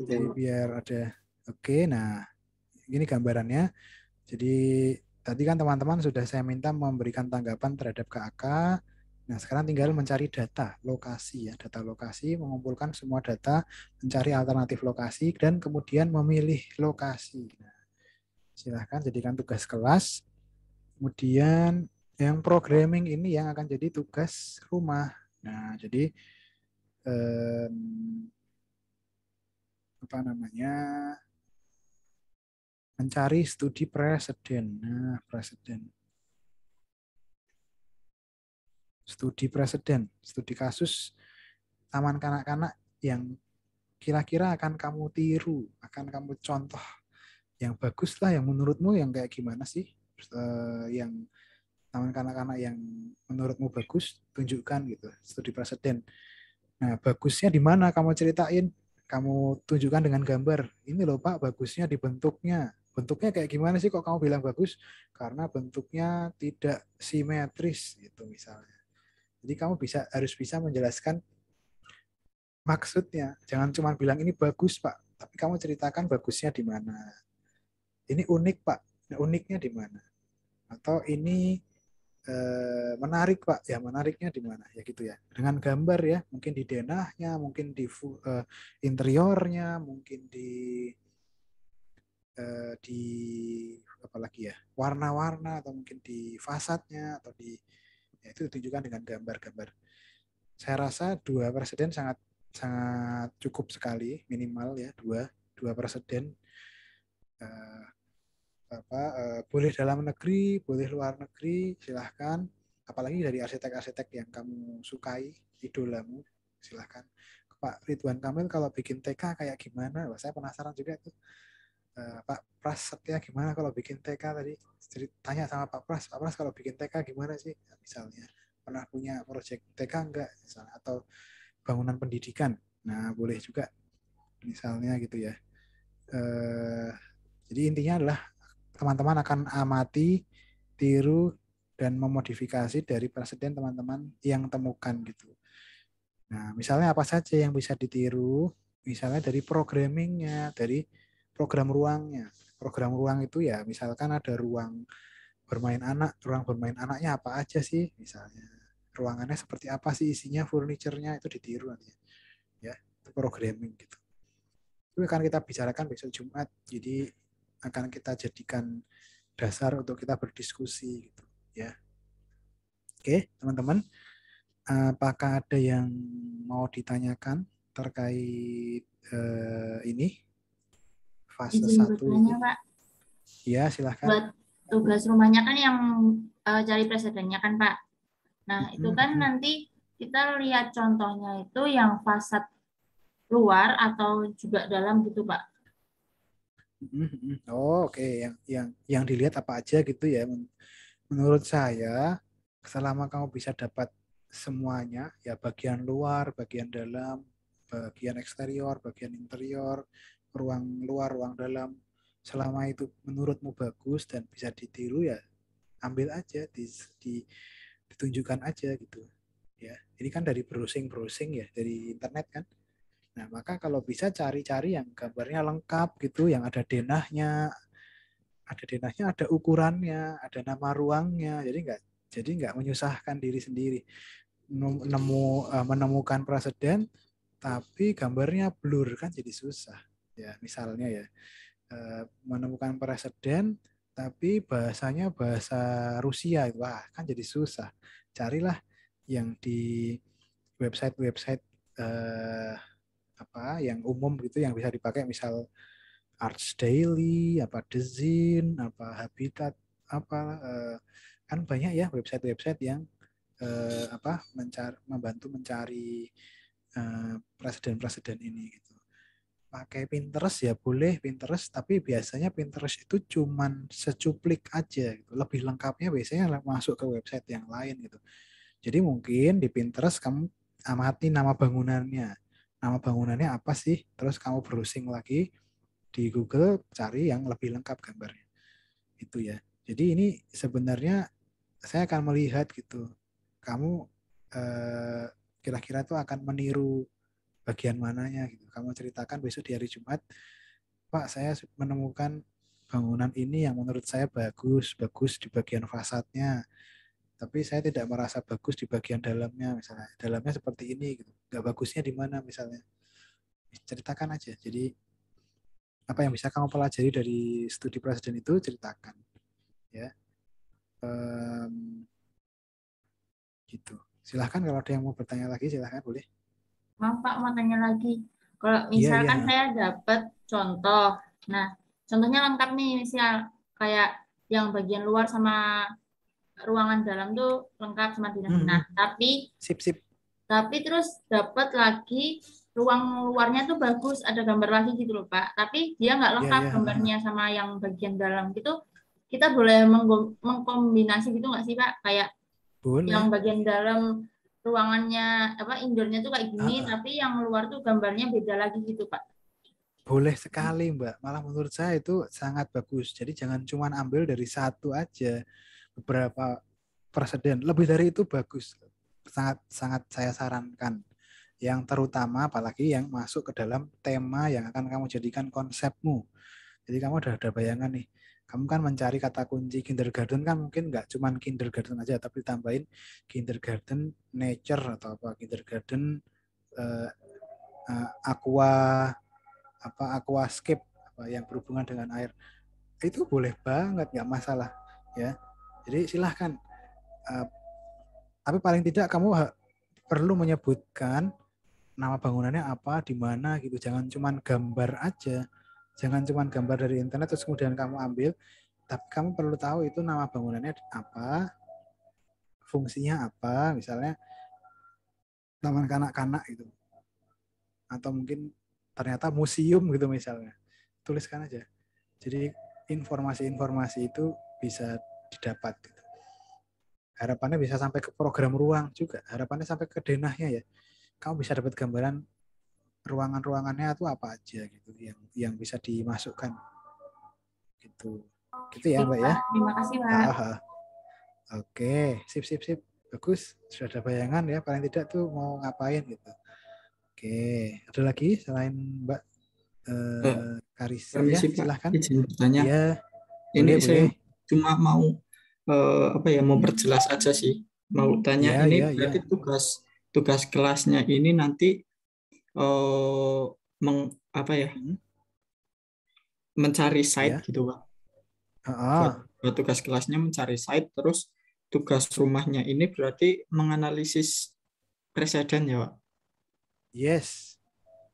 jadi biar ada oke nah ini gambarannya. Jadi tadi kan teman-teman sudah saya minta memberikan tanggapan terhadap KAK. Nah, sekarang tinggal mencari data lokasi ya, data lokasi, mengumpulkan semua data, mencari alternatif lokasi dan kemudian memilih lokasi. Nah, silahkan jadikan tugas kelas. Kemudian yang programming ini yang akan jadi tugas rumah. Nah, jadi eh, apa namanya mencari studi presiden. Nah, presiden. Studi presiden, studi kasus taman kanak-kanak yang kira-kira akan kamu tiru, akan kamu contoh yang bagus lah, yang menurutmu yang kayak gimana sih? Uh, yang taman kanak-kanak yang menurutmu bagus, tunjukkan gitu, studi presiden. Nah, bagusnya di mana kamu ceritain? Kamu tunjukkan dengan gambar. Ini loh Pak, bagusnya di bentuknya, bentuknya kayak gimana sih kok kamu bilang bagus? Karena bentuknya tidak simetris gitu misalnya. Jadi kamu bisa harus bisa menjelaskan maksudnya. Jangan cuma bilang ini bagus Pak, tapi kamu ceritakan bagusnya di mana. Ini unik Pak, uniknya di mana? Atau ini eh, menarik Pak, ya menariknya di mana? Ya gitu ya. Dengan gambar ya, mungkin di denahnya, mungkin di uh, interiornya, mungkin di Eh, di apalagi ya warna-warna atau mungkin di fasadnya atau di ya itu ditunjukkan dengan gambar-gambar. Saya rasa dua presiden sangat sangat cukup sekali minimal ya dua dua presiden uh, apa uh, boleh dalam negeri boleh luar negeri silahkan. Apalagi dari arsitek-arsitek yang kamu sukai idolamu silahkan. Pak Ridwan Kamil kalau bikin TK kayak gimana? Wah, saya penasaran juga tuh uh, Pak Pras Setia gimana kalau bikin TK tadi? Tanya sama Pak Pras Pak Pras kalau bikin TK gimana sih? Nah, misalnya pernah punya proyek TK enggak? Misalnya atau bangunan pendidikan. Nah boleh juga misalnya gitu ya. Uh, jadi intinya adalah teman-teman akan amati tiru dan memodifikasi dari presiden teman-teman yang temukan gitu nah misalnya apa saja yang bisa ditiru misalnya dari programmingnya dari program ruangnya. Program ruang itu ya misalkan ada ruang bermain anak, ruang bermain anaknya apa aja sih misalnya. Ruangannya seperti apa sih isinya, furniturnya itu ditiru nanti. Ya, itu programming gitu. Itu akan kita bicarakan besok Jumat. Jadi akan kita jadikan dasar untuk kita berdiskusi gitu ya. Oke, teman-teman. Apakah ada yang mau ditanyakan terkait uh, ini? fase Izin satu. Bertanya, Pak. Iya, silahkan. Buat tugas rumahnya kan yang uh, cari presidennya kan, Pak. Nah, itu kan hmm. nanti kita lihat contohnya itu yang fasad luar atau juga dalam gitu, Pak. Oh, oke. Okay. Yang yang yang dilihat apa aja gitu ya. Menurut saya, selama kamu bisa dapat semuanya, ya bagian luar, bagian dalam, bagian eksterior, bagian interior, ruang luar, ruang dalam, selama itu menurutmu bagus dan bisa ditiru ya ambil aja, di, di, ditunjukkan aja gitu. Ya, ini kan dari browsing browsing ya dari internet kan. Nah maka kalau bisa cari-cari yang gambarnya lengkap gitu, yang ada denahnya, ada denahnya, ada ukurannya, ada nama ruangnya, jadi enggak jadi nggak menyusahkan diri sendiri. Nemu eh, menemukan presiden tapi gambarnya blur kan jadi susah. Ya misalnya ya eh, menemukan presiden tapi bahasanya bahasa Rusia. Wah kan jadi susah. Carilah yang di website-website eh, apa yang umum gitu yang bisa dipakai misal Arts Daily apa Dezin apa Habitat apa eh, kan banyak ya website-website yang eh, apa mencari membantu mencari eh, presiden-presiden ini gitu pakai Pinterest ya boleh Pinterest tapi biasanya Pinterest itu cuman secuplik aja gitu. Lebih lengkapnya biasanya masuk ke website yang lain gitu. Jadi mungkin di Pinterest kamu amati nama bangunannya. Nama bangunannya apa sih? Terus kamu browsing lagi di Google cari yang lebih lengkap gambarnya. Itu ya. Jadi ini sebenarnya saya akan melihat gitu. Kamu eh, kira-kira tuh akan meniru bagian mananya gitu. Kamu ceritakan besok di hari Jumat, Pak saya menemukan bangunan ini yang menurut saya bagus, bagus di bagian fasadnya, tapi saya tidak merasa bagus di bagian dalamnya misalnya. Dalamnya seperti ini gitu. Nggak bagusnya di mana misalnya. Ceritakan aja. Jadi apa yang bisa kamu pelajari dari studi presiden itu ceritakan. Ya. Um, gitu. Silahkan kalau ada yang mau bertanya lagi silahkan boleh. Maaf Pak mau tanya lagi. Kalau misalkan yeah, yeah. saya dapat contoh, nah contohnya lengkap nih misal kayak yang bagian luar sama ruangan dalam tuh lengkap sama dinas hmm. nah tapi sip sip tapi terus dapat lagi ruang luarnya tuh bagus ada gambar lagi gitu loh pak tapi dia nggak iya, lengkap yeah, yeah. gambarnya sama yang bagian dalam gitu kita boleh mengkombinasi gitu nggak sih pak kayak boleh. yang bagian dalam ruangannya apa indoornya tuh kayak gini uh. tapi yang luar tuh gambarnya beda lagi gitu pak boleh sekali Mbak. Malah menurut saya itu sangat bagus. Jadi jangan cuma ambil dari satu aja. Beberapa presiden. Lebih dari itu bagus. Sangat sangat saya sarankan. Yang terutama apalagi yang masuk ke dalam tema yang akan kamu jadikan konsepmu. Jadi kamu udah ada bayangan nih. Kamu kan mencari kata kunci kindergarten kan mungkin nggak cuma kindergarten aja, tapi tambahin kindergarten nature atau apa kindergarten uh, uh, aqua apa aquascape apa yang berhubungan dengan air itu boleh banget nggak masalah ya jadi silahkan uh, tapi paling tidak kamu perlu menyebutkan nama bangunannya apa di mana gitu. Jangan cuma gambar aja. Jangan cuma gambar dari internet terus kemudian kamu ambil. Tapi kamu perlu tahu itu nama bangunannya apa fungsinya apa. Misalnya taman kanak-kanak itu atau mungkin ternyata museum gitu misalnya. Tuliskan aja. Jadi informasi-informasi itu bisa didapat. Gitu. Harapannya bisa sampai ke program ruang juga. Harapannya sampai ke denahnya ya. Kamu bisa dapat gambaran ruangan-ruangannya itu apa aja gitu yang yang bisa dimasukkan. Gitu. Gitu ya, Mbak ya. Terima kasih, Pak. Aha. Oke, sip sip sip. Bagus. Sudah ada bayangan ya, paling tidak tuh mau ngapain gitu. Oke, ada lagi selain Mbak uh, uh, Karis? ya, silahkan. Izin bertanya. Ya, ini boleh, saya boleh. Cuma mau uh, apa ya, mau perjelas aja sih. Mau tanya ya, ini ya, berarti ya. tugas tugas kelasnya ini nanti uh, meng, apa ya? Hmm. mencari site ya. gitu, Pak. Uh -uh. Buat, buat tugas kelasnya mencari site terus tugas rumahnya ini berarti menganalisis presiden ya, Pak. Yes.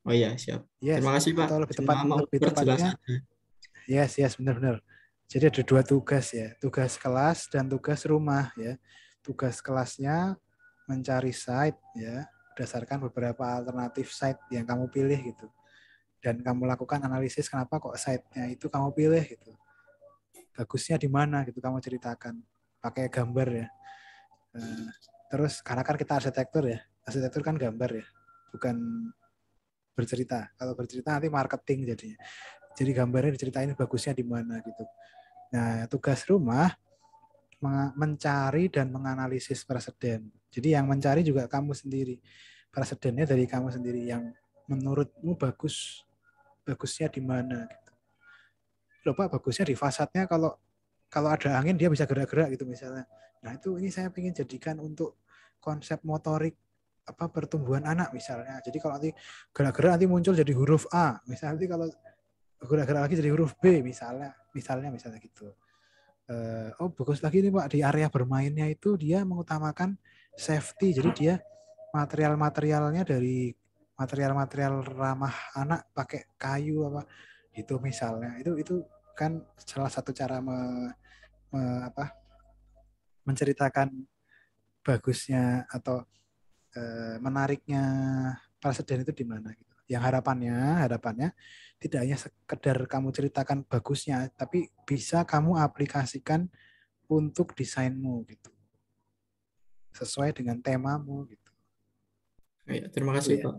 Oh iya, siap. Yes. Terima kasih Pak. Atau lebih tepat, mau lebih tepatnya. Yes, yes, benar-benar. Jadi ada dua tugas ya, tugas kelas dan tugas rumah ya. Tugas kelasnya mencari site ya, berdasarkan beberapa alternatif site yang kamu pilih gitu. Dan kamu lakukan analisis kenapa kok site-nya itu kamu pilih gitu. Bagusnya di mana gitu kamu ceritakan. Pakai gambar ya. Eh, terus karena kan kita arsitektur ya, arsitektur kan gambar ya bukan bercerita. Kalau bercerita nanti marketing jadinya. Jadi gambarnya diceritain bagusnya di mana gitu. Nah, tugas rumah mencari dan menganalisis presiden. Jadi yang mencari juga kamu sendiri. Presidennya dari kamu sendiri yang menurutmu bagus bagusnya di mana gitu. Loh Pak, bagusnya di fasadnya kalau kalau ada angin dia bisa gerak-gerak gitu misalnya. Nah, itu ini saya ingin jadikan untuk konsep motorik apa pertumbuhan anak misalnya. Jadi kalau nanti gerak-gerak nanti muncul jadi huruf A, misalnya nanti kalau gerak-gerak lagi jadi huruf B misalnya, misalnya misalnya gitu. Uh, oh bagus lagi nih Pak di area bermainnya itu dia mengutamakan safety. Jadi dia material-materialnya dari material-material ramah anak pakai kayu apa itu misalnya itu itu kan salah satu cara me, me, apa menceritakan bagusnya atau Eh, menariknya presiden itu di mana gitu. Yang harapannya, harapannya tidak hanya sekedar kamu ceritakan bagusnya, tapi bisa kamu aplikasikan untuk desainmu gitu. Sesuai dengan temamu gitu. Ya, terima kasih, ya. Pak.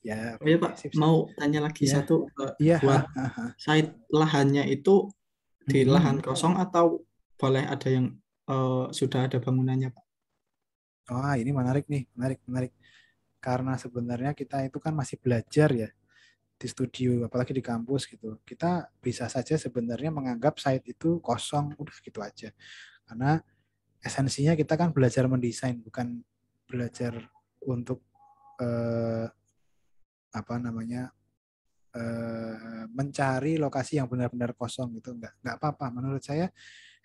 Ya, oh, ya Pak, sip, sip. mau tanya lagi ya. satu ya, buat ha, ha. site lahannya itu di hmm. lahan kosong atau boleh ada yang uh, sudah ada bangunannya, Pak? Wah, ini menarik nih, menarik, menarik. Karena sebenarnya kita itu kan masih belajar ya. di studio apalagi di kampus gitu. Kita bisa saja sebenarnya menganggap site itu kosong udah gitu aja. Karena esensinya kita kan belajar mendesain bukan belajar untuk eh, apa namanya eh, mencari lokasi yang benar-benar kosong gitu. Nggak nggak apa-apa. Menurut saya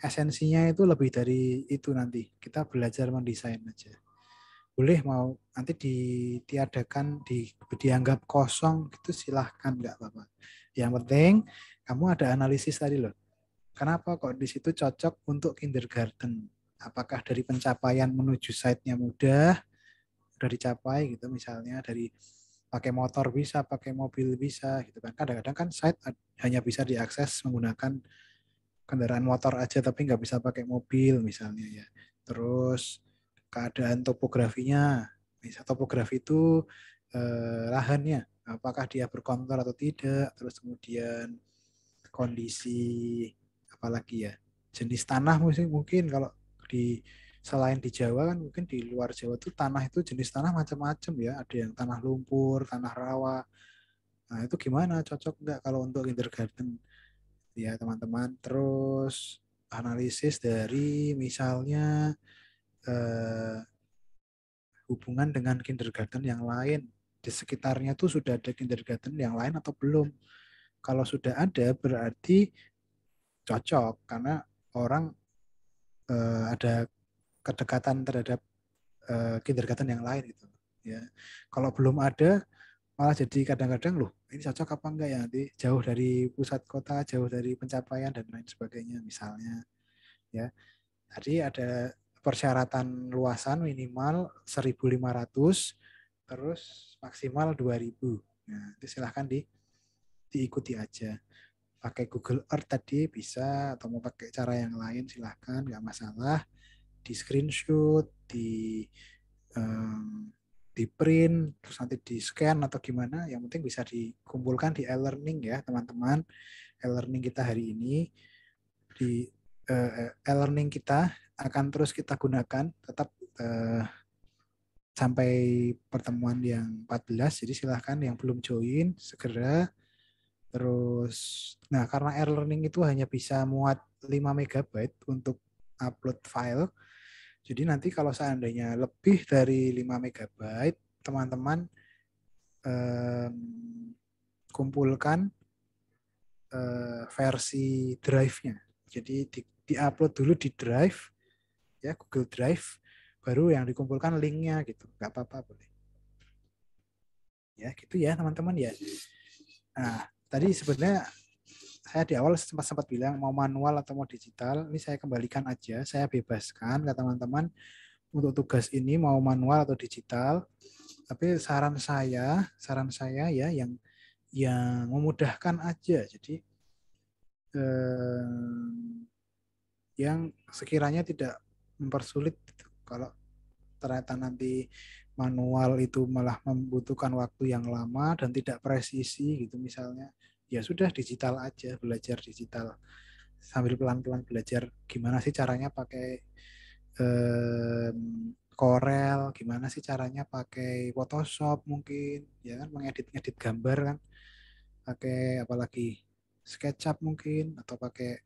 esensinya itu lebih dari itu nanti. Kita belajar mendesain aja boleh mau nanti ditiadakan di dianggap kosong itu silahkan nggak apa-apa. Yang penting kamu ada analisis tadi loh. Kenapa kok di situ cocok untuk kindergarten apakah dari pencapaian menuju site-nya mudah udah dicapai gitu misalnya dari pakai motor bisa pakai mobil bisa gitu kan. Kadang-kadang kan site hanya bisa diakses menggunakan kendaraan motor aja tapi nggak bisa pakai mobil misalnya ya. Terus keadaan topografinya. Misal topografi itu eh, lahannya, apakah dia berkontur atau tidak, terus kemudian kondisi apalagi ya jenis tanah mungkin mungkin kalau di selain di Jawa kan mungkin di luar Jawa itu tanah itu jenis tanah macam-macam ya. Ada yang tanah lumpur tanah rawa. Nah itu gimana? Cocok nggak kalau untuk kindergarten ya teman-teman terus analisis dari misalnya eh, hubungan dengan kindergarten yang lain. Di sekitarnya tuh sudah ada kindergarten yang lain atau belum. Kalau sudah ada berarti cocok karena orang eh, ada kedekatan terhadap eh, kindergarten yang lain gitu. Ya, kalau belum ada malah jadi kadang-kadang loh ini cocok apa enggak ya nanti jauh dari pusat kota, jauh dari pencapaian dan lain sebagainya misalnya. Ya, tadi ada persyaratan luasan minimal 1.500 terus maksimal 2.000. Nah, itu silahkan di diikuti aja. Pakai Google Earth tadi bisa atau mau pakai cara yang lain silahkan nggak masalah. Di screenshot, di um, di print, terus nanti di scan atau gimana, yang penting bisa dikumpulkan di e-learning ya teman-teman. E-learning kita hari ini di e-learning kita akan terus kita gunakan tetap uh, sampai pertemuan yang 14 jadi silahkan yang belum join segera. Terus nah karena e-learning itu hanya bisa muat 5 megabyte untuk upload file jadi nanti kalau seandainya lebih dari 5 megabyte teman-teman um, kumpulkan uh, versi drive-nya. Jadi di, di-upload dulu di drive ya Google Drive baru yang dikumpulkan linknya gitu. Nggak apa-apa boleh. Ya gitu ya teman-teman ya. Nah tadi sebenarnya saya di awal sempat sempat bilang mau manual atau mau digital ini saya kembalikan aja saya bebaskan ke teman-teman. Untuk tugas ini mau manual atau digital tapi saran saya saran saya ya yang yang memudahkan aja. Jadi eh, yang sekiranya tidak mempersulit gitu. kalau ternyata nanti manual itu malah membutuhkan waktu yang lama dan tidak presisi gitu misalnya ya sudah digital aja belajar digital sambil pelan-pelan belajar gimana sih caranya pakai um, Corel gimana sih caranya pakai Photoshop mungkin ya kan mengedit-edit gambar kan pakai apalagi SketchUp mungkin atau pakai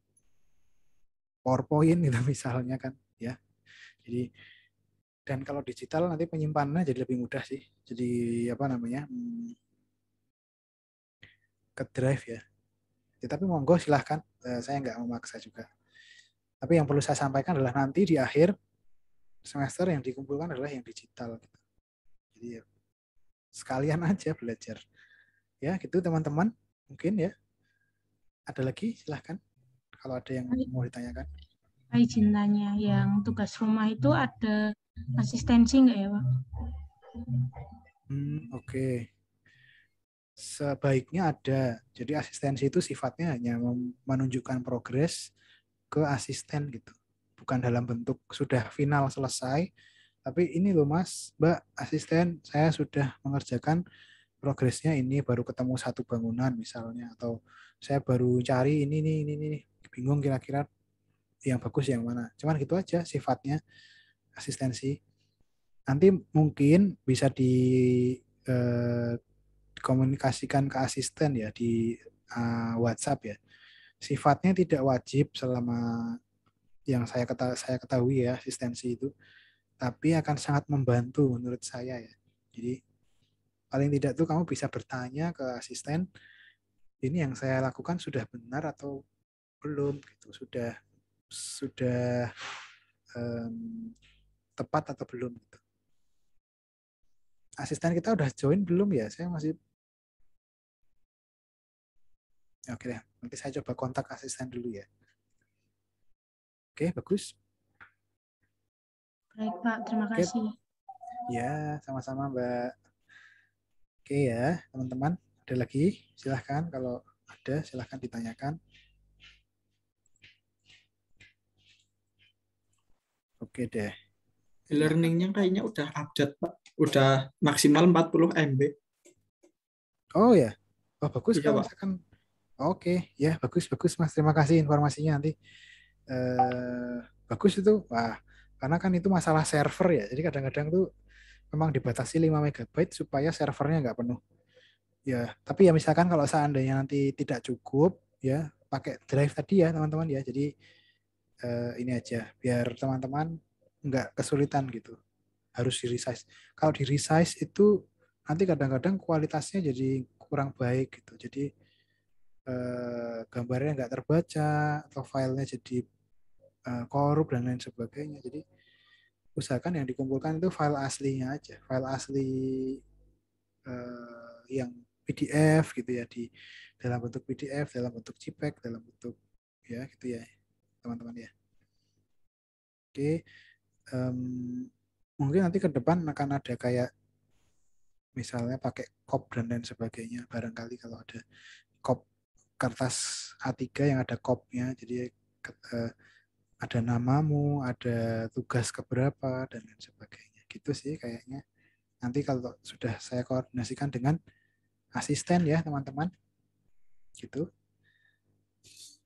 PowerPoint gitu misalnya kan ya. Jadi dan kalau digital nanti penyimpanannya jadi lebih mudah sih. Jadi apa namanya? Hmm, ke drive ya. ya tapi monggo silahkan, eh, saya nggak memaksa juga. Tapi yang perlu saya sampaikan adalah nanti di akhir semester yang dikumpulkan adalah yang digital. Gitu. Jadi ya, sekalian aja belajar. Ya gitu teman-teman, mungkin ya. Ada lagi silahkan kalau ada yang mau ditanyakan. Saya izin tanya, yang tugas rumah itu ada asistensi nggak ya Pak? Hmm, Oke. Okay. Sebaiknya ada. Jadi asistensi itu sifatnya hanya menunjukkan progres ke asisten gitu. Bukan dalam bentuk sudah final selesai, tapi ini loh Mas, Mbak, asisten saya sudah mengerjakan progresnya ini baru ketemu satu bangunan misalnya atau saya baru cari ini ini ini, ini. Bingung kira-kira yang bagus yang mana. Cuman gitu aja sifatnya asistensi. Nanti mungkin bisa di eh, ke asisten ya di uh, WhatsApp ya. Sifatnya tidak wajib selama yang saya ketahui, saya ketahui ya asistensi itu, tapi akan sangat membantu menurut saya ya. Jadi paling tidak tuh kamu bisa bertanya ke asisten, ini yang saya lakukan sudah benar atau belum gitu, sudah sudah um, tepat atau belum gitu. Asisten kita udah join belum ya? Saya masih Oke deh, nanti saya coba kontak asisten dulu ya. Oke, bagus. Baik, Pak. Terima Oke. kasih. Ya, sama-sama, Mbak. Oke ya, teman-teman. Ada lagi? Silahkan. Kalau ada, silahkan ditanyakan. Oke deh. Learningnya kayaknya udah update, Pak. Udah maksimal 40 MB. Oh ya? Oh, bagus. Iya, kalau misalkan Oke, ya bagus bagus Mas. Terima kasih informasinya nanti. Eh, bagus itu. Wah, karena kan itu masalah server ya. Jadi kadang-kadang tuh memang dibatasi 5 MB supaya servernya nggak penuh. Ya, tapi ya misalkan kalau seandainya nanti tidak cukup ya pakai drive tadi ya teman-teman ya. Jadi eh, ini aja biar teman-teman nggak kesulitan gitu. Harus di resize. Kalau di resize itu nanti kadang-kadang kualitasnya jadi kurang baik gitu. Jadi eh, gambarnya nggak terbaca atau filenya jadi eh, korup dan lain sebagainya. Jadi usahakan yang dikumpulkan itu file aslinya aja, file asli eh, yang PDF gitu ya di dalam bentuk PDF, dalam bentuk JPEG, dalam bentuk ya gitu ya teman-teman ya. Oke, um, mungkin nanti ke depan akan ada kayak misalnya pakai cop dan lain sebagainya barangkali kalau ada cop kertas A3 yang ada kopnya jadi uh, ada namamu ada tugas keberapa dan lain sebagainya. Gitu sih kayaknya. Nanti kalau sudah saya koordinasikan dengan asisten ya teman-teman. Gitu.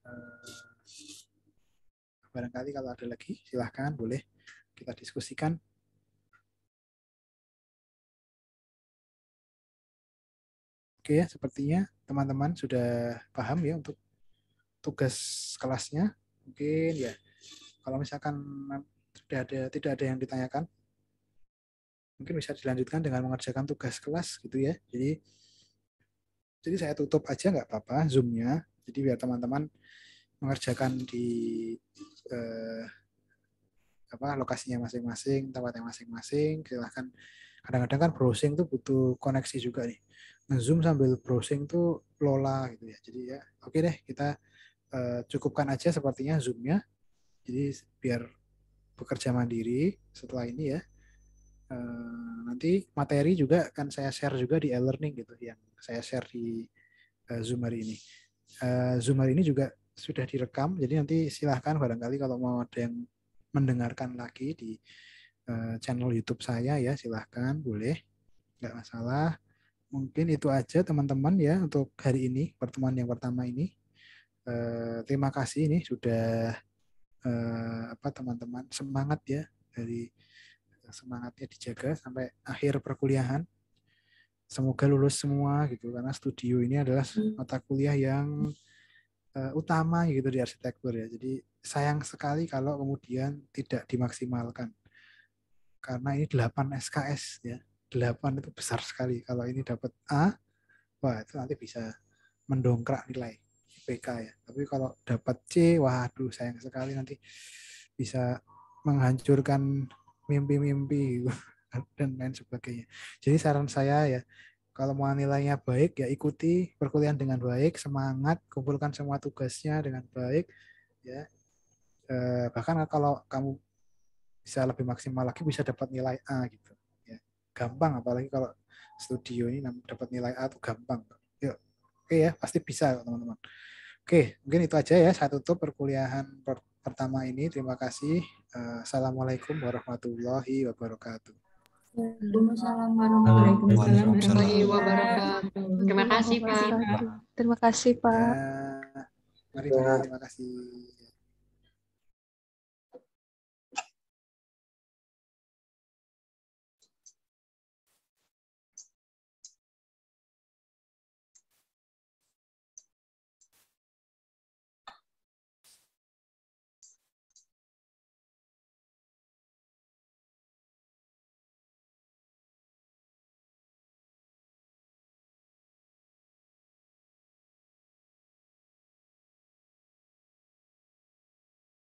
Uh, barangkali kalau ada lagi silahkan boleh kita diskusikan Oke ya, sepertinya teman-teman sudah paham ya untuk tugas kelasnya. Mungkin ya, kalau misalkan tidak ada tidak ada yang ditanyakan, mungkin bisa dilanjutkan dengan mengerjakan tugas kelas gitu ya. Jadi jadi saya tutup aja nggak apa-apa zoomnya. Jadi biar teman-teman mengerjakan di eh, apa lokasinya masing-masing, tempatnya masing-masing. Silahkan kadang-kadang kan browsing tuh butuh koneksi juga nih ngezoom sambil browsing tuh lola gitu ya. Jadi ya oke okay deh kita uh, cukupkan aja sepertinya zoomnya. Jadi biar bekerja mandiri setelah ini ya. Uh, nanti materi juga akan saya share juga di e-learning gitu yang saya share di uh, Zoom hari ini. Uh, Zoom hari ini juga sudah direkam, jadi nanti silahkan barangkali kalau mau ada yang mendengarkan lagi di uh, channel YouTube saya ya silahkan boleh nggak masalah mungkin itu aja teman-teman ya untuk hari ini pertemuan yang pertama ini. Uh, terima kasih ini sudah uh, apa teman-teman semangat ya dari semangatnya dijaga sampai akhir perkuliahan. Semoga lulus semua gitu karena studio ini adalah hmm. mata kuliah yang uh, utama gitu di arsitektur ya. Jadi sayang sekali kalau kemudian tidak dimaksimalkan. Karena ini 8 SKS ya 8 itu besar sekali. Kalau ini dapat A, wah itu nanti bisa mendongkrak nilai IPK ya. Tapi kalau dapat C, waduh sayang sekali nanti bisa menghancurkan mimpi-mimpi dan lain sebagainya. Jadi saran saya ya, kalau mau nilainya baik ya ikuti perkuliahan dengan baik, semangat, kumpulkan semua tugasnya dengan baik ya. Eh, bahkan kalau kamu bisa lebih maksimal lagi bisa dapat nilai A gitu gampang apalagi kalau studio ini dapat nilai A itu gampang. Yuk. Oke ya, pasti bisa teman-teman. Oke, mungkin itu aja ya saya tutup perkuliahan per pertama ini. Terima kasih. Uh, Assalamualaikum warahmatullahi wabarakatuh. Waalaikumsalam warahmatullahi wabarakatuh. Terima kasih Pak. Terima kasih Pak. Mari, mari terima kasih.